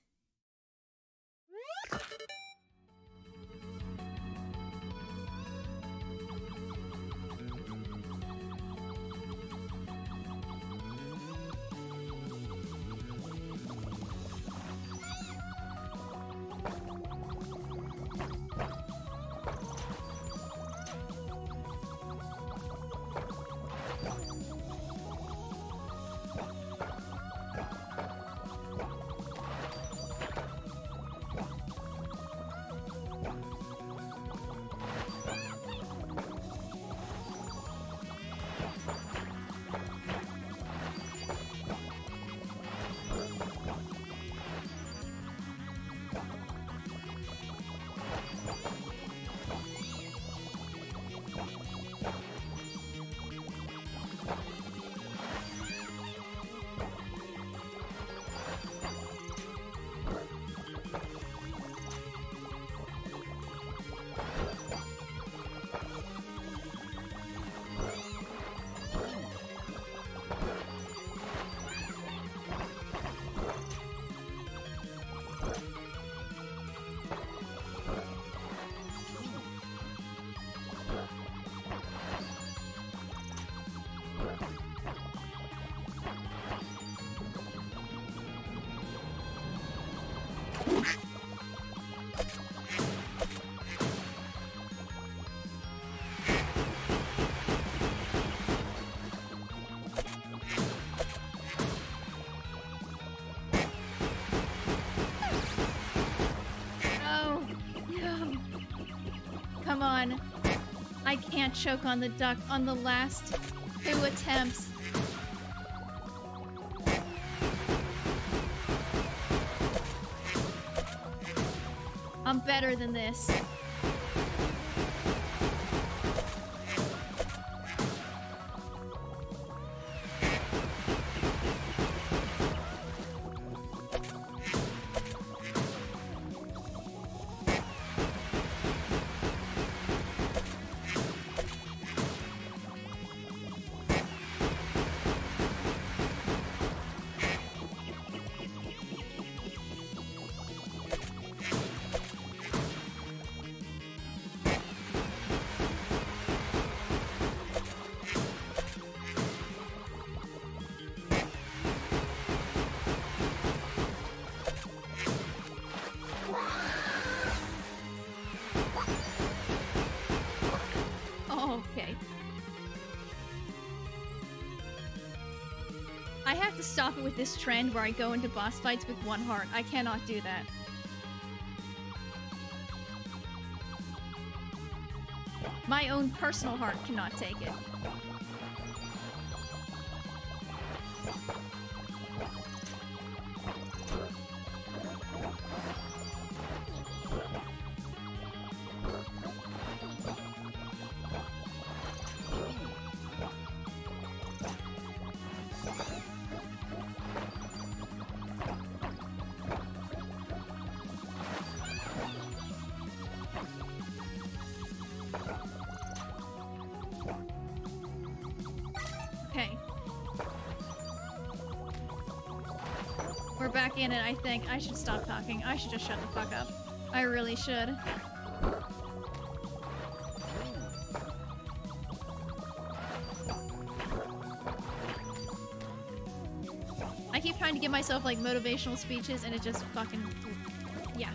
Can't choke on the duck on the last two attempts. I'm better than this. Stop it with this trend where I go into boss fights with one heart. I cannot do that. My own personal heart cannot take it. Think. I should stop talking. I should just shut the fuck up. I really should. I keep trying to give myself like motivational speeches and it just fucking yeah.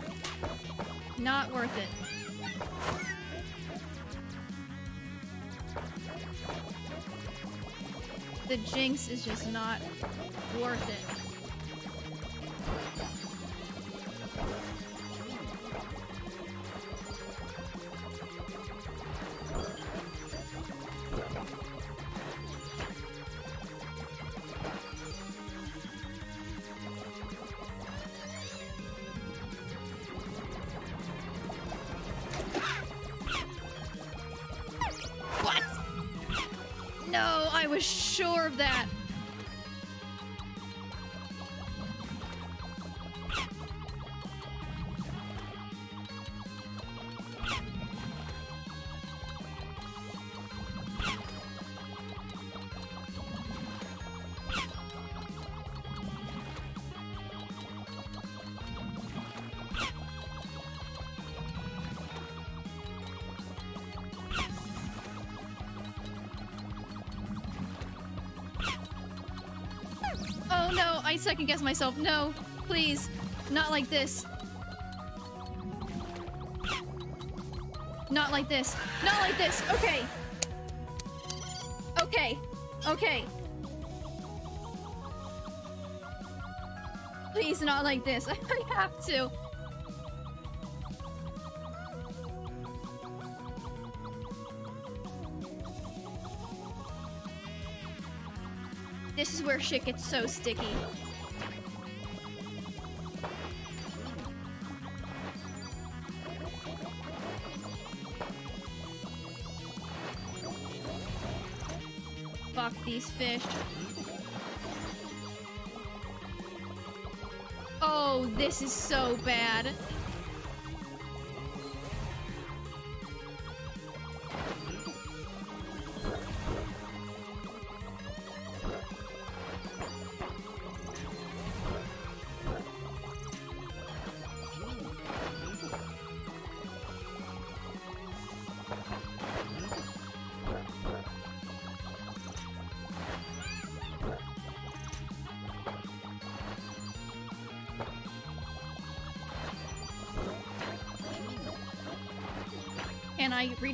Not worth it. The jinx is just not worth it. Second guess myself. No, please. Not like this. Not like this. Not like this. Okay. Okay. Okay. Please, not like this. I have to. This is where shit gets so sticky. These fish. Oh, this is so bad.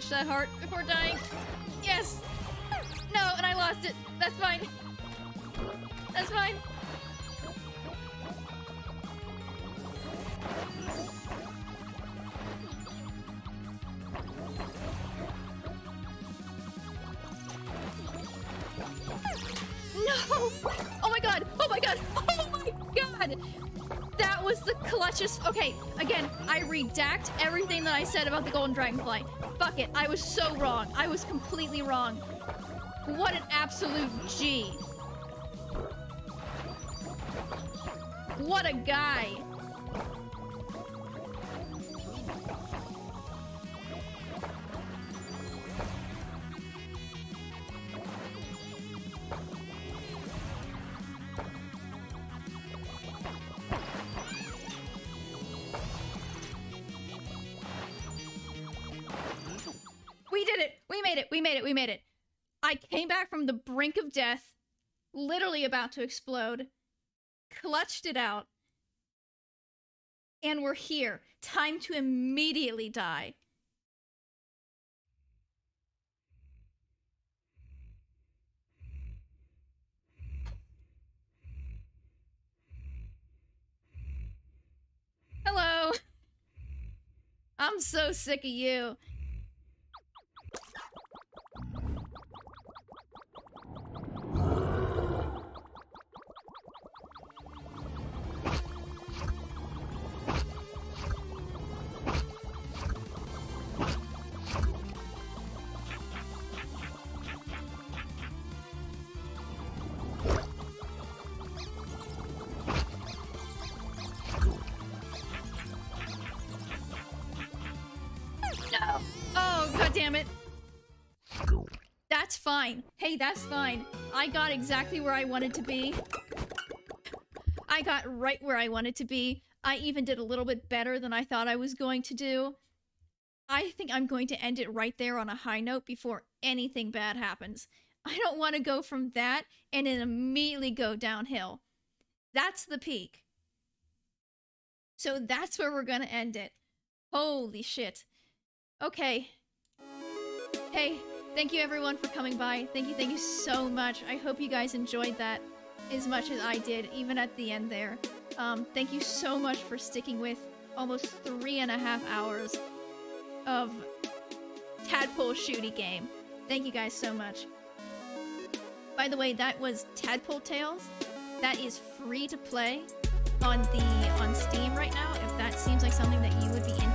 Reach that heart before dying? Yes! No, and I lost it. That's fine. That's fine. No! Oh my god! Oh my god! Oh my god! That was the clutchest. Okay, again, I redact everything that I said about the golden dragonfly. It, I was so wrong. I was completely wrong. What an absolute G. What a guy. Brink of death, literally about to explode, clutched it out, and we're here. Time to immediately die. Hello! I'm so sick of you. Fine. Hey, that's fine. I got exactly where I wanted to be. I got right where I wanted to be. I even did a little bit better than I thought I was going to do. I think I'm going to end it right there on a high note before anything bad happens. I don't want to go from that and then immediately go downhill. That's the peak. So that's where we're gonna end it. Holy shit. Okay. Hey, thank you everyone for coming by. Thank you, thank you so much. I hope you guys enjoyed that as much as I did, even at the end there. Um, thank you so much for sticking with almost three and a half hours of Tadpole Shooty game. Thank you guys so much. By the way, that was Tadpole Tales. That is free to play on the on Steam right now. If that seems like something that you would be into,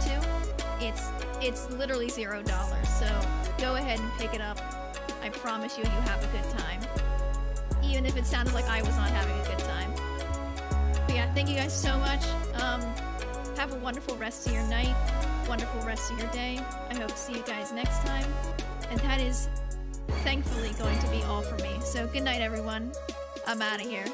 it's it's literally zero dollars. So go ahead and pick it up. I promise you, you have a good time. Even if it sounded like I was not having a good time. But yeah, thank you guys so much. Um, have a wonderful rest of your night, wonderful rest of your day. I hope to see you guys next time. And that is thankfully going to be all for me. So good night, everyone. I'm out of here.